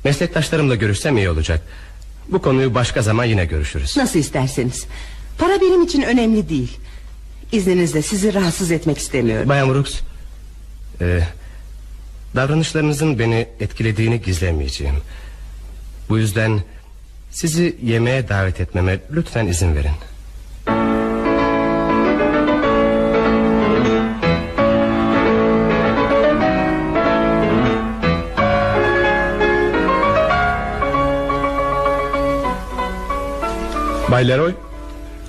Meslektaşlarımla görüşsem iyi olacak. Bu konuyu başka zaman yine görüşürüz. Nasıl isterseniz. Para benim için önemli değil. İzninizle sizi rahatsız etmek istemiyorum. Bayan Brooks, e, davranışlarınızın beni etkilediğini gizlemeyeceğim. Bu yüzden sizi yemeğe davet etmeme lütfen izin verin. Bay Leroy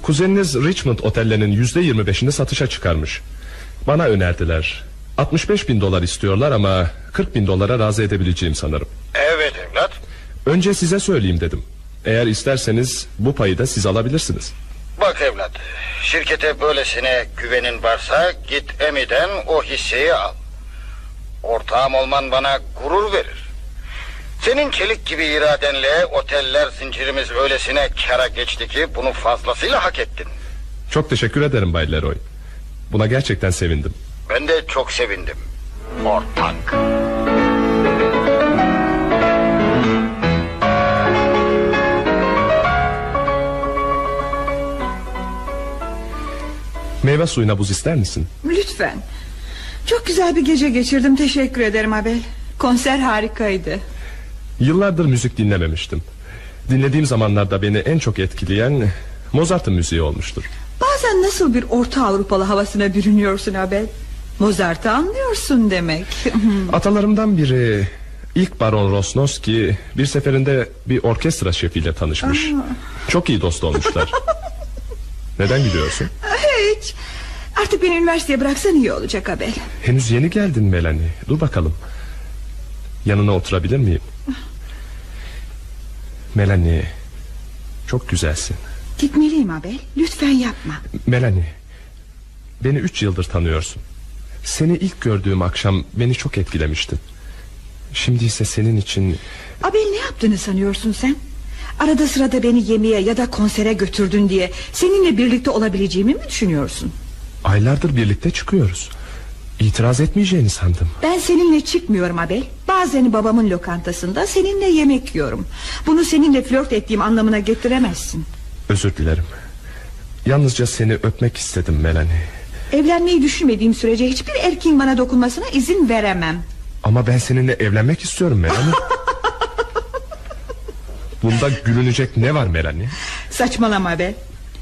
Kuzeniniz Richmond otellerinin yüzde yirmi beşini satışa çıkarmış Bana önerdiler 65 bin dolar istiyorlar ama 40 bin dolara razı edebileceğim sanırım Evet evlat. Önce size söyleyeyim dedim Eğer isterseniz bu payı da siz alabilirsiniz Bak evlat. Şirkete böylesine güvenin varsa git Emi'den o hisseyi al. Ortağım olman bana gurur verir. Senin çelik gibi iradenle oteller zincirimiz öylesine kara geçti ki bunu fazlasıyla hak ettin. Çok teşekkür ederim Bay Leroy Buna gerçekten sevindim Ben de çok sevindim. Ortak. Meyve suyuna buz ister misin? Lütfen. Çok güzel bir gece geçirdim teşekkür ederim Abel. Konser harikaydı. Yıllardır müzik dinlememiştim Dinlediğim zamanlarda beni en çok etkileyen Mozart'ın müziği olmuştur Bazen nasıl bir Orta Avrupalı havasına bürünüyorsun Abel. Mozart'ı anlıyorsun demek. Atalarımdan biri ilk Baron Rosnoski bir seferinde bir orkestra şefiyle tanışmış. Çok iyi dost olmuşlar. Neden gülüyorsun? Hiç. Artık beni üniversiteye bıraksan iyi olacak Abel. Henüz yeni geldin Melanie. Dur bakalım. Yanına oturabilir miyim? Melanie, çok güzelsin. Gitmeliyim Abel. Lütfen yapma. Melanie, beni üç yıldır tanıyorsun. Seni ilk gördüğüm akşam beni çok etkilemiştin. Şimdi ise senin için Abel ne yaptığını sanıyorsun sen? Arada sırada beni yemeğe ya da konsere götürdün diye seninle birlikte olabileceğimi mi düşünüyorsun? aylardır birlikte çıkıyoruz. İtiraz etmeyeceğini sandım. Ben seninle çıkmıyorum Abel. Bazen babamın lokantasında seninle yemek yiyorum. Bunu seninle flört ettiğim anlamına getiremezsin. Özür dilerim. Yalnızca seni öpmek istedim Melanie. Evlenmeyi düşünmediğim sürece hiçbir erkeğin bana dokunmasına izin veremem. Ama ben seninle evlenmek istiyorum Melanie. Bunda gülünecek ne var Melanie? Saçmalama be.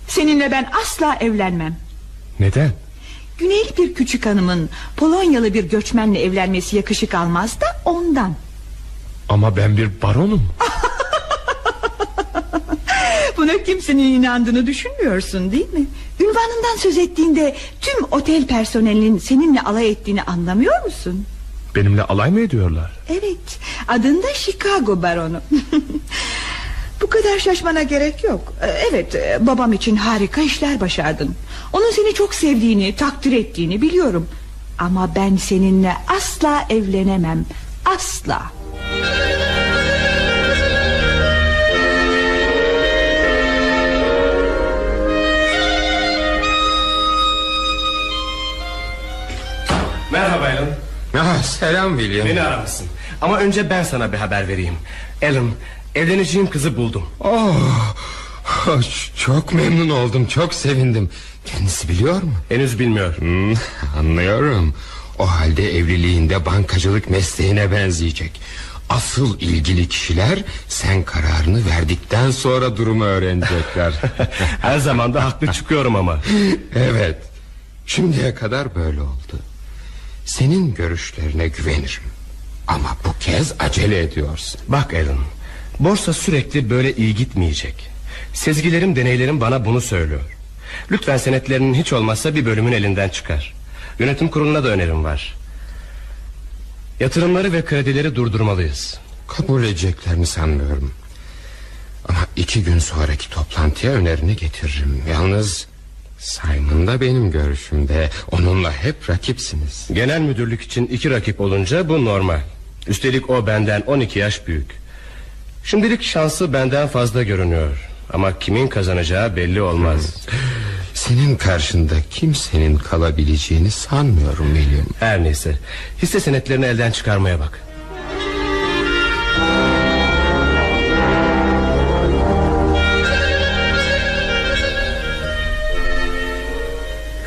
Seninle ben asla evlenmem. Neden? Güneyli bir küçük hanımın Polonyalı bir göçmenle evlenmesi yakışık almaz da ondan. Ama ben bir baronum. Buna kimsenin inandığını düşünmüyorsun değil mi? Ünvanından söz ettiğinde tüm otel personelinin seninle alay ettiğini anlamıyor musun? Benimle alay mı ediyorlar? Evet adında Chicago baronu Bu kadar şaşmana gerek yok Ee, Evet e, babam için harika işler başardın Onun seni çok sevdiğini takdir ettiğini biliyorum Ama ben seninle asla evlenemem Asla Merhaba Alan. Ah, selam William. Beni aramışsın. Ama önce ben sana bir haber vereyim. Alan, evleneceğim kızı buldum. Oh, çok memnun oldum, çok sevindim. Kendisi biliyor mu? Henüz bilmiyor. Hmm, anlıyorum. O halde evliliğinde bankacılık mesleğine benzeyecek. Asıl ilgili kişiler sen kararını verdikten sonra durumu öğrenecekler. Her zaman da haklı çıkıyorum ama. evet. Şimdiye kadar böyle oldu. Senin görüşlerine güvenirim. Ama bu kez acele ediyorsun. Bak Alan, borsa sürekli böyle iyi gitmeyecek. Sezgilerim, deneylerim bana bunu söylüyor. Lütfen senetlerinin hiç olmazsa bir bölümün elinden çıkar. Yönetim kuruluna da önerim var. Yatırımları ve kredileri durdurmalıyız. Kabul edeceklerini sanmıyorum. Ama iki gün sonraki toplantıya önerini getiririm. Yalnız Simon da benim görüşümde. Onunla hep rakipsiniz. Genel müdürlük için iki rakip olunca bu normal. Üstelik o benden 12 yaş büyük. Şimdilik şansı benden fazla görünüyor. Ama kimin kazanacağı belli olmaz. Senin karşında kimsenin kalabileceğini sanmıyorum William. Her neyse. Hisse senetlerini elden çıkarmaya bak.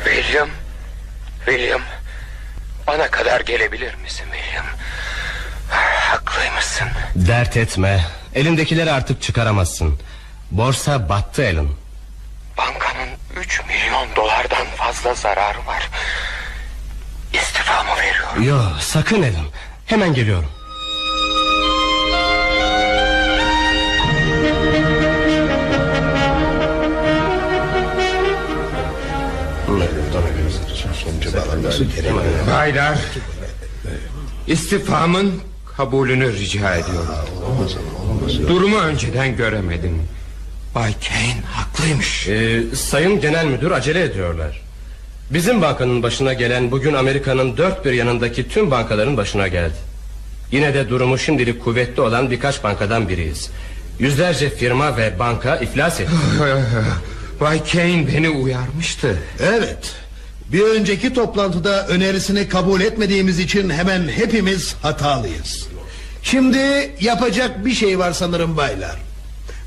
William, William, bana kadar gelebilir misin William? Haklıymışsın. Dert etme. Elindekileri artık çıkaramazsın. Borsa battı Alan. Bankanın 3 milyon dolardan fazla zararı var. İstifamı veriyorum. Yo sakın Alan. Hemen geliyorum. Baylar, istifamın kabulünü rica ediyorum. Durumu önceden göremedim. Bay Kane haklıymış. Ee, sayın Genel Müdür acele ediyorlar. Bizim bankanın başına gelen bugün Amerika'nın dört bir yanındaki tüm bankaların başına geldi. Yine de durumu şimdilik kuvvetli olan birkaç bankadan biriyiz. Yüzlerce firma ve banka iflas etti. Bay Kane beni uyarmıştı. Evet. Bir önceki toplantıda önerisini kabul etmediğimiz için hemen hepimiz hatalıyız. Şimdi yapacak bir şey var sanırım baylar.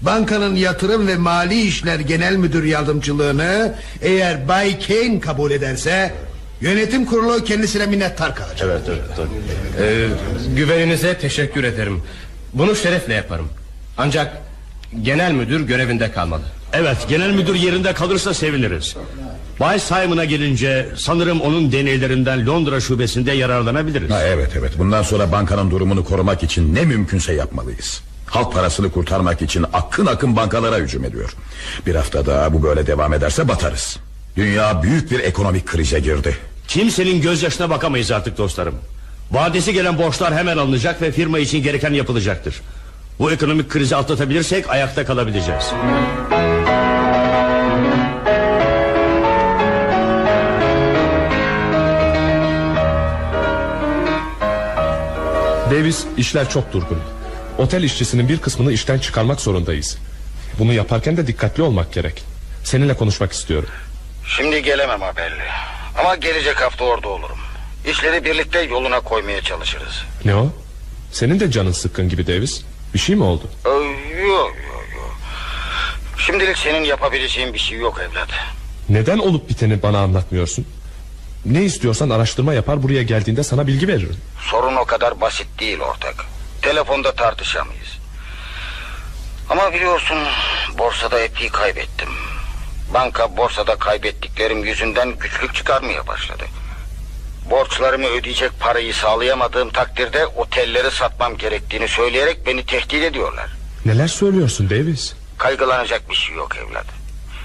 Bankanın yatırım ve mali işler genel müdür yardımcılığını eğer Bay Kane kabul ederse yönetim kurulu kendisine minnettar kalacak. Evet, evet, Ee, güveninize teşekkür ederim. Bunu şerefle yaparım. Ancak genel müdür görevinde kalmalı. Evet genel müdür yerinde kalırsa seviniriz. Bay Simon'a gelince sanırım onun deneylerinden Londra şubesinde yararlanabiliriz. Ha, Evet evet. Bundan sonra bankanın durumunu korumak için ne mümkünse yapmalıyız. Halk parasını kurtarmak için akın akın bankalara hücum ediyor. Bir hafta daha bu böyle devam ederse batarız. Dünya büyük bir ekonomik krize girdi. Kimsenin gözyaşına bakamayız artık dostlarım. Vadesi gelen borçlar hemen alınacak ve firma için gereken yapılacaktır. Bu ekonomik krizi atlatabilirsek ayakta kalabileceğiz Davis işler çok durgun. Otel işçisinin bir kısmını işten çıkarmak zorundayız. Bunu yaparken de dikkatli olmak gerek. Seninle konuşmak istiyorum. Şimdi gelemem haberli. Ama gelecek hafta orada olurum. İşleri birlikte yoluna koymaya çalışırız. Ne o? Senin de canın sıkkın gibi Davis. Bir şey mi oldu? Ee, yok yok yok. Şimdilik senin yapabileceğin bir şey yok evlat. Neden olup biteni bana anlatmıyorsun? Ne istiyorsan araştırma yapar buraya geldiğinde sana bilgi veririm. Sorun o kadar basit değil ortak. Telefonda tartışamayız. Ama biliyorsun borsada epey kaybettim. Banka borsada kaybettiklerim yüzünden güçlük çıkarmaya başladı. Borçlarımı ödeyecek parayı sağlayamadığım takdirde otelleri satmam gerektiğini söyleyerek beni tehdit ediyorlar. Neler söylüyorsun Davis? Kaygılanacak bir şey yok evlat.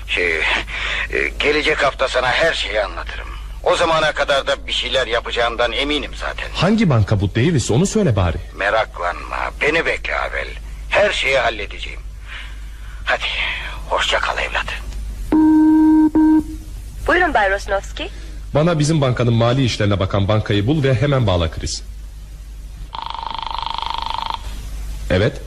Şey, e, gelecek hafta sana her şeyi anlatırım. O zamana kadar da bir şeyler yapacağından eminim zaten. Hangi banka bu Davis onu söyle bari. Meraklanma beni bekle Abel. Her şeyi halledeceğim. Hadi hoşça kal evlat. Buyurun Bay Rosnovski. Bana bizim bankanın mali işlerine bakan bankayı bul ve hemen bağla Chris. Evet.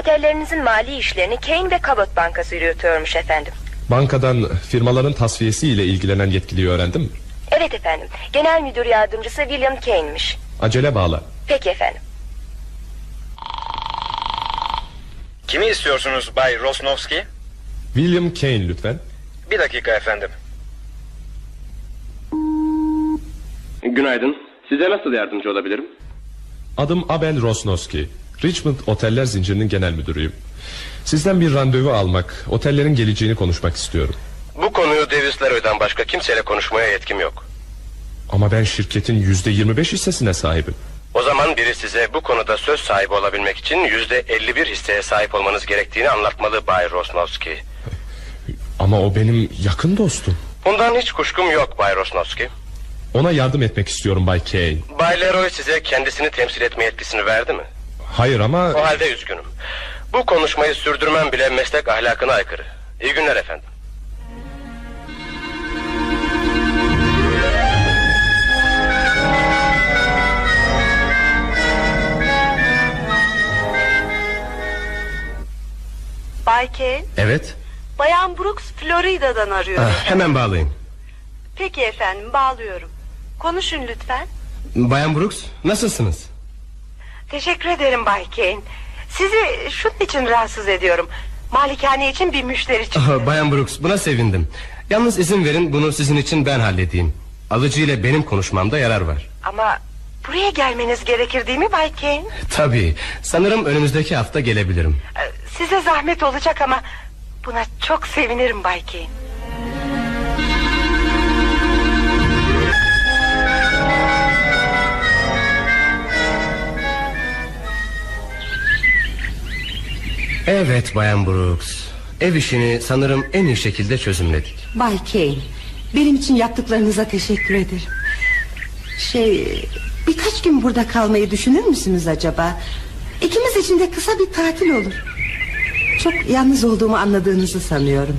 Otellerinizin mali işlerini Kane ve Cabot Bankası yürütüyormuş efendim. Bankadan firmaların tasfiyesiyle ilgilenen yetkiliyi öğrendim? Evet efendim. Genel müdür yardımcısı William Kane'miş. Acele bağla. Peki efendim. Kimi istiyorsunuz Bay Rosnovski? William Kane lütfen. Bir dakika efendim. Günaydın. Size nasıl yardımcı olabilirim? Adım Abel Rosnoski. Richmond Oteller Zinciri'nin genel müdürüyüm. Sizden bir randevu almak, otellerin geleceğini konuşmak istiyorum. Bu konuyu Davis Leroy'dan başka kimseyle konuşmaya yetkim yok. Ama ben şirketin yüzde 25 hissesine sahibim. O zaman biri size bu konuda söz sahibi olabilmek için yüzde 51 hisseye sahip olmanız gerektiğini anlatmalı Bay Rosnovski. Ama o benim yakın dostum. Bundan hiç kuşkum yok Bay Rosnovski. Ona yardım etmek istiyorum Bay Kane. Bay Leroy size kendisini temsil etme yetkisini verdi mi? Hayır ama... O halde üzgünüm. Bu konuşmayı sürdürmem bile meslek ahlakına aykırı. İyi günler efendim. Bay Kane. Evet. Bayan Brooks Florida'dan arıyor. Ah, hemen bağlayın. Peki efendim bağlıyorum. Konuşun lütfen. Bayan Brooks nasılsınız? Teşekkür ederim Bay Kane. Sizi şunun için rahatsız ediyorum. Malikane için bir müşteri çıktı. Ah, Bayan Brooks buna sevindim. Yalnız izin verin bunu sizin için ben halledeyim. Alıcı ile benim konuşmamda yarar var. Ama buraya gelmeniz gerekir değil mi Bay Kane? Tabii. Sanırım önümüzdeki hafta gelebilirim. Ee, Size zahmet olacak ama buna çok sevinirim Bay Kane. Evet Bayan Brooks. Ev işini sanırım en iyi şekilde çözümledik. Bay Kane Benim için yaptıklarınıza teşekkür ederim Şey Birkaç gün burada kalmayı düşünür müsünüz acaba İkimiz için de kısa bir tatil olur Çok yalnız olduğumu anladığınızı sanıyorum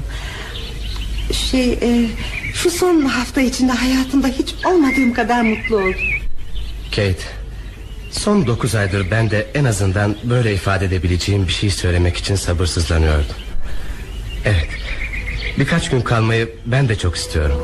Şey e, Şu son hafta içinde hayatımda hiç olmadığım kadar mutlu oldum Kate Son dokuz aydır ben de en azından böyle ifade edebileceğim bir şey söylemek için sabırsızlanıyordum. Evet. Birkaç gün kalmayı ben de çok istiyorum.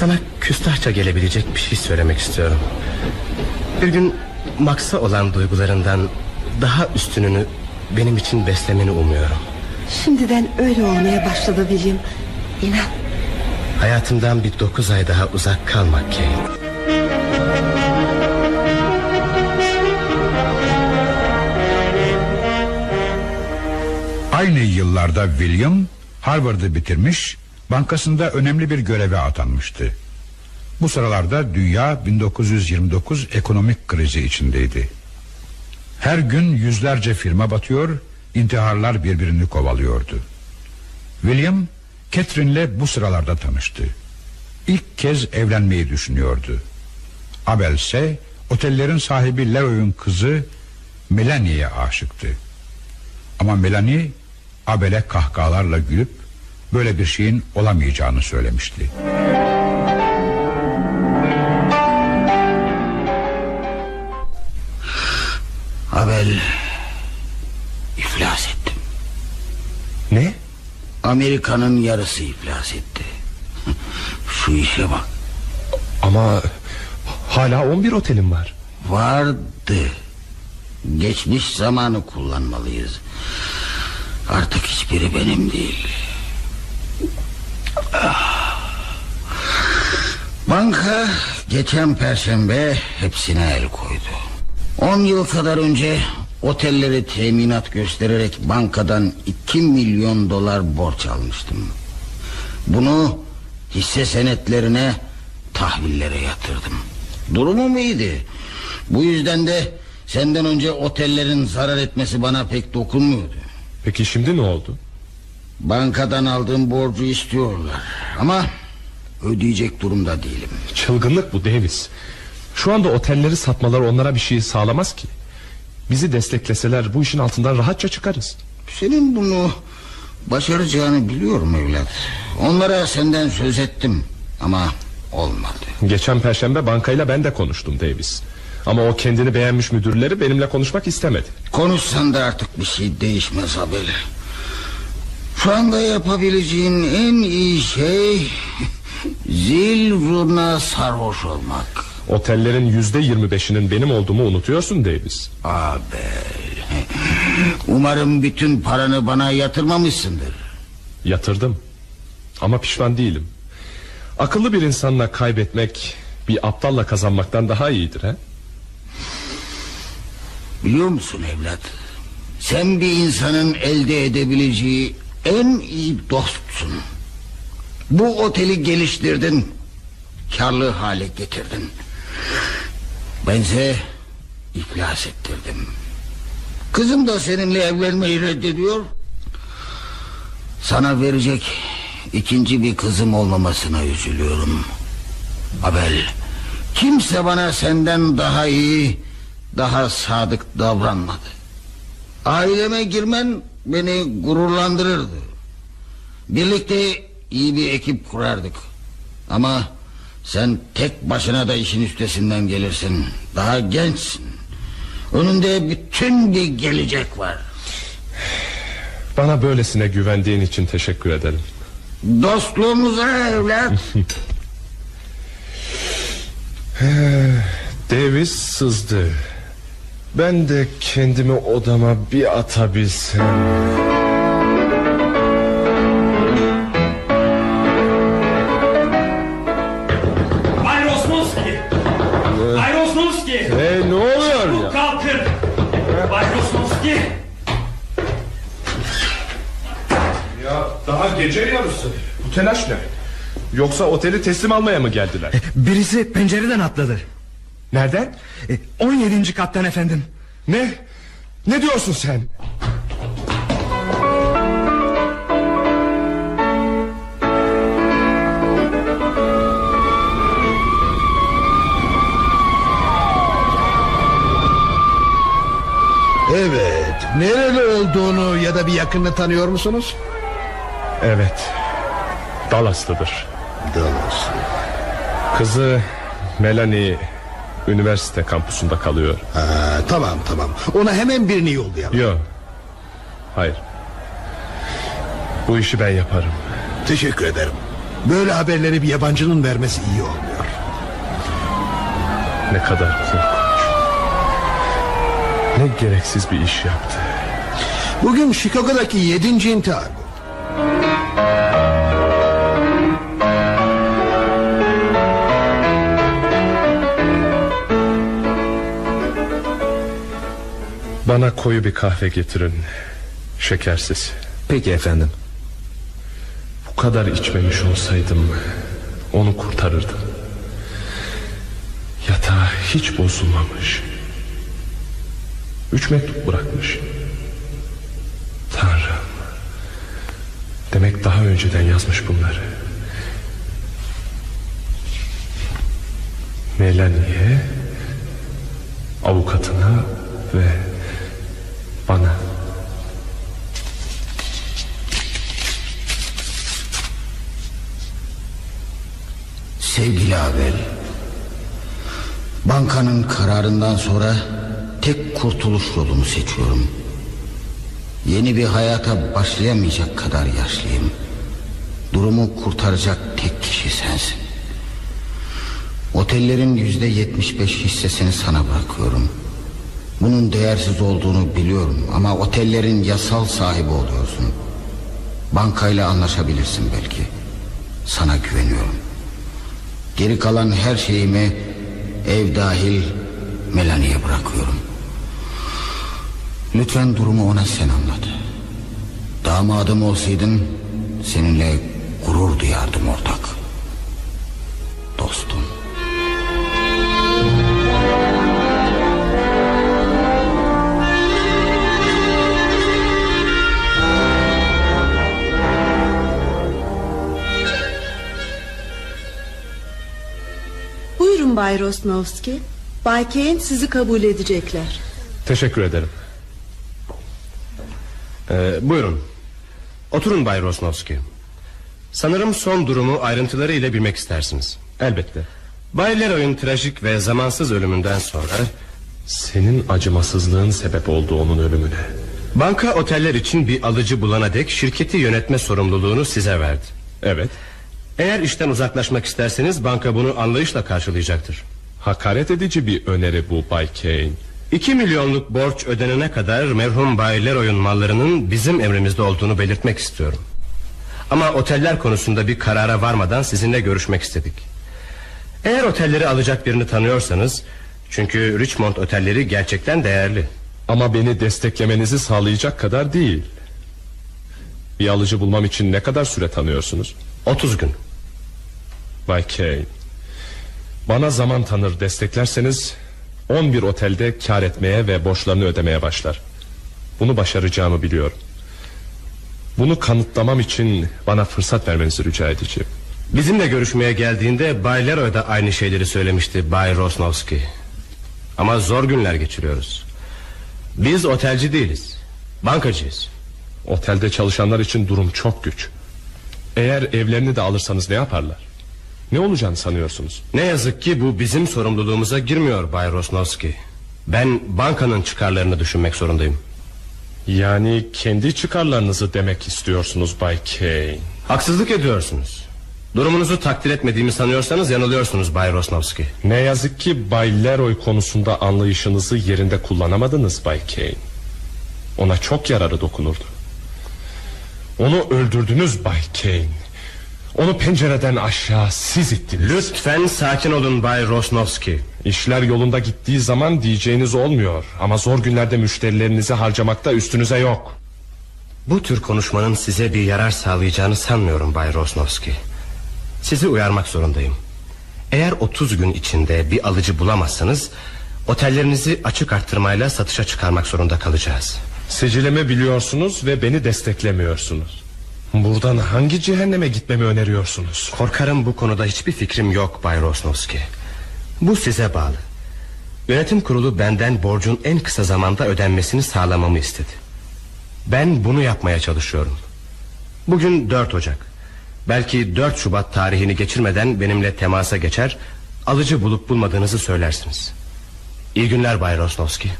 Sana küstahça gelebilecek bir şey söylemek istiyorum. Bir gün Max'a olan duygularından Daha üstününü Benim için beslemeni umuyorum. Şimdiden öyle olmaya başladı William. İnan. Hayatımdan bir dokuz ay daha uzak kalmak Kate. Aynı yıllarda William Harvard'ı bitirmiş Bankasında önemli bir göreve atanmıştı. Bu sıralarda dünya 1929 ekonomik krizi içindeydi. Her gün yüzlerce firma batıyor intiharlar birbirini kovalıyordu. William Catherine'le bu sıralarda tanıştı. İlk kez evlenmeyi düşünüyordu. Abel ise otellerin sahibi Leroy'un kızı Melanie'ye aşıktı. Ama Melanie Abel'e kahkahalarla gülüp böyle bir şeyin olamayacağını söylemişti. Abel iflas etti. Ne? Amerika'nın yarısı iflas etti. Şu işe bak. Ama hala 11 otelim var. Vardı. Geçmiş zamanı kullanmalıyız. Artık hiçbiri benim değil. Banka geçen perşembe hepsine el koydu. On yıl kadar önce otelleri teminat göstererek bankadan iki milyon dolar borç almıştım. Bunu hisse senetlerine tahvillere yatırdım. Durumum iyiydi. Bu yüzden de senden önce otellerin zarar etmesi bana pek dokunmuyordu. Peki şimdi ne oldu? Bankadan aldığım borcu istiyorlar. Ama ödeyecek durumda değilim. Çılgınlık bu Davis. Şu anda otelleri satmaları onlara bir şey sağlamaz ki. Bizi destekleseler bu işin altından rahatça çıkarız. Senin bunu başaracağını biliyorum evlat. Onlara senden söz ettim Ama olmadı. Geçen perşembe bankayla ben de konuştum Davis. Ama o kendini beğenmiş müdürleri benimle konuşmak istemedi. Konuşsan da artık bir şey değişmez Abel Şu anda yapabileceğin en iyi şey Zil zurna sarhoş olmak. Otellerin yüzde yirmi beşinin benim olduğumu unutuyorsun Davis. Abel Umarım bütün paranı bana yatırmamışsındır. Yatırdım. Ama pişman değilim. Akıllı bir insanla kaybetmek Bir aptalla kazanmaktan daha iyidir he? Biliyor musun evlat? Sen bir insanın elde edebileceği En iyi dostsun. Bu oteli geliştirdin Karlı hale getirdin. Bense iflas ettirdim. Kızım da seninle evlenmeyi reddediyor. Sana verecek ikinci bir kızım olmamasına üzülüyorum. Abel Kimse bana senden daha iyi Daha sadık davranmadı. Aileme girmen beni gururlandırırdı Birlikte iyi bir ekip kurardık. Ama sen tek başına da işin üstesinden gelirsin. Daha gençsin. Önünde bütün bir gelecek var. Bana böylesine güvendiğin için teşekkür ederim. Dostluğumuza evlat. Davis sızdı. Ben de kendimi odama bir atabilsem. Bay Rosnowski! Bay Rosnowski! Hey ne oluyor Çabuk ya? kalkın! Bay Rosnowski! Ya daha gece yarısı. Bu telaş ne? Yoksa oteli teslim almaya mı geldiler? Birisi pencereden atladı. Nereden? 17. kattan efendim. Ne? Ne diyorsun sen? Evet. Nereli olduğunu ya da bir yakını tanıyor musunuz? Evet. Dallas'tadır. Dallas. Kızı Melanie üniversite kampusunda kalıyor. Ha, tamam tamam. Ona hemen birini yollayalım. Yok. Hayır. Bu işi ben yaparım. Teşekkür ederim. Böyle haberleri bir yabancının vermesi iyi olmuyor. Ne kadar korkunç. Ne gereksiz bir iş yaptı. Bugün Chicago'daki yedinci intihar bu. Bana koyu bir kahve getirin. Şekersiz. Peki efendim. Bu kadar içmemiş olsaydım onu kurtarırdım. Yatağı hiç bozulmamış. Üç mektup bırakmış. Tanrım. Demek daha önceden yazmış bunları. Melanie'ye, avukatına ve bana. Sevgili Abel Bankanın kararından sonra Tek kurtuluş yolumu seçiyorum. Yeni bir hayata başlayamayacak kadar yaşlıyım. Durumu kurtaracak tek kişi sensin. Otellerin yüzde yetmiş beş hissesini sana bırakıyorum Bunun değersiz olduğunu biliyorum Ama otellerin yasal sahibi oluyorsun Bankayla anlaşabilirsin belki Sana güveniyorum Geri kalan her şeyimi ev dahil Melanie'ye bırakıyorum. Lütfen durumu ona sen anlat. Damadım olsaydın seninle gurur duyardım ortak. Dostum. Bay Rosnowski. Bay Kane sizi kabul edecekler. Teşekkür ederim. Ee, buyurun. Oturun Bay Rosnowski. Sanırım son durumu ayrıntıları ile bilmek istersiniz. Elbette. Bay Leroy'un trajik ve zamansız ölümünden sonra... Senin acımasızlığın sebep oldu onun ölümüne. Banka oteller için bir alıcı bulana dek şirketi yönetme sorumluluğunu size verdi. Evet. Eğer işten uzaklaşmak isterseniz banka bunu anlayışla karşılayacaktır. Hakaret edici bir öneri bu Bay Kane. 2 milyonluk borç ödenene kadar merhum Bay Leroy'un mallarının bizim emrimizde olduğunu belirtmek istiyorum. Ama oteller konusunda bir karara varmadan sizinle görüşmek istedik. Eğer otelleri alacak birini tanıyorsanız... Çünkü Richmond otelleri gerçekten değerli. Ama beni desteklemenizi sağlayacak kadar değil. Bir alıcı bulmam için ne kadar süre tanıyorsunuz? 30 gün. Bay Kane. Bana zaman tanır desteklerseniz 11 otelde kar etmeye ve borçlarını ödemeye başlar. Bunu başaracağımı biliyorum. Bunu kanıtlamam için bana fırsat vermenizi rica edeceğim. Bizimle görüşmeye geldiğinde Bay Leroy da aynı şeyleri söylemişti Bay Rosnowski. Ama zor günler geçiriyoruz. Biz otelci değiliz. Bankacıyız. Otelde çalışanlar için durum çok güç. Eğer evlerini de alırsanız ne yaparlar? Ne olacağını sanıyorsunuz? Ne yazık ki bu bizim sorumluluğumuza girmiyor Bay Rosnowski. Ben bankanın çıkarlarını düşünmek zorundayım. Yani kendi çıkarlarınızı demek istiyorsunuz Bay Kane. Haksızlık ediyorsunuz. Durumunuzu takdir etmediğimi sanıyorsanız yanılıyorsunuz Bay Rosnowski. Ne yazık ki Bay Leroy konusunda anlayışınızı yerinde kullanamadınız Bay Kane. Ona çok yararı dokunurdu. Onu öldürdünüz Bay Kane. Onu pencereden aşağı siz ittiniz. Lütfen sakin olun Bay Rosnowski. İşler yolunda gittiği zaman diyeceğiniz olmuyor. Ama zor günlerde müşterilerinizi harcamakta üstünüze yok. Bu tür konuşmanın size bir yarar sağlayacağını sanmıyorum Bay Rosnowski. Sizi uyarmak zorundayım. Eğer 30 gün içinde bir alıcı bulamazsanız... ...otellerinizi açık arttırmayla satışa çıkarmak zorunda kalacağız. Sicilimi biliyorsunuz ve beni desteklemiyorsunuz. Buradan hangi cehenneme gitmemi öneriyorsunuz? Korkarım bu konuda hiçbir fikrim yok Bay Rosnowski. Bu size bağlı. Yönetim kurulu benden borcun en kısa zamanda ödenmesini sağlamamı istedi. Ben bunu yapmaya çalışıyorum. Bugün 4 Ocak. Belki 4 Şubat tarihini geçirmeden benimle temasa geçer... ...alıcı bulup bulmadığınızı söylersiniz. İyi günler Bay Rosnowski.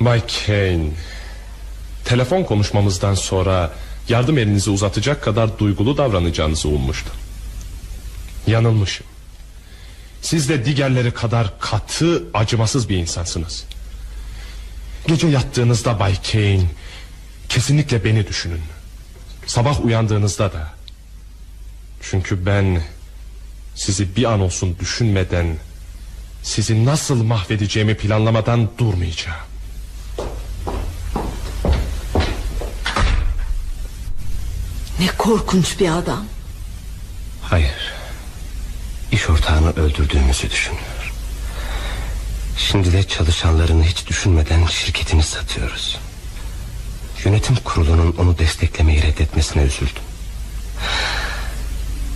Bay Kane... ...telefon konuşmamızdan sonra... ...yardım elinizi uzatacak kadar duygulu davranacağınızı ummuştum. Yanılmışım. Siz de diğerleri kadar katı, acımasız bir insansınız. Gece yattığınızda Bay Kane... ...kesinlikle beni düşünün. Sabah uyandığınızda da... Çünkü ben sizi bir an olsun düşünmeden sizi nasıl mahvedeceğimi planlamadan durmayacağım. Ne korkunç bir adam. Hayır. İş ortağını öldürdüğümüzü düşünüyor. Şimdi de çalışanlarını hiç düşünmeden şirketini satıyoruz. Yönetim kurulunun onu desteklemeyi reddetmesine üzüldüm.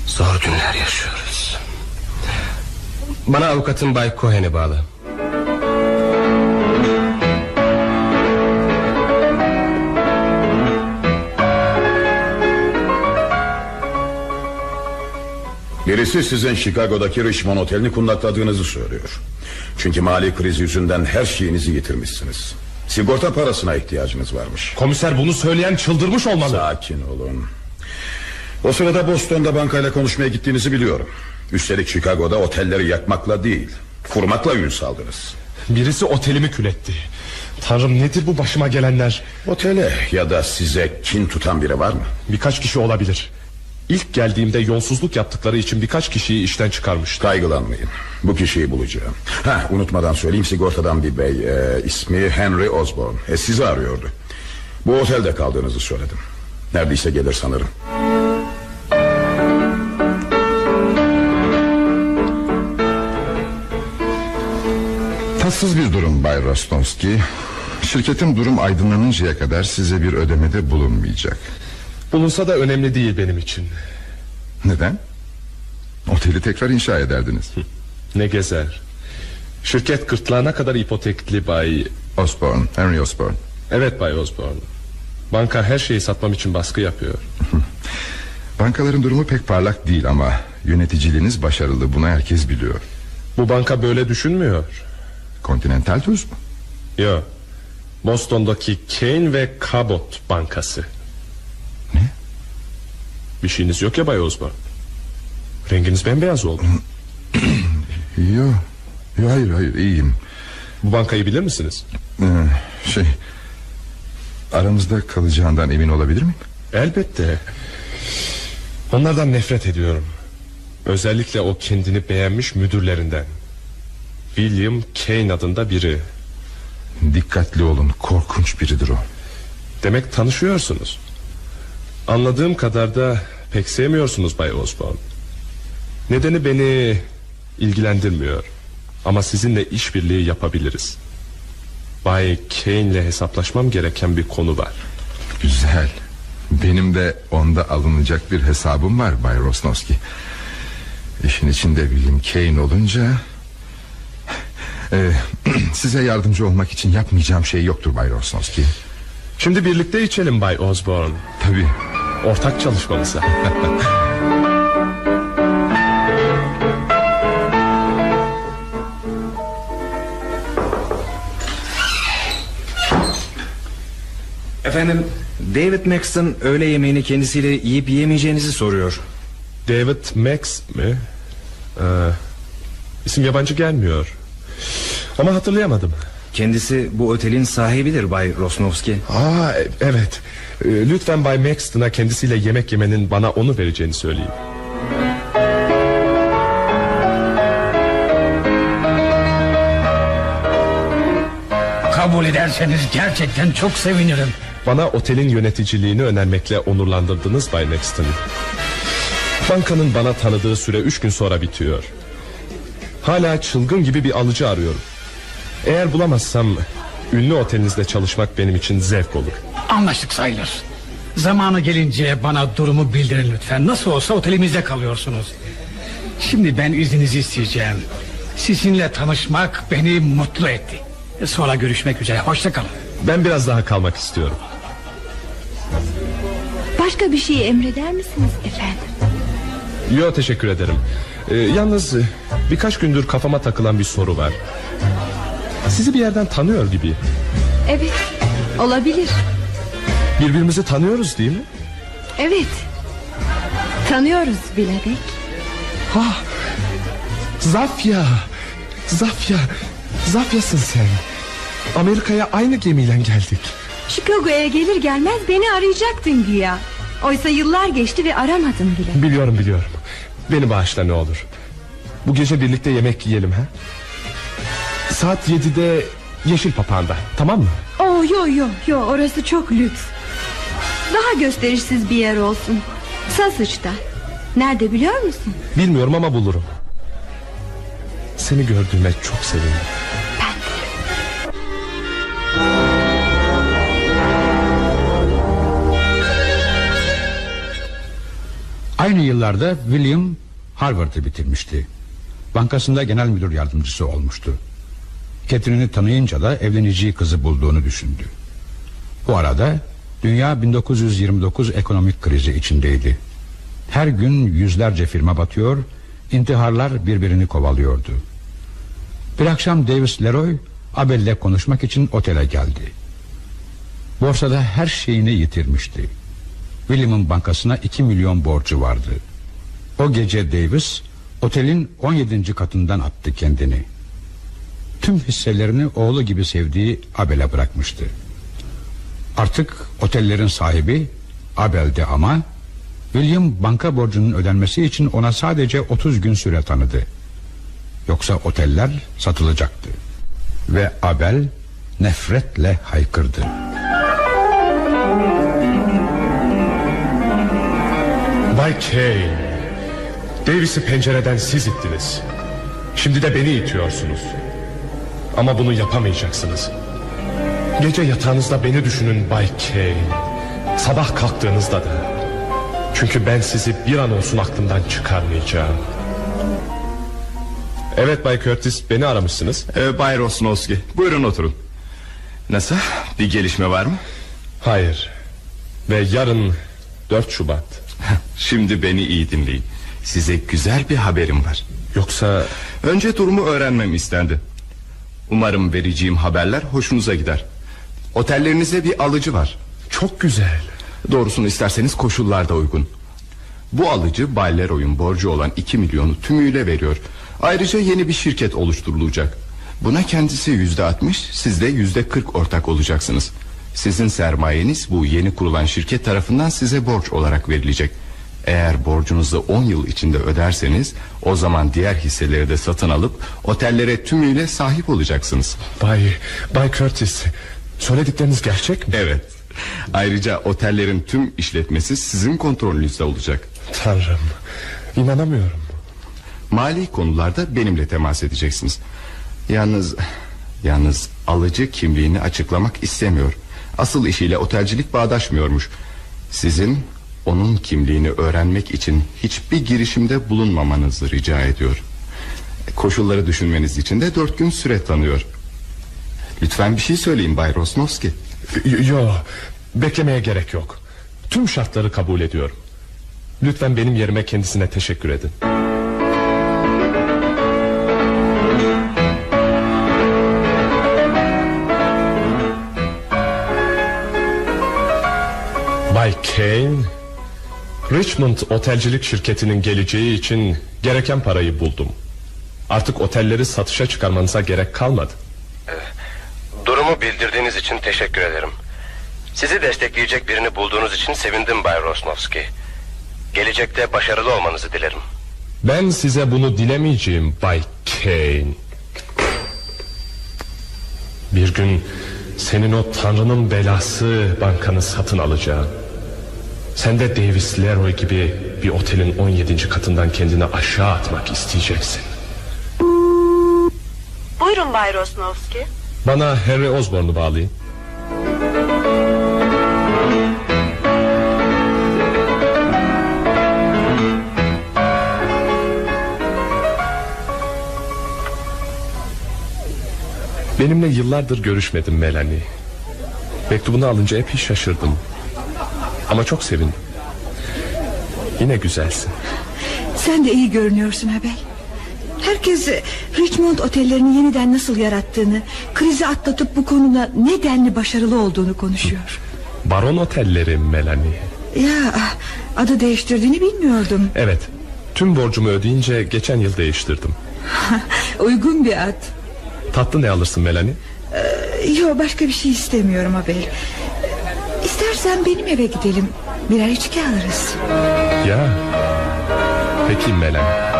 Zor günler yaşıyoruz. Bana avukatın Bay Cohen'i bağlı. Birisi sizin Chicago'daki Richmond Oteli'ni kundakladığınızı söylüyor. Çünkü mali kriz yüzünden her şeyinizi yitirmişsiniz. Sigorta parasına ihtiyacınız varmış. Komiser bunu söyleyen çıldırmış olmalı. Sakin olun. O sırada Boston'da bankayla konuşmaya gittiğinizi biliyorum. Üstelik Chicago'da otelleri yakmakla değil, kurmakla ün saldınız. Birisi otelimi kületti. Tanrım nedir bu başıma gelenler? Otele ya da size kin tutan biri var mı? Birkaç kişi olabilir. İlk geldiğimde yolsuzluk yaptıkları için birkaç kişiyi işten çıkarmıştı. Kaygılanmayın. Bu kişiyi bulacağım. Ha, unutmadan söyleyeyim sigortadan bir bey. E, ismi Henry Osborne. E, sizi arıyordu. Bu otelde kaldığınızı söyledim. Neredeyse gelir sanırım. Tatsız bir durum Bay Rostovski. Şirketin durum aydınlanıncaya kadar size bir ödemede bulunmayacak. Bulunsa da önemli değil benim için. Neden? Oteli tekrar inşa ederdiniz. Ne gezer. Şirket gırtlağına kadar ipotekli Bay... Osborne, Henry Osborne. Evet Bay Osborne. Banka her şeyi satmam için baskı yapıyor. Bankaların durumu pek parlak değil ama yöneticiliğiniz başarılı. Bunu herkes biliyor. Bu banka böyle düşünmüyor. Continental Tours mu? Yok. Boston'daki Kane ve Cabot Bankası. Bir şeyiniz yok ya Bay Osborne. Renginiz bembeyaz oldu. Yok. Yo, hayır hayır iyiyim. Bu bankayı bilir misiniz? Ee, şey... Aramızda kalacağından emin olabilir miyim? Elbette. Onlardan nefret ediyorum. Özellikle o kendini beğenmiş müdürlerinden. William Kane adında biri. Dikkatli olun korkunç biridir o. Demek tanışıyorsunuz. Anladığım kadar da pek sevmiyorsunuz Bay Osborne. Nedeni beni ilgilendirmiyor. Ama sizinle işbirliği yapabiliriz. Bay Kane ile hesaplaşmam gereken bir konu var. Güzel. Benim de onda alınacak bir hesabım var Bay Rosnowski. İşin içinde William Kane olunca... Ee, size yardımcı olmak için yapmayacağım şey yoktur Bay Rosnowski. Şimdi birlikte içelim Bay Osborne. Tabii. Ortak çalışmamıza. Efendim David Maxton öğle yemeğini kendisiyle yiyip yemeyeceğinizi soruyor David Max mi? Ee, isim yabancı gelmiyor Ama hatırlayamadım Kendisi bu otelin sahibidir Bay Rosnovski. Aa evet. Ee, lütfen Bay Maxton'a kendisiyle yemek yemenin bana onu vereceğini söyleyin. Kabul ederseniz gerçekten çok sevinirim. Bana otelin yöneticiliğini önermekle onurlandırdınız Bay Maxton. Bankanın bana tanıdığı süre üç gün sonra bitiyor. Hala çılgın gibi bir alıcı arıyorum. Eğer bulamazsam ünlü otelinizde çalışmak benim için zevk olur. Anlaştık sayılır. Zamanı gelince bana durumu bildirin lütfen. Nasıl olsa otelimizde kalıyorsunuz. Şimdi ben izninizi isteyeceğim. Sizinle tanışmak beni mutlu etti. Sonra görüşmek üzere. Hoşça kalın. Ben biraz daha kalmak istiyorum. Başka bir şey emreder misiniz efendim? Yo teşekkür ederim. Ee, yalnız e, birkaç gündür kafama takılan bir soru var. Sizi bir yerden tanıyor gibi. Evet olabilir. Birbirimizi tanıyoruz değil mi? Evet. Tanıyoruz Biledek. Ha, Zafya. Zafya. Zafyasın sen. Amerika'ya aynı gemiyle geldik. Chicago'ya gelir gelmez beni arayacaktın güya. Oysa yıllar geçti ve aramadın bile. Biliyorum biliyorum. Beni bağışla ne olur. Bu gece birlikte yemek yiyelim ha? Saat 7'de Yeşil Papağan'da tamam mı? Oh yo yo yo orası çok lüks. Daha gösterişsiz bir yer olsun. Sasıç'ta. Nerede biliyor musun? Bilmiyorum ama bulurum. Seni gördüğüme çok sevindim. Aynı yıllarda William Harvard'ı bitirmişti. Bankasında genel müdür yardımcısı olmuştu. Catherine'i tanıyınca da evleneceği kızı bulduğunu düşündü. Bu arada dünya 1929 ekonomik krizi içindeydi. Her gün yüzlerce firma batıyor, intiharlar birbirini kovalıyordu. Bir akşam Davis Leroy Abel'le konuşmak için otele geldi. Borsada her şeyini yitirmişti. William'ın bankasına 2 milyon borcu vardı. O gece Davis otelin 17. katından attı kendini. Tüm hisselerini oğlu gibi sevdiği Abel'e bırakmıştı. Artık otellerin sahibi Abel'di ama William banka borcunun ödenmesi için ona sadece 30 gün süre tanıdı. Yoksa oteller satılacaktı. Ve Abel nefretle haykırdı. Bay Kane Davis'i pencereden siz ittiniz Şimdi de beni itiyorsunuz Ama bunu yapamayacaksınız. Gece yatağınızda beni düşünün Bay Kane. Sabah kalktığınızda da. Çünkü ben sizi bir an olsun aklımdan çıkarmayacağım. Evet Bay Curtis beni aramışsınız. Ee, Bay Rosnowski buyurun oturun. Nasıl? Bir gelişme var mı? Hayır. Ve yarın 4 Şubat. Şimdi beni iyi dinleyin. Size güzel bir haberim var. Yoksa Önce durumu öğrenmem istendi Umarım vereceğim haberler hoşunuza gider. Otellerinize bir alıcı var. Çok güzel. Doğrusunu isterseniz koşullar da uygun. Bu alıcı Bay Leroy'un borcu olan 2 milyonu tümüyle veriyor. Ayrıca yeni bir şirket oluşturulacak. Buna kendisi yüzde altmış Siz de yüzde kırk ortak olacaksınız. Sizin sermayeniz bu yeni kurulan şirket tarafından size borç olarak verilecek eğer borcunuzu 10 yıl içinde öderseniz o zaman diğer hisseleri de satın alıp otellere tümüyle sahip olacaksınız. Bay Bay Curtis söyledikleriniz gerçek mi? Evet. Ayrıca otellerin tüm işletmesi sizin kontrolünüzde olacak. Tanrım inanamıyorum. Mali konularda benimle temas edeceksiniz. Yalnız yalnız alıcı kimliğini açıklamak istemiyor. Asıl işiyle otelcilik bağdaşmıyormuş. Sizin onun kimliğini öğrenmek için hiçbir girişimde bulunmamanızı rica ediyor. Koşulları düşünmeniz için de dört gün süre tanıyor. Lütfen bir şey söyleyin Bay Rosnowski. Yo, beklemeye gerek yok. Tüm şartları kabul ediyorum. Lütfen benim yerime kendisine teşekkür edin. Richmond otelcilik şirketinin geleceği için gereken parayı buldum. Artık otelleri satışa çıkarmanıza gerek kalmadı. Durumu bildirdiğiniz için teşekkür ederim. Sizi destekleyecek birini bulduğunuz için sevindim Bay Rosnovski. Gelecekte başarılı olmanızı dilerim. Ben size bunu dilemeyeceğim Bay Kane. Bir gün senin o tanrının belası bankanı satın alacağım. Sen de Davis Leroy gibi bir otelin 17. katından kendini aşağı atmak isteyeceksin. Buyurun Bay Rosnovski. Bana Harry Osborne'u bağlayın. Benimle yıllardır görüşmedin Melanie. Mektubunu alınca epey şaşırdım. Ama çok sevindim. Yine güzelsin. Sen de iyi görünüyorsun Abel. Herkes e, Richmond otellerini yeniden nasıl yarattığını, krizi atlatıp bu konuda ne denli başarılı olduğunu konuşuyor. Baron otelleri Melanie. Ya adı değiştirdiğini bilmiyordum. Evet. Tüm borcumu ödeyince geçen yıl değiştirdim. Uygun bir ad. Tatlı ne alırsın Melanie? Ee, Yok başka bir şey istemiyorum Abel. İstersen benim eve gidelim. Birer içki alırız. Ya. Peki Melanie.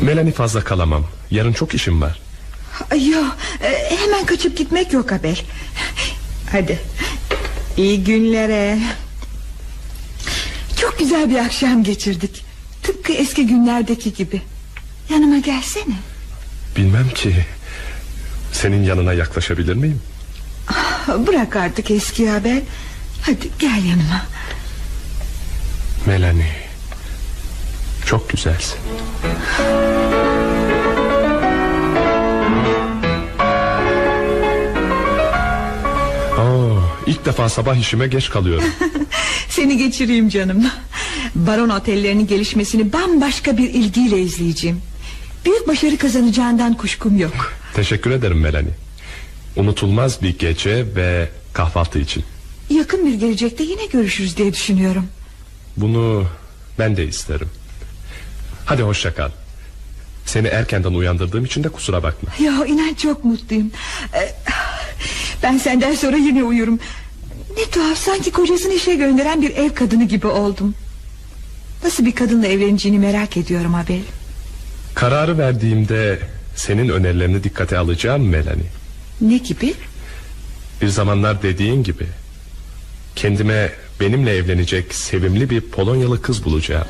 Melanie fazla kalamam. Yarın çok işim var. Yok e, hemen kaçıp gitmek yok Abel. Hadi. İyi günlere. Çok güzel bir akşam geçirdik. Tıpkı eski günlerdeki gibi. Yanıma gelsene. Bilmem ki. Senin yanına yaklaşabilir miyim? Bırak artık eski haber. Hadi gel yanıma. Melanie. Çok güzelsin. Oo, ilk defa sabah işime geç kalıyorum. Seni geçireyim canım. Baron otellerinin gelişmesini bambaşka bir ilgiyle izleyeceğim. Büyük başarı kazanacağından kuşkum yok. Teşekkür ederim Melanie. Unutulmaz bir gece ve kahvaltı için. Yakın bir gelecekte yine görüşürüz diye düşünüyorum. Bunu ben de isterim. Hadi hoşça kal. Seni erkenden uyandırdığım için de kusura bakma. Ya inan çok mutluyum. Ee, Ben senden sonra yine uyurum. Ne tuhaf sanki kocasını işe gönderen bir ev kadını gibi oldum. Nasıl bir kadınla evleneceğini merak ediyorum Abel. Kararı verdiğimde senin önerilerini dikkate alacağım Melanie. Ne gibi? Bir zamanlar dediğin gibi kendime benimle evlenecek sevimli bir Polonyalı kız bulacağım.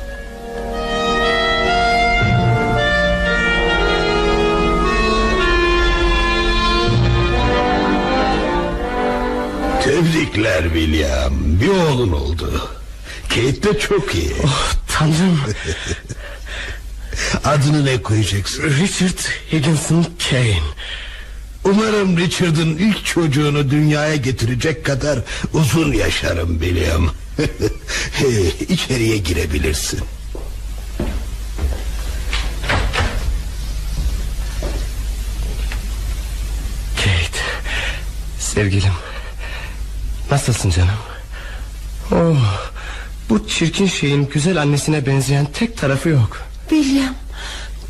Tebrikler William. Bir oğlun oldu. Kate de çok iyi. Oh tanrım. Adını ne koyacaksın? Richard Higginson Kane. Umarım Richard'ın ilk çocuğunu dünyaya getirecek kadar uzun yaşarım William. İçeriye girebilirsin. Kate. Sevgilim. Nasılsın canım? Oh, bu çirkin şeyin güzel annesine benzeyen tek tarafı yok. William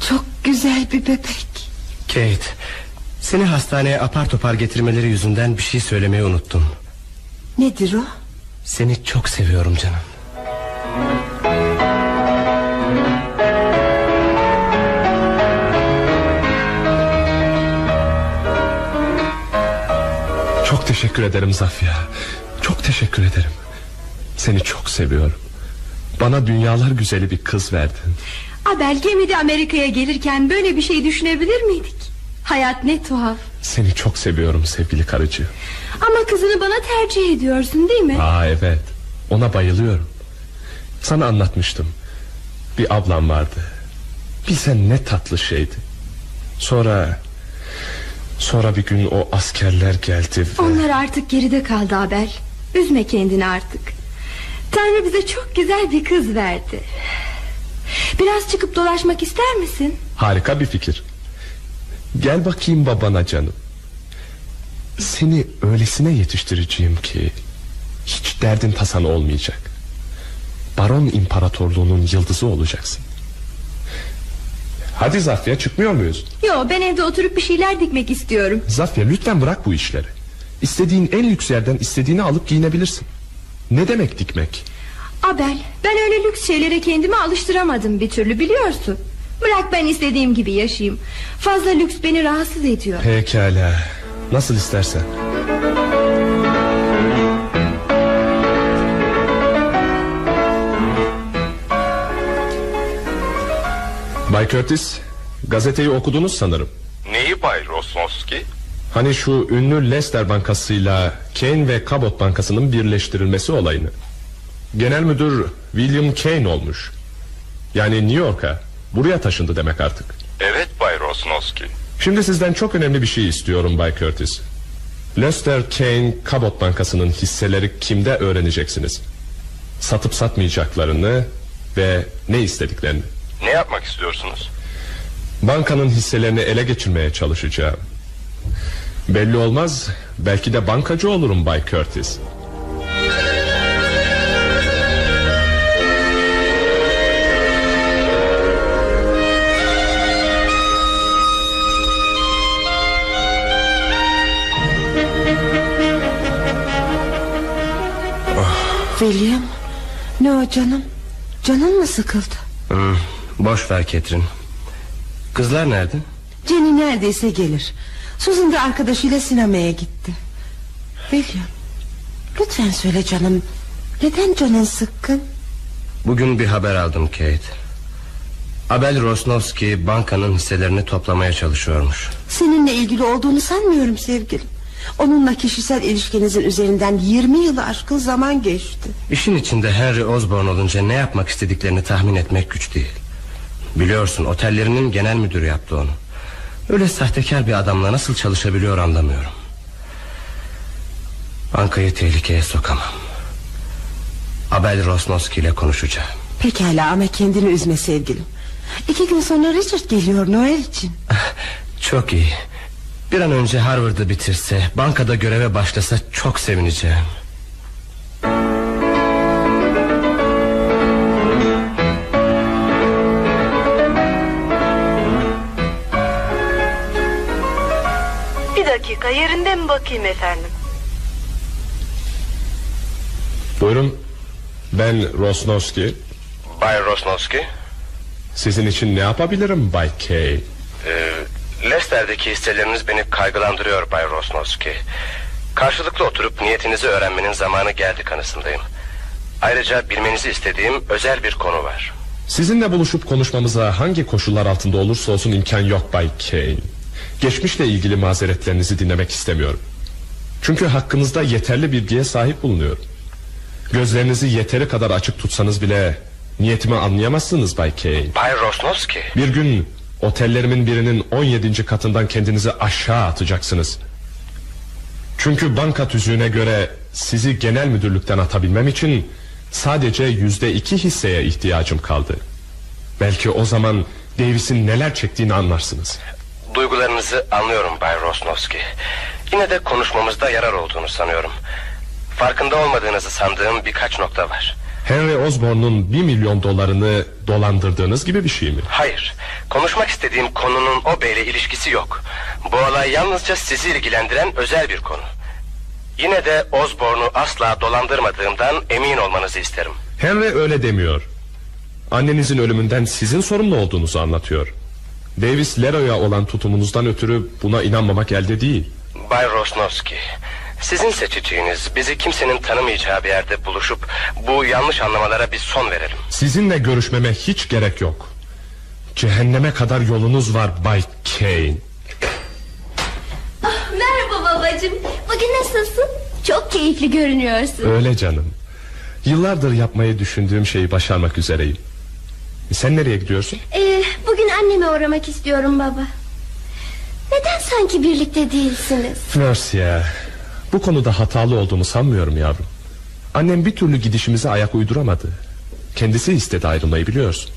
çok güzel bir bebek. Kate, seni hastaneye apar topar getirmeleri yüzünden bir şey söylemeyi unuttum. Nedir o? Seni çok seviyorum canım. Çok teşekkür ederim Zafya. Çok teşekkür ederim. Seni çok seviyorum. Bana dünyalar güzeli bir kız verdin. Abel gemide Amerika'ya gelirken böyle bir şey düşünebilir miydik? Hayat ne tuhaf. Seni çok seviyorum sevgili karıcı. Ama kızını bana tercih ediyorsun değil mi? Aa evet. Ona bayılıyorum. Sana anlatmıştım. Bir ablam vardı. Bilsen ne tatlı şeydi. Sonra sonra bir gün o askerler geldi ve... Onlar artık geride kaldı Abel. Üzme kendini artık. Tanrı bize çok güzel bir kız verdi. Biraz çıkıp dolaşmak ister misin? Harika bir fikir. Gel bakayım babana canım. Seni öylesine yetiştireceğim ki hiç derdin tasan olmayacak. Baron İmparatorluğu'nun yıldızı olacaksın. Hadi Zafya çıkmıyor muyuz? Yo ben evde oturup bir şeyler dikmek istiyorum Zafya lütfen bırak bu işleri. İstediğin en lüks yerden istediğini alıp giyinebilirsin. Ne demek dikmek? Abel ben öyle lüks şeylere kendimi alıştıramadım bir türlü biliyorsun Bırak ben istediğim gibi yaşayayım Fazla lüks beni rahatsız ediyor Pekala. Nasıl istersen. Bay Curtis, gazeteyi okudunuz sanırım. Neyi Bay Rosnowski? Hani şu ünlü Leicester Bankası'yla Kane ve Cabot Bankası'nın birleştirilmesi olayını. Genel müdür William Kane olmuş. Yani New York'a, buraya taşındı demek artık. Evet Bay Rosnowski. Şimdi sizden çok önemli bir şey istiyorum Bay Curtis. Lester Kane Cabot Bankası'nın hisseleri kimde öğreneceksiniz? Satıp satmayacaklarını ve ne istediklerini. Ne yapmak istiyorsunuz? Bankanın hisselerini ele geçirmeye çalışacağım. Belli olmaz, belki de bankacı olurum Bay Curtis. William ne o canım Canın mı sıkıldı Hmm, boş ver Ketrin. Kızlar nerede? Jenny neredeyse gelir Susan da arkadaşıyla sinemaya gitti William Lütfen söyle canım Neden canın sıkkın Bugün bir haber aldım Kate. Abel Rosnowski bankanın hisselerini toplamaya çalışıyormuş. Seninle ilgili olduğunu sanmıyorum sevgilim Onunla kişisel ilişkinizin üzerinden 20 yılı aşkın zaman geçti İşin içinde Henry Osborne olunca ne yapmak istediklerini tahmin etmek güç değil. Biliyorsun otellerinin genel müdürü yaptı onu. Öyle sahtekar bir adamla nasıl çalışabiliyor anlamıyorum. Bankayı tehlikeye sokamam. Abel Rosnowski ile konuşacağım. Pekala ama kendini üzme sevgilim İki gün sonra Richard geliyor Noel için Çok iyi. Bir an önce Harvard'ı bitirse, bankada göreve başlasa çok sevineceğim. Bir dakika yerinde mi bakayım efendim? Buyurun, ben Rosnowski. Bay Rosnowski Sizin için ne yapabilirim Bay Kay? e, Leicester'deki hisseleriniz beni kaygılandırıyor Bay Rosnowski Karşılıklı oturup niyetinizi öğrenmenin zamanı geldi kanısındayım Ayrıca bilmenizi istediğim özel bir konu var Sizinle buluşup konuşmamıza hangi koşullar altında olursa olsun imkan yok Bay Kane. Geçmişle ilgili mazeretlerinizi dinlemek istemiyorum. Çünkü hakkınızda yeterli bilgiye sahip bulunuyorum. Gözlerinizi yeteri kadar açık tutsanız bile niyetimi anlayamazsınız Bay Kane. Bay Rosnowski Bir gün otellerimin birinin 17. katından kendinizi aşağı atacaksınız. Çünkü banka tüzüğüne göre sizi genel müdürlükten atabilmem için sadece yüzde iki hisseye ihtiyacım kaldı. Belki o zaman Davis'in neler çektiğini anlarsınız. Duygularınızı anlıyorum Bay Rosnowski Yine de konuşmamızda yarar olduğunu sanıyorum Farkında olmadığınızı sandığım birkaç nokta var Henry Osborne'un bir milyon dolarını dolandırdığınız gibi bir şey mi? Hayır Konuşmak istediğim konunun o beyle ilişkisi yok Bu olay yalnızca sizi ilgilendiren özel bir konu Yine de Osborne'u asla dolandırmadığımdan emin olmanızı isterim Henry öyle demiyor. Annenizin ölümünden sizin sorumlu olduğunuzu anlatıyor. Davis Leroy'a olan tutumunuzdan ötürü buna inanmamak elde değil. Bay Rosnowski Sizin seçeceğiniz bizi kimsenin tanımayacağı bir yerde buluşup Bu yanlış anlamalara bir son verelim Sizinle görüşmeme hiç gerek yok. Cehenneme kadar yolunuz var Bay Kane. Ah, Merhaba babacığım Bugün nasılsın? Çok keyifli görünüyorsun Öyle canım. Yıllardır yapmayı düşündüğüm şeyi başarmak üzereyim. Sen nereye gidiyorsun? ee, Bugün anneme uğramak istiyorum baba Neden sanki birlikte değilsiniz? Mercia. Bu konuda hatalı olduğumu sanmıyorum yavrum. Annem bir türlü gidişimize ayak uyduramadı. Kendisi istedi ayrılmayı biliyorsun.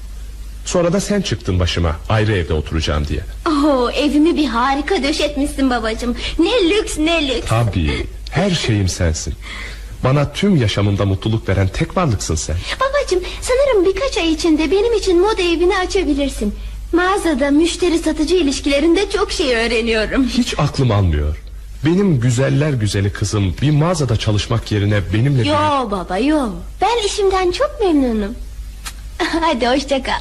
Sonra da sen çıktın başıma ayrı evde oturacağım diye. Oo, evimi bir harika döşetmişsin babacığım. Ne lüks ne lüks. Tabii her şeyim sensin. Bana tüm yaşamımda mutluluk veren tek varlıksın sen. Babacığım sanırım birkaç ay içinde benim için moda evini açabilirsin. Mağazada müşteri satıcı ilişkilerinde çok şey öğreniyorum. Hiç aklım almıyor. Benim güzeller güzeli kızım bir mağazada çalışmak yerine benimle... Yo baba yo. Ben işimden çok memnunum. Hadi hoşça kal.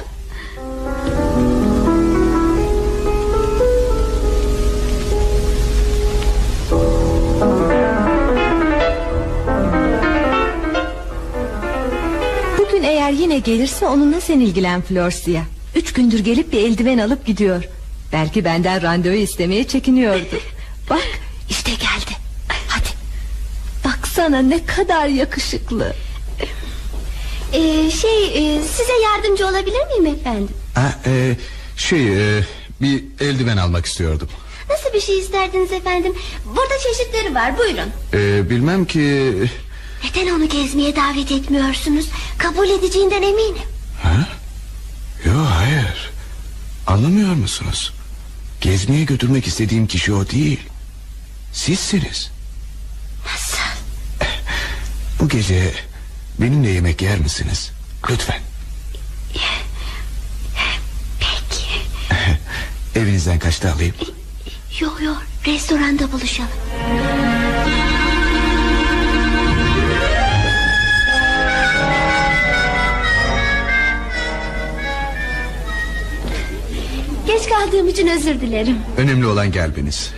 Bugün eğer yine gelirse onunla sen ilgilen Florsia. Üç gündür gelip bir eldiven alıp gidiyor. Belki benden randevu istemeye çekiniyordu. Bak işte geldi. Hadi. Baksana ne kadar yakışıklı. Ee, şey e, size yardımcı olabilir miyim efendim? Ha, e, şey e, bir eldiven almak istiyordum. Nasıl bir şey isterdiniz efendim? Burada çeşitleri var buyurun. E, bilmem ki Neden onu gezmeye davet etmiyorsunuz? Kabul edeceğinden eminim. Yok hayır Anlamıyor musunuz Gezmeye götürmek istediğim kişi o değil Sizsiniz. Nasıl? Bu gece Benimle yemek yer misiniz? Lütfen. Peki. Evinizden kaçta alayım? Yok yok. Restoranda buluşalım. Geç kaldığım için özür dilerim. Önemli olan gelmeniz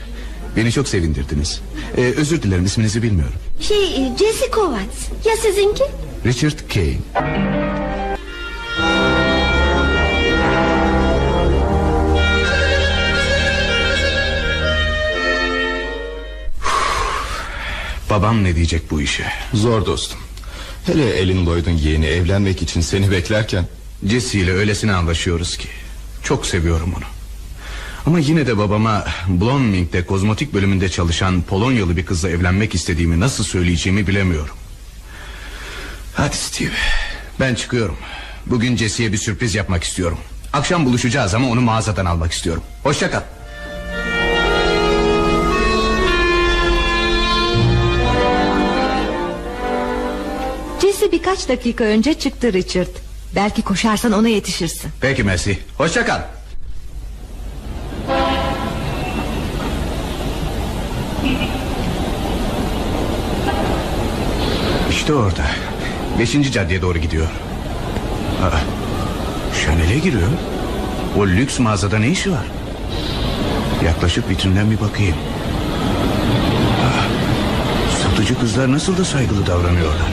Beni çok sevindirdiniz. Ee, Özür dilerim isminizi bilmiyorum. Şey e, Jesse Kovacs. Ya sizinki? Richard Kane. Babam ne diyecek bu işe? Zor dostum. Hele Elin Lloyd'un yeğeni evlenmek için seni beklerken. Jesse ile öylesine anlaşıyoruz ki Çok seviyorum onu Ama yine de babama Blooming'de kozmetik bölümünde çalışan Polonyalı bir kızla evlenmek istediğimi Nasıl söyleyeceğimi bilemiyorum. Hadi Steve Ben çıkıyorum. Bugün Jesse'ye bir sürpriz yapmak istiyorum. Akşam buluşacağız ama onu mağazadan almak istiyorum. Hoşça kal. Jesse birkaç dakika önce çıktı Richard. Belki koşarsan ona yetişirsin. Peki Messi Hoşça kal İşte orada. Beşinci caddeye doğru gidiyor. Aa, Chanel'e giriyor? O lüks mağazada ne işi var? Yaklaşıp vitrinden bir bakayım. Aa, Satıcı kızlar nasıl da saygılı davranıyorlar?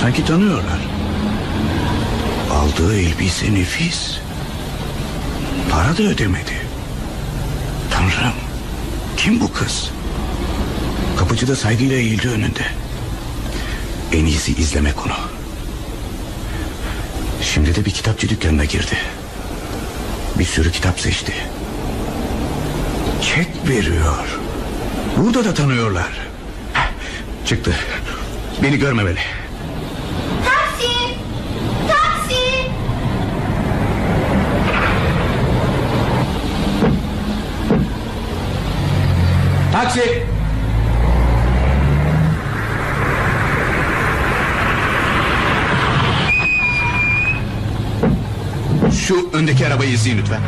Sanki tanıyorlar. Aldığı elbise nefis. Para da ödemedi Tanrım Kim bu kız? Kapıcı da saygıyla eğildi önünde. En iyisi izlemek onu. Şimdi de bir kitapçı dükkanına girdi. Bir sürü kitap seçti. Çek veriyor. Burada da tanıyorlar. Çıktı. Beni görmemeli Taksi Taksi Taksi. Şu öndeki arabayı izleyin lütfen.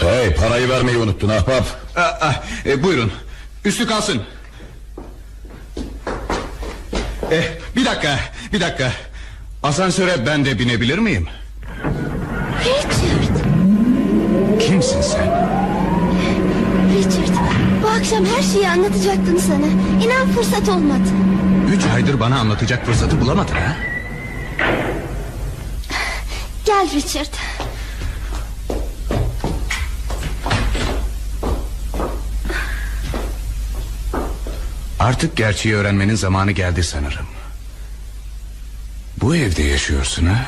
Hey parayı vermeyi unuttun ahbap. Aa, aa, e, Buyurun. Üstü kalsın eh, Bir dakika Bir dakika. Asansöre ben de binebilir miyim? Richard. Kimsin sen? Richard bu akşam her şeyi anlatacaktım sana. İnan fırsat olmadı. Üç aydır bana anlatacak fırsatı bulamadın ha? Gel Richard Artık gerçeği öğrenmenin zamanı geldi sanırım. Bu evde yaşıyorsun ha?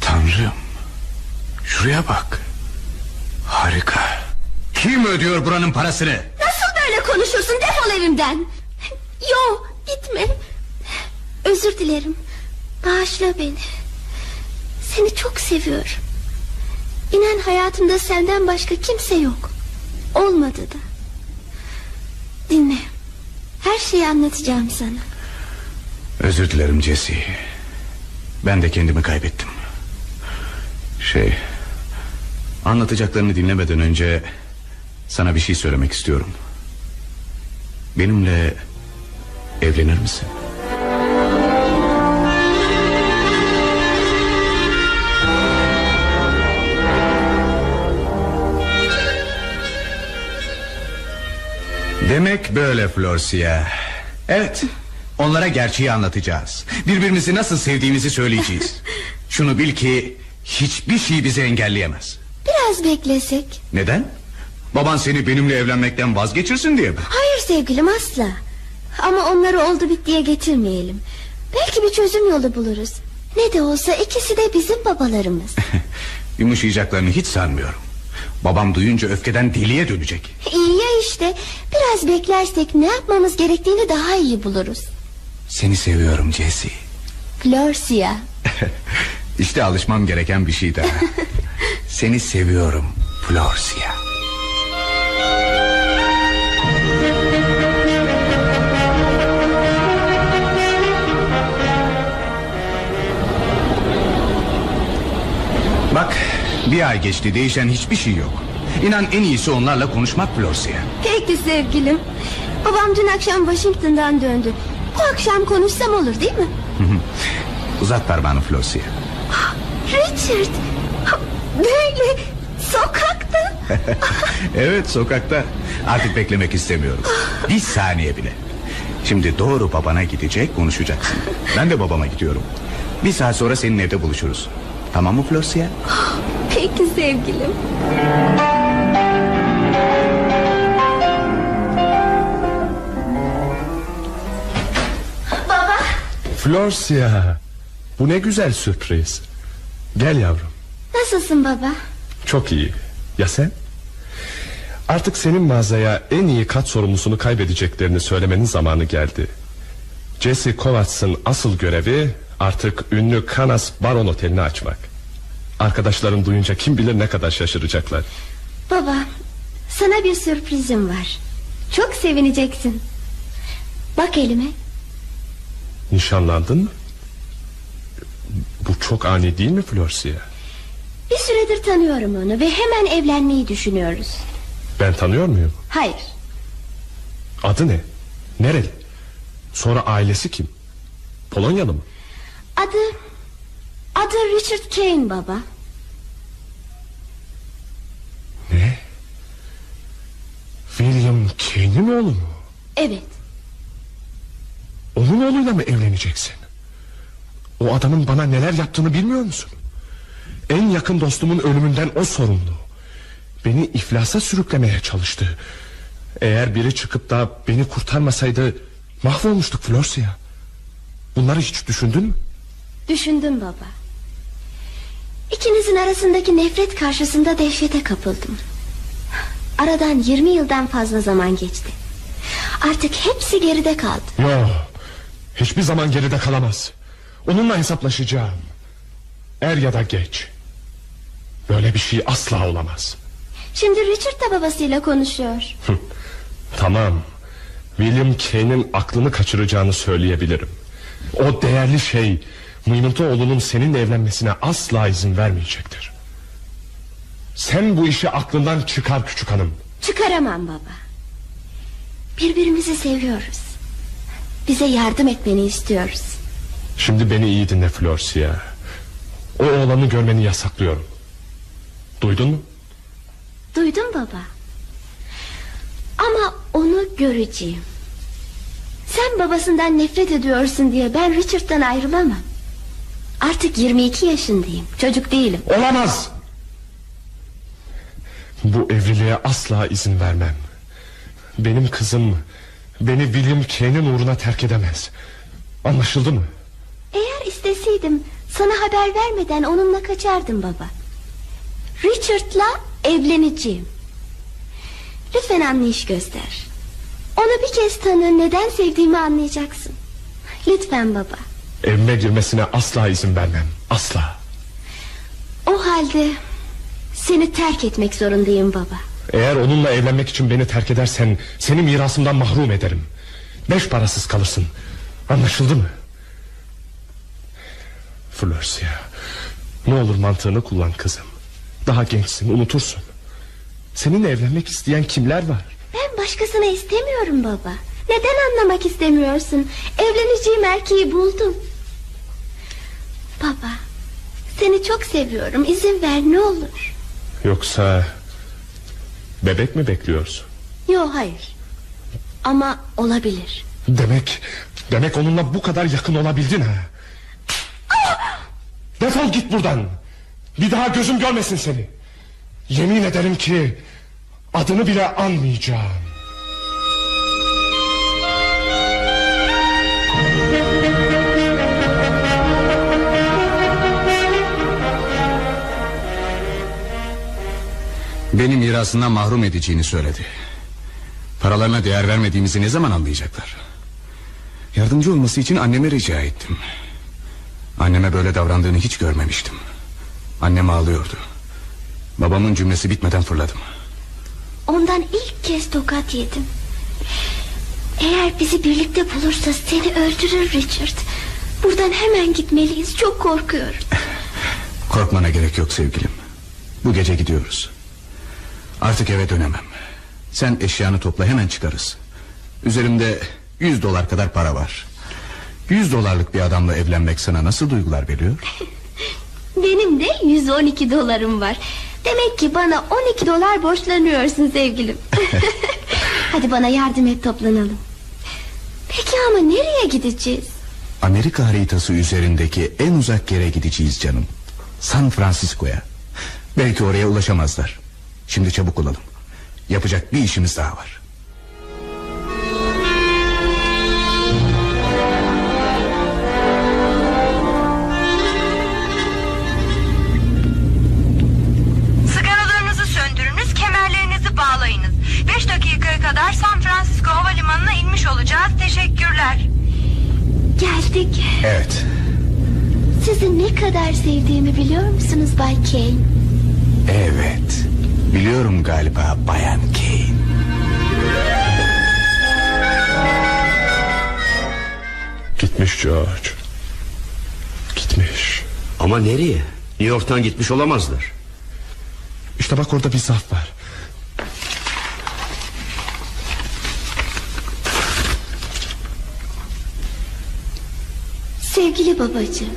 Tanrım Şuraya bak. Harika. Kim ödüyor buranın parasını? Nasıl böyle konuşursun? Defol evimden. Yo gitme. Özür dilerim. Bağışla beni. Seni çok seviyorum. İnan hayatımda senden başka kimse yok. Olmadı da Dinle Her şeyi anlatacağım sana Özür dilerim Jesse. Ben de kendimi kaybettim. Şey... Anlatacaklarını dinlemeden önce... Sana bir şey söylemek istiyorum. Benimle... Evlenir misin? Demek böyle Florsia. Evet. Onlara gerçeği anlatacağız. Birbirimizi nasıl sevdiğimizi söyleyeceğiz. Şunu bil ki hiçbir şey bizi engelleyemez. Biraz beklesek Neden? Baban seni benimle evlenmekten vazgeçirsin diye mi? Hayır sevgilim asla Ama onları oldu bittiye getirmeyelim Belki bir çözüm yolu buluruz Ne de olsa ikisi de bizim babalarımız Yumuşayacaklarını hiç sanmıyorum. Babam duyunca öfkeden deliye dönecek. İyi ya işte Biraz beklersek ne yapmamız gerektiğini daha iyi buluruz Seni seviyorum Jesse. Florsia İşte alışmam gereken bir şey daha. Seni seviyorum Florsia. Bir ay geçti değişen hiçbir şey yok. İnan en iyisi onlarla konuşmak Florsia. Peki sevgilim. Babam dün akşam Washington'dan döndü. Bu akşam konuşsam olur değil mi? Uzat parmağını Florsia. Richard. Böyle sokakta. Evet sokakta. Artık beklemek istemiyorum. Bir saniye bile. Şimdi doğru babana gidecek konuşacaksın Ben de babama gidiyorum. Bir saat sonra senin evde buluşuruz. Tamam mı Florsia? Peki sevgilim. Baba. Florsia Bu ne güzel sürpriz. Gel yavrum. Nasılsın baba? Çok iyi. Ya sen? Artık senin mağazaya en iyi kat sorumlusunu kaybedeceklerini söylemenin zamanı geldi. Jesse Kovacs'ın asıl görevi Artık ünlü Kanas Baron Oteli'ni açmak Arkadaşların duyunca kim bilir ne kadar şaşıracaklar Baba sana bir sürprizim var Çok sevineceksin Bak elime Nişanlandın mı? Bu çok ani değil mi Florsia? Bir süredir tanıyorum onu ve hemen evlenmeyi düşünüyoruz Ben tanıyor muyum? Hayır Adı ne? Nereli? Sonra ailesi kim? Polonyalı mı? Adı Adı Richard Kane baba Ne? William Kane'in oğlu mu? Evet Onun oğluyla mı evleneceksin? O adamın bana neler yaptığını bilmiyor musun? En yakın dostumun ölümünden o sorumlu. Beni iflasa sürüklemeye çalıştı. Eğer biri çıkıp da beni kurtarmasaydı mahvolmuştuk Florsia. Bunları hiç düşündün mü? Düşündüm baba İkinizin arasındaki nefret karşısında dehşete kapıldım. Aradan 20 yıldan fazla zaman geçti. Artık hepsi geride kaldı. Yok Hiçbir zaman geride kalamaz. Onunla hesaplaşacağım. Er ya da geç. Böyle bir şey asla olamaz. Şimdi Richard da babasıyla konuşuyor. Tamam. William Kane'in aklını kaçıracağını söyleyebilirim. O değerli şey Mıymuntoğlu'nun seninle evlenmesine asla izin vermeyecektir. Sen bu işi aklından çıkar küçük hanım. Çıkaramam baba. Birbirimizi seviyoruz. Bize yardım etmeni istiyoruz. Şimdi beni iyi dinle Florsia O oğlanı görmeni yasaklıyorum. Duydun mu? Duydum baba. Ama onu göreceğim. Sen babasından nefret ediyorsun diye ben Richard'dan ayrılamam Artık 22 yaşındayım Çocuk değilim Olamaz Bu evliliğe asla izin vermem Benim kızım Beni William Kane'in uğruna terk edemez Anlaşıldı mı? Eğer isteseydim Sana haber vermeden onunla kaçardım baba Richard'la Evleneceğim. Lütfen anlayış göster. Onu bir kez tanı neden sevdiğimi anlayacaksın. Lütfen baba. Evime girmesine asla izin vermem. Asla. O halde seni terk etmek zorundayım baba. Eğer onunla evlenmek için beni terk edersen seni mirasımdan mahrum ederim. Beş parasız kalırsın. Anlaşıldı mı? Florsia. Ne olur mantığını kullan kızım. Daha gençsin unutursun. Seninle evlenmek isteyen kimler var? Ben başkasını istemiyorum baba. Neden anlamak istemiyorsun? Evleneceğim erkeği buldum. Baba, seni çok seviyorum. İzin ver ne olur. Yoksa bebek mi bekliyorsun? Yok hayır. Ama olabilir. Demek demek onunla bu kadar yakın olabildin ha. Defol git buradan. Bir daha gözüm görmesin seni. Yemin ederim ki adını bile anmayacağım. Beni mirasından mahrum edeceğini söyledi. Paralarına değer vermediğimizi ne zaman anlayacaklar? Yardımcı olması için anneme rica ettim. Anneme böyle davrandığını hiç görmemiştim. Annem ağlıyordu. Babamın cümlesi bitmeden fırladım. Ondan ilk kez tokat yedim. Eğer bizi birlikte bulursa seni öldürür Richard. Buradan hemen gitmeliyiz. Çok korkuyorum. Korkmana gerek yok sevgilim. Bu gece gidiyoruz. Artık eve dönemem. Sen eşyanı topla hemen çıkarız. Üzerimde 100 dolar kadar para var. 100 dolarlık bir adamla evlenmek sana nasıl duygular veriyor? Benim de 112 dolarım var. Demek ki bana 12 dolar borçlanıyorsun sevgilim. Hadi bana yardım et toplanalım. Peki ama nereye gideceğiz? Amerika haritası üzerindeki en uzak yere gideceğiz canım. San Francisco'ya. Belki oraya ulaşamazlar. Şimdi çabuk olalım. Yapacak bir işimiz daha var. Sigaralarınızı söndürünüz, kemerlerinizi bağlayınız. Beş dakikaya kadar San Francisco Havalimanı'na inmiş olacağız. Teşekkürler. Geldik. Evet. Sizi ne kadar sevdiğimi biliyor musunuz Bay Kane? Evet. Biliyorum galiba Bayan Kane. Gitmiş George. Gitmiş. Ama nereye? New York'tan gitmiş olamazlar. İşte bak orada bir zarf var. Sevgili babacığım.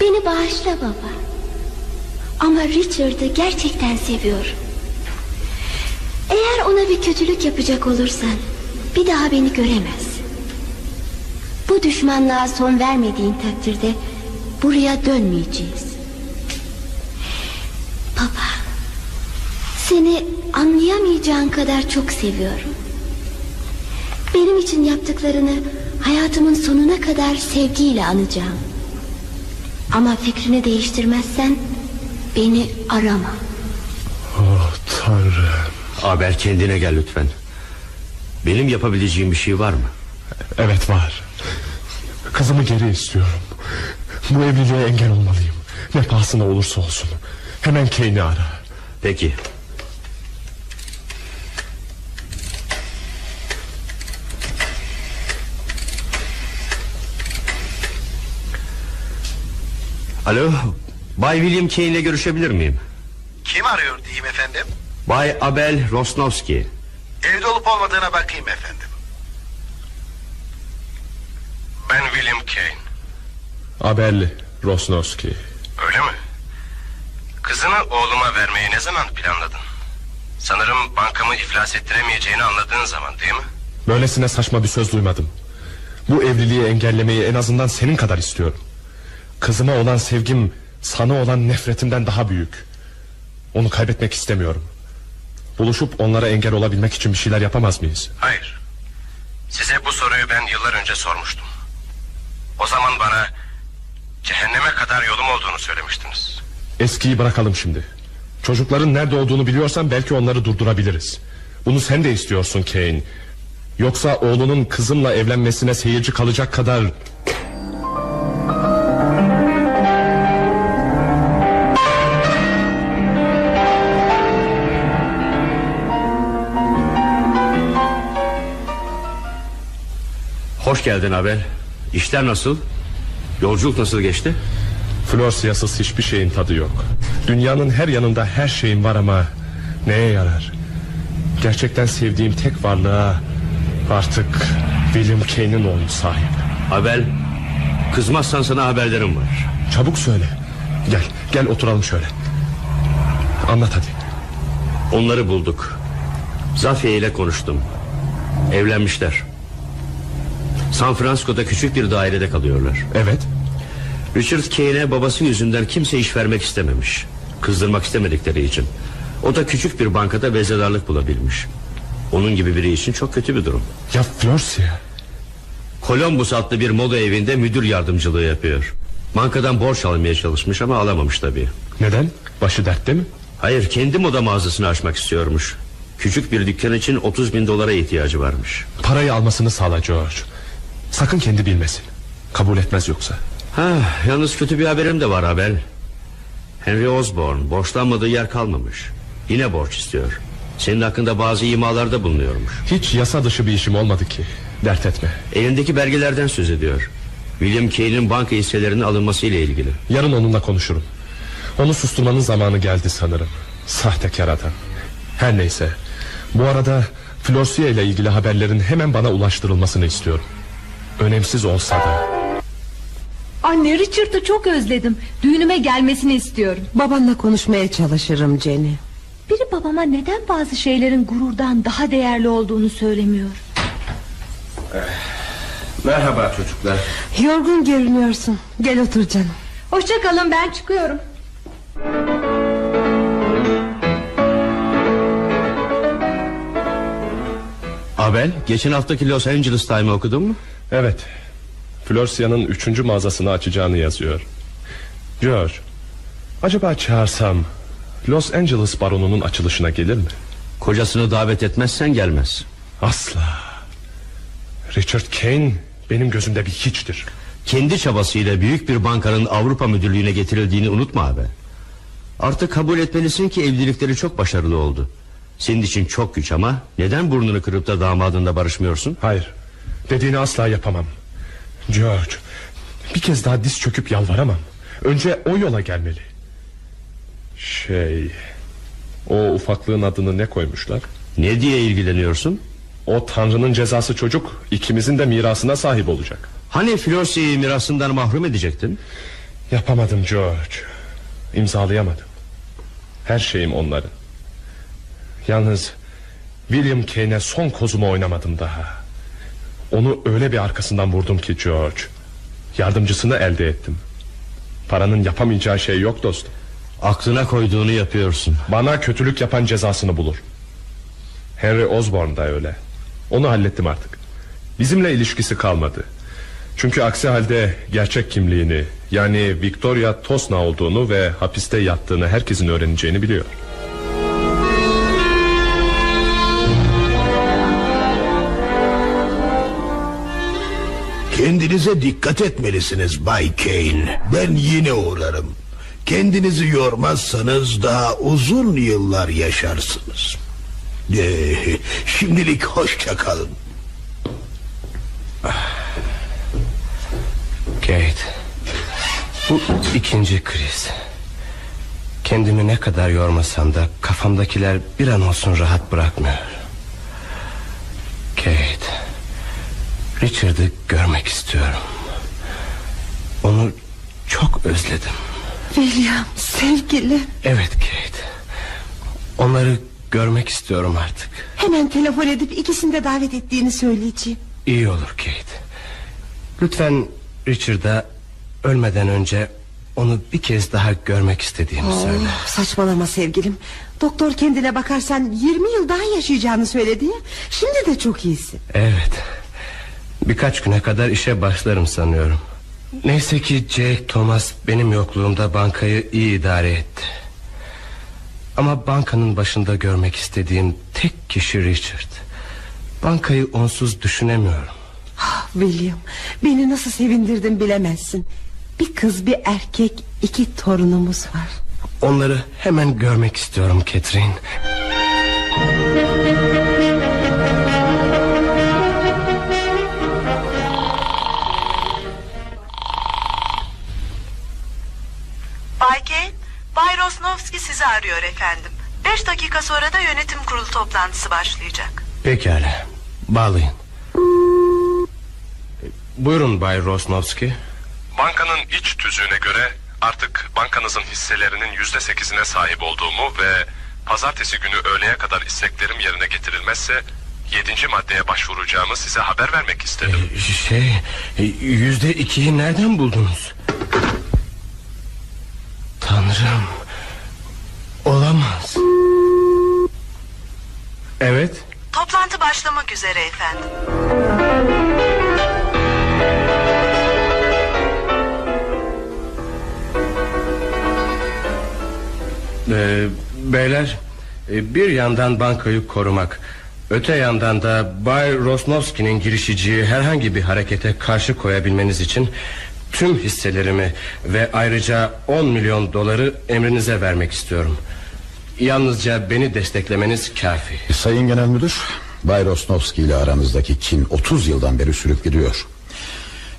Beni bağışla baba. Ama Richard'ı gerçekten seviyorum. Eğer ona bir kötülük yapacak olursan bir daha beni göremez. Bu düşmanlığa son vermediğin takdirde buraya dönmeyeceğiz. Baba, seni anlayamayacağın kadar çok seviyorum. Benim için yaptıklarını hayatımın sonuna kadar sevgiyle anacağım. Ama fikrini değiştirmezsen beni arama. Oh tanrım. Haber kendine gel lütfen. Benim yapabileceğim bir şey var mı? Evet var. Kızımı geri istiyorum. Bu evliliğe engel olmalıyım. Ne pahasına olursa olsun. Hemen Kane'i ara. Peki. Alo, Bay William Kane ile görüşebilir miyim? Kim arıyor diyeyim efendim? Bay Abel Rosnowski. Evde olup olmadığına bakayım efendim. Ben William Kane. Abel Rosnowski. Öyle mi? Kızını oğluma vermeyi ne zaman planladın? Sanırım bankamı iflas ettiremeyeceğini anladığın zaman değil mi? Böylesine saçma bir söz duymadım. Bu evliliği engellemeyi en azından senin kadar istiyorum. Kızıma olan sevgim sana olan nefretimden daha büyük. Onu kaybetmek istemiyorum. Buluşup onlara engel olabilmek için bir şeyler yapamaz mıyız? Hayır. Size bu soruyu ben yıllar önce sormuştum. O zaman bana cehenneme kadar yolum olduğunu söylemiştiniz. Eskiyi bırakalım şimdi. Çocukların nerede olduğunu biliyorsan belki onları durdurabiliriz. Bunu sen de istiyorsun Kane. Yoksa oğlunun kızımla evlenmesine seyirci kalacak kadar... Hoş geldin Abel. İşler nasıl? Yolculuk nasıl geçti? Florsiyasız hiçbir şeyin tadı yok. Dünyanın her yanında her şeyin var ama neye yarar? Gerçekten sevdiğim tek varlığa artık William Kane'in oğlu sahip. Abel, kızmazsan sana haberlerim var. Çabuk söyle. Gel, gel oturalım şöyle. Anlat hadi. Onları bulduk. Zafiye ile konuştum. Evlenmişler. San Francisco'da küçük bir dairede kalıyorlar. Evet. Richard Kane'e babası yüzünden kimse iş vermek istememiş. Kızdırmak istemedikleri için. O da küçük bir bankada vezedarlık bulabilmiş. Onun gibi biri için çok kötü bir durum. Ya Florsia? Columbus adlı bir moda evinde müdür yardımcılığı yapıyor. Bankadan borç almaya çalışmış ama alamamış tabii. Neden? Başı dertte mi? Hayır kendi moda mağazasını açmak istiyormuş. Küçük bir dükkan için 30 bin dolara ihtiyacı varmış. Parayı almasını sağla George. Sakın kendi bilmesin. Kabul etmez yoksa. Ha, yalnız kötü bir haberim de var Abel. Henry Osborne borçlanmadığı yer kalmamış. Yine borç istiyor. Senin hakkında bazı imalarda bulunuyormuş. Hiç yasa dışı bir işim olmadı ki. Dert etme. Elindeki belgelerden söz ediyor. William Kane'in banka hisselerinin alınması ile ilgili. Yarın onunla konuşurum. Onu susturmanın zamanı geldi sanırım. Sahtekar adam. Her neyse. Bu arada Florsia ile ilgili haberlerin hemen bana ulaştırılmasını istiyorum. Önemsiz olsa da. Anne Richard'ı çok özledim. Düğünüme gelmesini istiyorum. Babanla konuşmaya çalışırım Jenny. Biri babama neden bazı şeylerin gururdan daha değerli olduğunu söylemiyor. Merhaba çocuklar. Yorgun görünüyorsun. Gel otur canım. Hoşça kalın ben çıkıyorum. Abel geçen haftaki Los Angeles Time'ı okudun mu? Evet. Florsia'nın üçüncü mağazasını açacağını yazıyor. George, acaba çağırsam Los Angeles baronunun açılışına gelir mi? Kocasını davet etmezsen gelmez. Asla. Richard Kane benim gözümde bir hiçtir. Kendi çabasıyla büyük bir bankanın Avrupa müdürlüğüne getirildiğini unutma abi. Artık kabul etmelisin ki evlilikleri çok başarılı oldu. Senin için çok güç ama neden burnunu kırıp da damadınla barışmıyorsun? Hayır. Dediğini asla yapamam. George, bir kez daha diz çöküp yalvaramam. Önce o yola gelmeli. Şey... O ufaklığın adını ne koymuşlar? Ne diye ilgileniyorsun? O tanrının cezası çocuk ikimizin de mirasına sahip olacak. Hani Florsia'yı mirasından mahrum edecektin? Yapamadım George. İmzalayamadım. Her şeyim onların. Yalnız William Kane'e son kozumu oynamadım daha. Onu öyle bir arkasından vurdum ki George. Yardımcısını elde ettim. Paranın yapamayacağı şey yok dostum. Aklına koyduğunu yapıyorsun. Bana kötülük yapan cezasını bulur. Henry Osborne da öyle. Onu hallettim artık. Bizimle ilişkisi kalmadı. Çünkü aksi halde gerçek kimliğini yani Victoria Tosna olduğunu ve hapiste yattığını herkesin öğreneceğini biliyor. Kendinize dikkat etmelisiniz Bay Kane. Ben yine uğrarım. Kendinizi yormazsanız daha uzun yıllar yaşarsınız. Ee, şimdilik hoşça kalın. Kate Bu ikinci kriz Kendimi ne kadar yormasam da Kafamdakiler bir an olsun rahat bırakmıyor Kate Richard'ı görmek istiyorum Onu çok özledim William sevgili. Evet Kate Onları görmek istiyorum artık Hemen telefon edip ikisini de davet ettiğini söyleyeceğim. İyi olur Kate Lütfen Richard'a ölmeden önce onu bir kez daha görmek istediğimi Oo, söyle. saçmalama sevgilim. Doktor kendine bakarsan 20 yıl daha yaşayacağını söyledi ya. Şimdi de çok iyisin. Evet. Birkaç güne kadar işe başlarım sanıyorum. Neyse ki Jake Thomas benim yokluğumda bankayı iyi idare etti. Ama bankanın başında görmek istediğim tek kişi Richard. Bankayı onsuz düşünemiyorum. Ah, William beni nasıl sevindirdin bilemezsin. Bir kız bir erkek iki torunumuz var. Onları hemen görmek istiyorum Catherine. Bay Rosnovski sizi arıyor efendim. Beş dakika sonra da yönetim kurulu toplantısı başlayacak. Pekala. Bağlayın. Buyurun Bay Rosnovski. Bankanın iç tüzüğüne göre artık bankanızın hisselerinin yüzde sekizine sahip olduğumu ve pazartesi günü öğleye kadar isteklerim yerine getirilmezse yedinci maddeye başvuracağımı size haber vermek istedim. Şey yüzde ikiyi nereden buldunuz? Tanrım. Olamaz. Evet. Toplantı başlamak üzere efendim. Ee, beyler e, bir yandan bankayı korumak Öte yandan da Bay Rosnovski'nin girişeceği herhangi bir harekete karşı koyabilmeniz için Tüm hisselerimi ve ayrıca 10 milyon doları emrinize vermek istiyorum. Yalnızca beni desteklemeniz kafi. Sayın Genel Müdür Bay Rosnovski ile aranızdaki kin 30 yıldan beri sürüp gidiyor.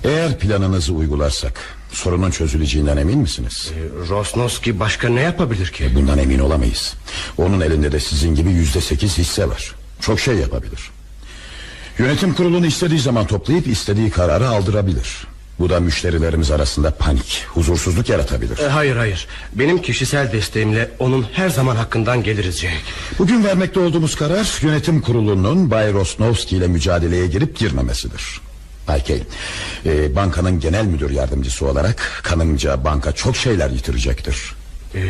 Eğer planınızı uygularsak Sorunun çözüleceğinden emin misiniz? Ee, Rosnovski başka ne yapabilir ki? Bundan emin olamayız. Onun elinde de sizin gibi yüzde sekiz hisse var. Çok şey yapabilir. Yönetim kurulunu istediği zaman toplayıp istediği kararı aldırabilir Bu da müşterilerimiz arasında panik Huzursuzluk yaratabilir e, Hayır hayır Benim kişisel desteğimle onun her zaman hakkından geliriz Jake Bugün vermekte olduğumuz karar Yönetim kurulunun Bay Rosnovski ile mücadeleye girip girmemesidir Bay Kay, e, bankanın genel müdür yardımcısı olarak kanımca banka çok şeyler yitirecektir. E,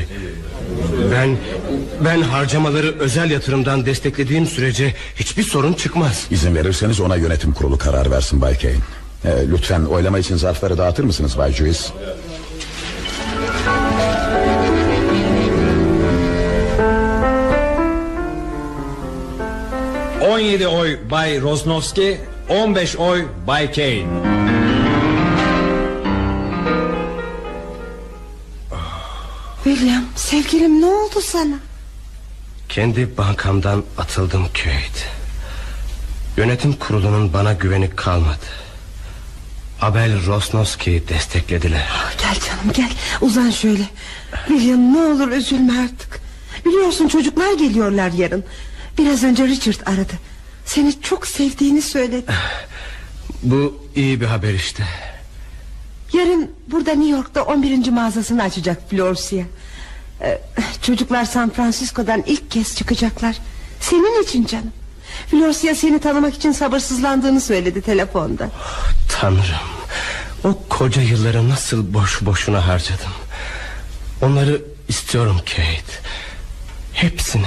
ben ben harcamaları özel yatırımdan desteklediğim sürece hiçbir sorun çıkmaz. İzin verirseniz ona yönetim kurulu karar versin Bay Kane. E, lütfen oylama için zarfları dağıtır mısınız Bay Juiz? On yedi oy Bay Rosnovski, 15 oy Bay Kane. William sevgilim ne oldu sana? Kendi bankamdan atıldım Kate. Yönetim kurulunun bana güveni kalmadı. Abel Rosnovski'yi desteklediler. Gel canım gel uzan şöyle. William ne olur üzülme artık. Biliyorsun çocuklar geliyorlar yarın. Biraz önce Richard aradı. Seni çok sevdiğini söyledi. Bu iyi bir haber işte. Yarın burada New York'ta 11. mağazasını açacak Florsia. Ee, çocuklar San Francisco'dan ilk kez çıkacaklar. Senin için canım. Florsia seni tanımak için sabırsızlandığını söyledi telefonda. Tanrım. O koca yılları nasıl boş boşuna harcadım. Onları istiyorum Kate. Hepsini.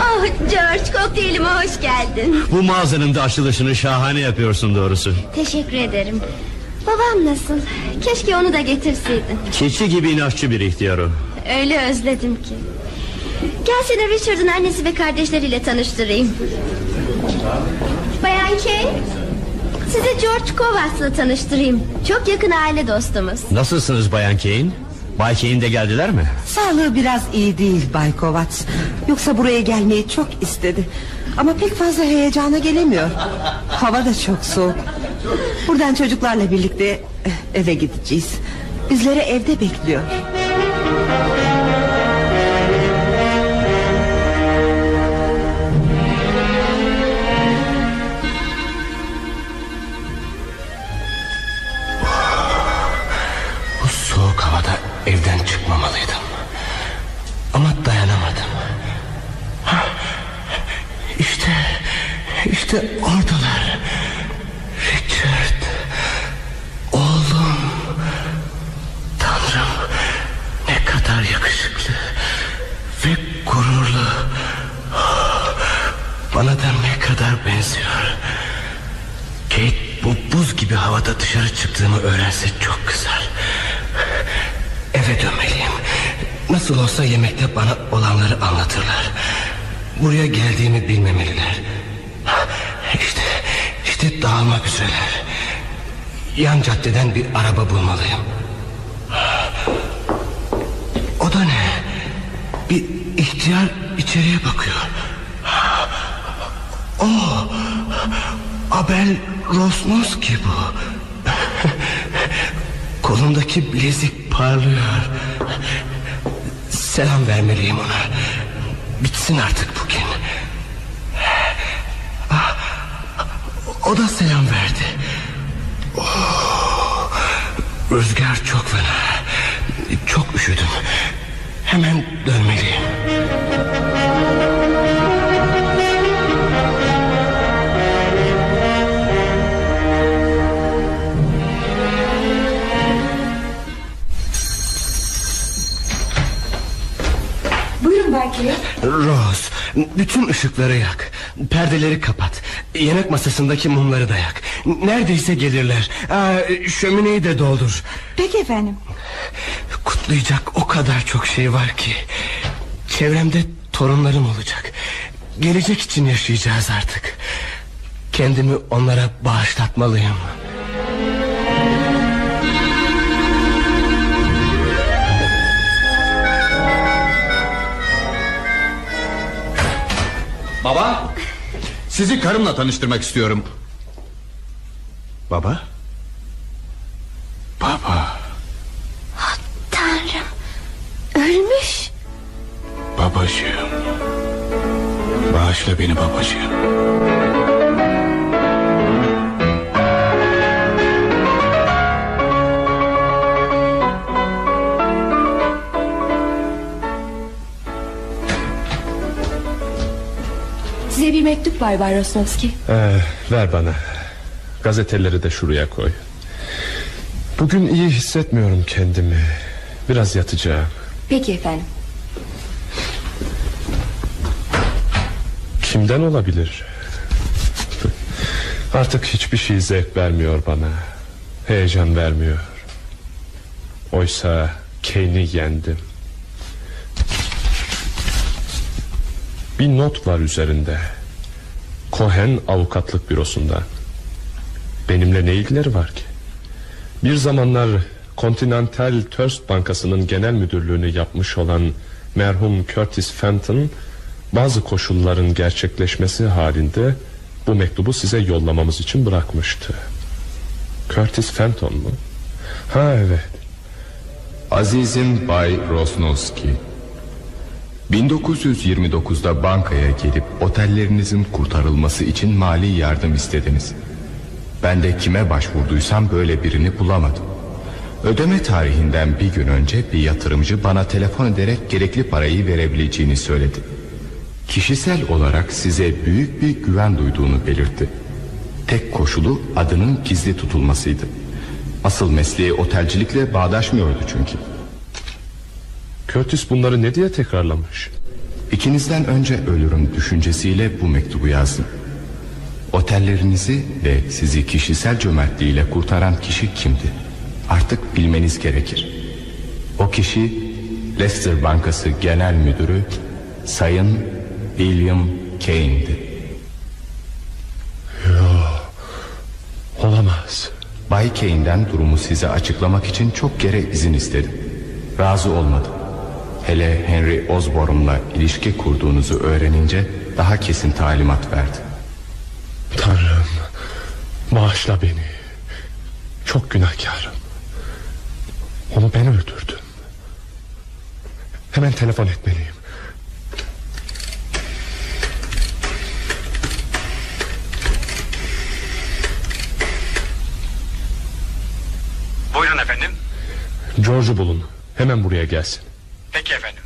Oh George kokteylime hoş geldin Bu mağazanın da açılışını şahane yapıyorsun doğrusu Teşekkür ederim Babam nasıl Keşke onu da getirseydin Keçi gibi inatçı bir ihtiyar o Öyle özledim ki Gel seni Richard'ın annesi ve kardeşleriyle tanıştırayım Bayan Kay Sizi George Kovacs'la tanıştırayım Çok yakın aile dostumuz Nasılsınız Bayan Kane? Bay Kane de geldiler mi? Sağlığı biraz iyi değil Bay Kovacs. Yoksa buraya gelmeyi çok istedi. Ama pek fazla heyecana gelemiyor. Hava da çok soğuk. Buradan çocuklarla birlikte eh, eve gideceğiz. Bizleri evde bekliyor. İşte oradalar. Richard, oğlum. Tanrım, ne kadar yakışıklı ve gururlu. Bana da ne kadar benziyor. Kate bu buz gibi havada dışarı çıktığımı öğrense çok kızar. Eve dönmeliyim. Nasıl olsa yemekte bana olanları anlatırlar. Buraya geldiğimi bilmemeliler. Dağılmak üzereler. Yan caddeden bir araba bulmalıyım. O da ne? Bir ihtiyar içeriye bakıyor. O Abel Rosnoski bu. Kolundaki bilezik parlıyor. Selam vermeliyim ona. Bitsin artık bugün. Ah, O da selam verdi. Oh, rüzgar çok fena. Çok üşüdüm. Hemen dönmeliyim. Buyurun Kane. Rose, bütün ışıkları yak. Perdeleri kapat. Yemek masasındaki mumları da yak. Neredeyse gelirler. Aa, şömineyi de doldur. Peki efendim. Kutlayacak o kadar çok şey var ki. Çevremde torunlarım olacak. Gelecek için yaşayacağız artık. Kendimi onlara bağışlatmalıyım. Baba Sizi karımla tanıştırmak istiyorum. Baba? Baba. Tanrım. Ölmüş. Babacığım. Bağışla beni babacığım bir mektup var Bay Rosnovski. Ee, ver bana. Gazeteleri de şuraya koy. Bugün iyi hissetmiyorum kendimi. Biraz yatacağım. Peki efendim. Kimden olabilir? Artık hiçbir şey zevk vermiyor bana. Heyecan vermiyor. Oysa Kane'i yendim. Bir not var üzerinde. Cohen avukatlık bürosundan. Benimle ne ilgileri var ki? Bir zamanlar Continental Trust Bankası'nın genel müdürlüğünü yapmış olan merhum Curtis Fenton bazı koşulların gerçekleşmesi halinde bu mektubu size yollamamız için bırakmıştı. Curtis Fenton mu? Ha evet. Azizim Bay Rosnowski 1929'da bankaya gelip otellerinizin kurtarılması için mali yardım istediniz. Ben de kime başvurduysam böyle birini bulamadım. Ödeme tarihinden bir gün önce bir yatırımcı bana telefon ederek gerekli parayı verebileceğini söyledi. Kişisel olarak size büyük bir güven duyduğunu belirtti. Tek koşulu adının gizli tutulmasıydı. Asıl mesleği otelcilikle bağdaşmıyordu çünkü. Curtis bunları ne diye tekrarlamış? İkinizden önce ölürüm düşüncesiyle bu mektubu yazdım. Otellerinizi ve sizi kişisel cömertliğiyle kurtaran kişi kimdi? Artık bilmeniz gerekir. O kişi Leicester Bankası Genel Müdürü Sayın William Kane'di. Olamaz. Bay Kane'den durumu size açıklamak için çok kere izin istedim. Razı olmadı. Hele Henry Osborne'la ilişki kurduğunuzu öğrenince daha kesin talimat verdi. Tanrım bağışla beni. Çok günahkarım. Onu ben öldürdüm. Hemen telefon etmeliyim. Buyurun efendim. George'u bulun. Hemen buraya gelsin. Peki efendim.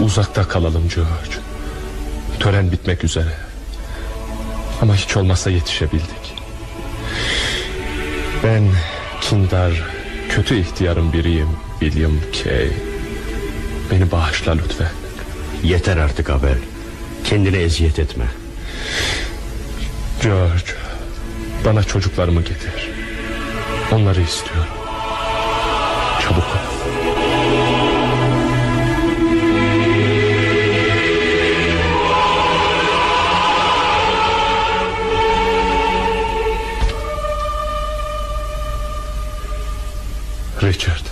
Uzakta kalalım George Tören bitmek üzere. Ama hiç olmazsa yetişebildik. Ben kindar Kötü ihtiyarın biriyim William Kay Beni bağışla lütfen. Yeter artık Abel. Kendine eziyet etme. George Bana çocuklarımı getir. Onları istiyorum Richard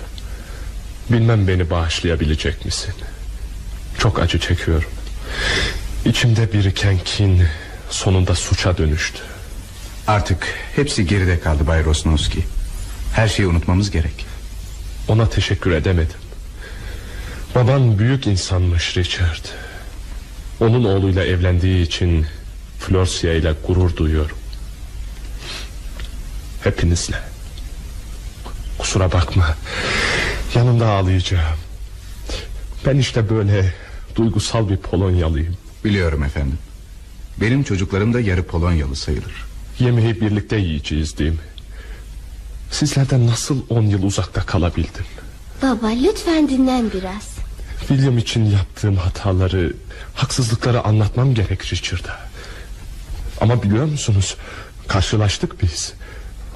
Bilmem beni bağışlayabilecek misin? Çok acı çekiyorum. İçimde biriken kin Sonunda suça dönüştü. Artık hepsi geride kaldı Bay Rosnowski. Her şeyi unutmamız gerek. Ona teşekkür edemedim. Baban büyük insanmış Richard. Onun oğluyla evlendiği için Florsia ile gurur duyuyorum. Hepinizle Kusura bakma. Yanında ağlayacağım. Ben işte böyle Duygusal bir Polonyalıyım. Biliyorum efendim. Benim çocuklarım da yarı Polonyalı sayılır. Yemeği birlikte yiyeceğiz değil mi? Sizlerden nasıl on yıl uzakta kalabildim Baba lütfen dinlen biraz. William için yaptığım hataları Haksızlıkları anlatmam gerek Richard'a Ama biliyor musunuz? Karşılaştık biz.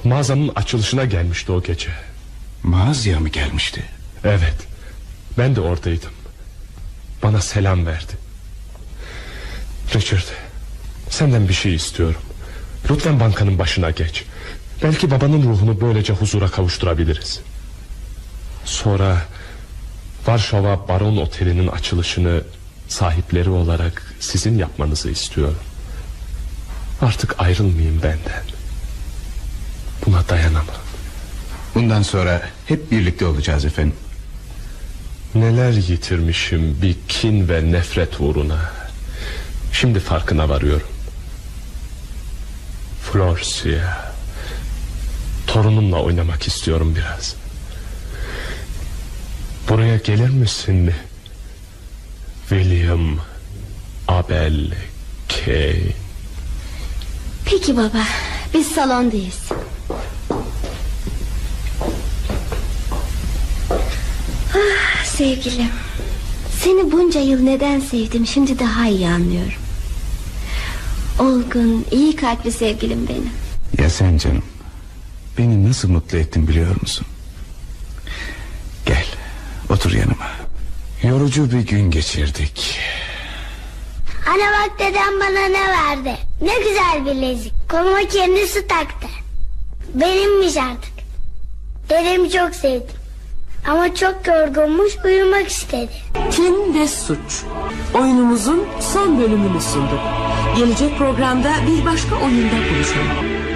Mağazanın açılışına gelmişti o gece Mağazaya mı gelmişti? Evet. Ben de oradaydım. Bana selam verdi. Richard Senden bir şey istiyorum. Lütfen bankanın başına geç. Belki babanın ruhunu böylece huzura kavuşturabiliriz. Sonra Varşova Baron Oteli'nin açılışını Sahipleri olarak sizin yapmanızı istiyorum. Artık ayrılmayın benden. Buna dayanamam Bundan sonra hep birlikte olacağız efendim. Neler yitirmişim bir kin ve nefret uğruna. Şimdi farkına varıyorum. Florsia Torunumla oynamak istiyorum biraz. Buraya gelir misin? William Abel Kay Peki baba biz salondayız. Ah sevgilim. Seni bunca yıl neden sevdim şimdi daha iyi anlıyorum. Olgun, iyi kalpli sevgilim benim. Ya sen canım? Beni nasıl mutlu ettin biliyor musun? Gel otur yanıma. Yorucu bir gün geçirdik. Ana bak dedem bana ne verdi? Ne güzel bilezik Koluma kendisi taktı. Benimmiş artık. Dedemi çok sevdim Ama çok yorgunmuş uyumak istedi. Kin ve Suç. Oyunumuzun son bölümünü sunduk Gelecek programda bir başka oyunda buluşalım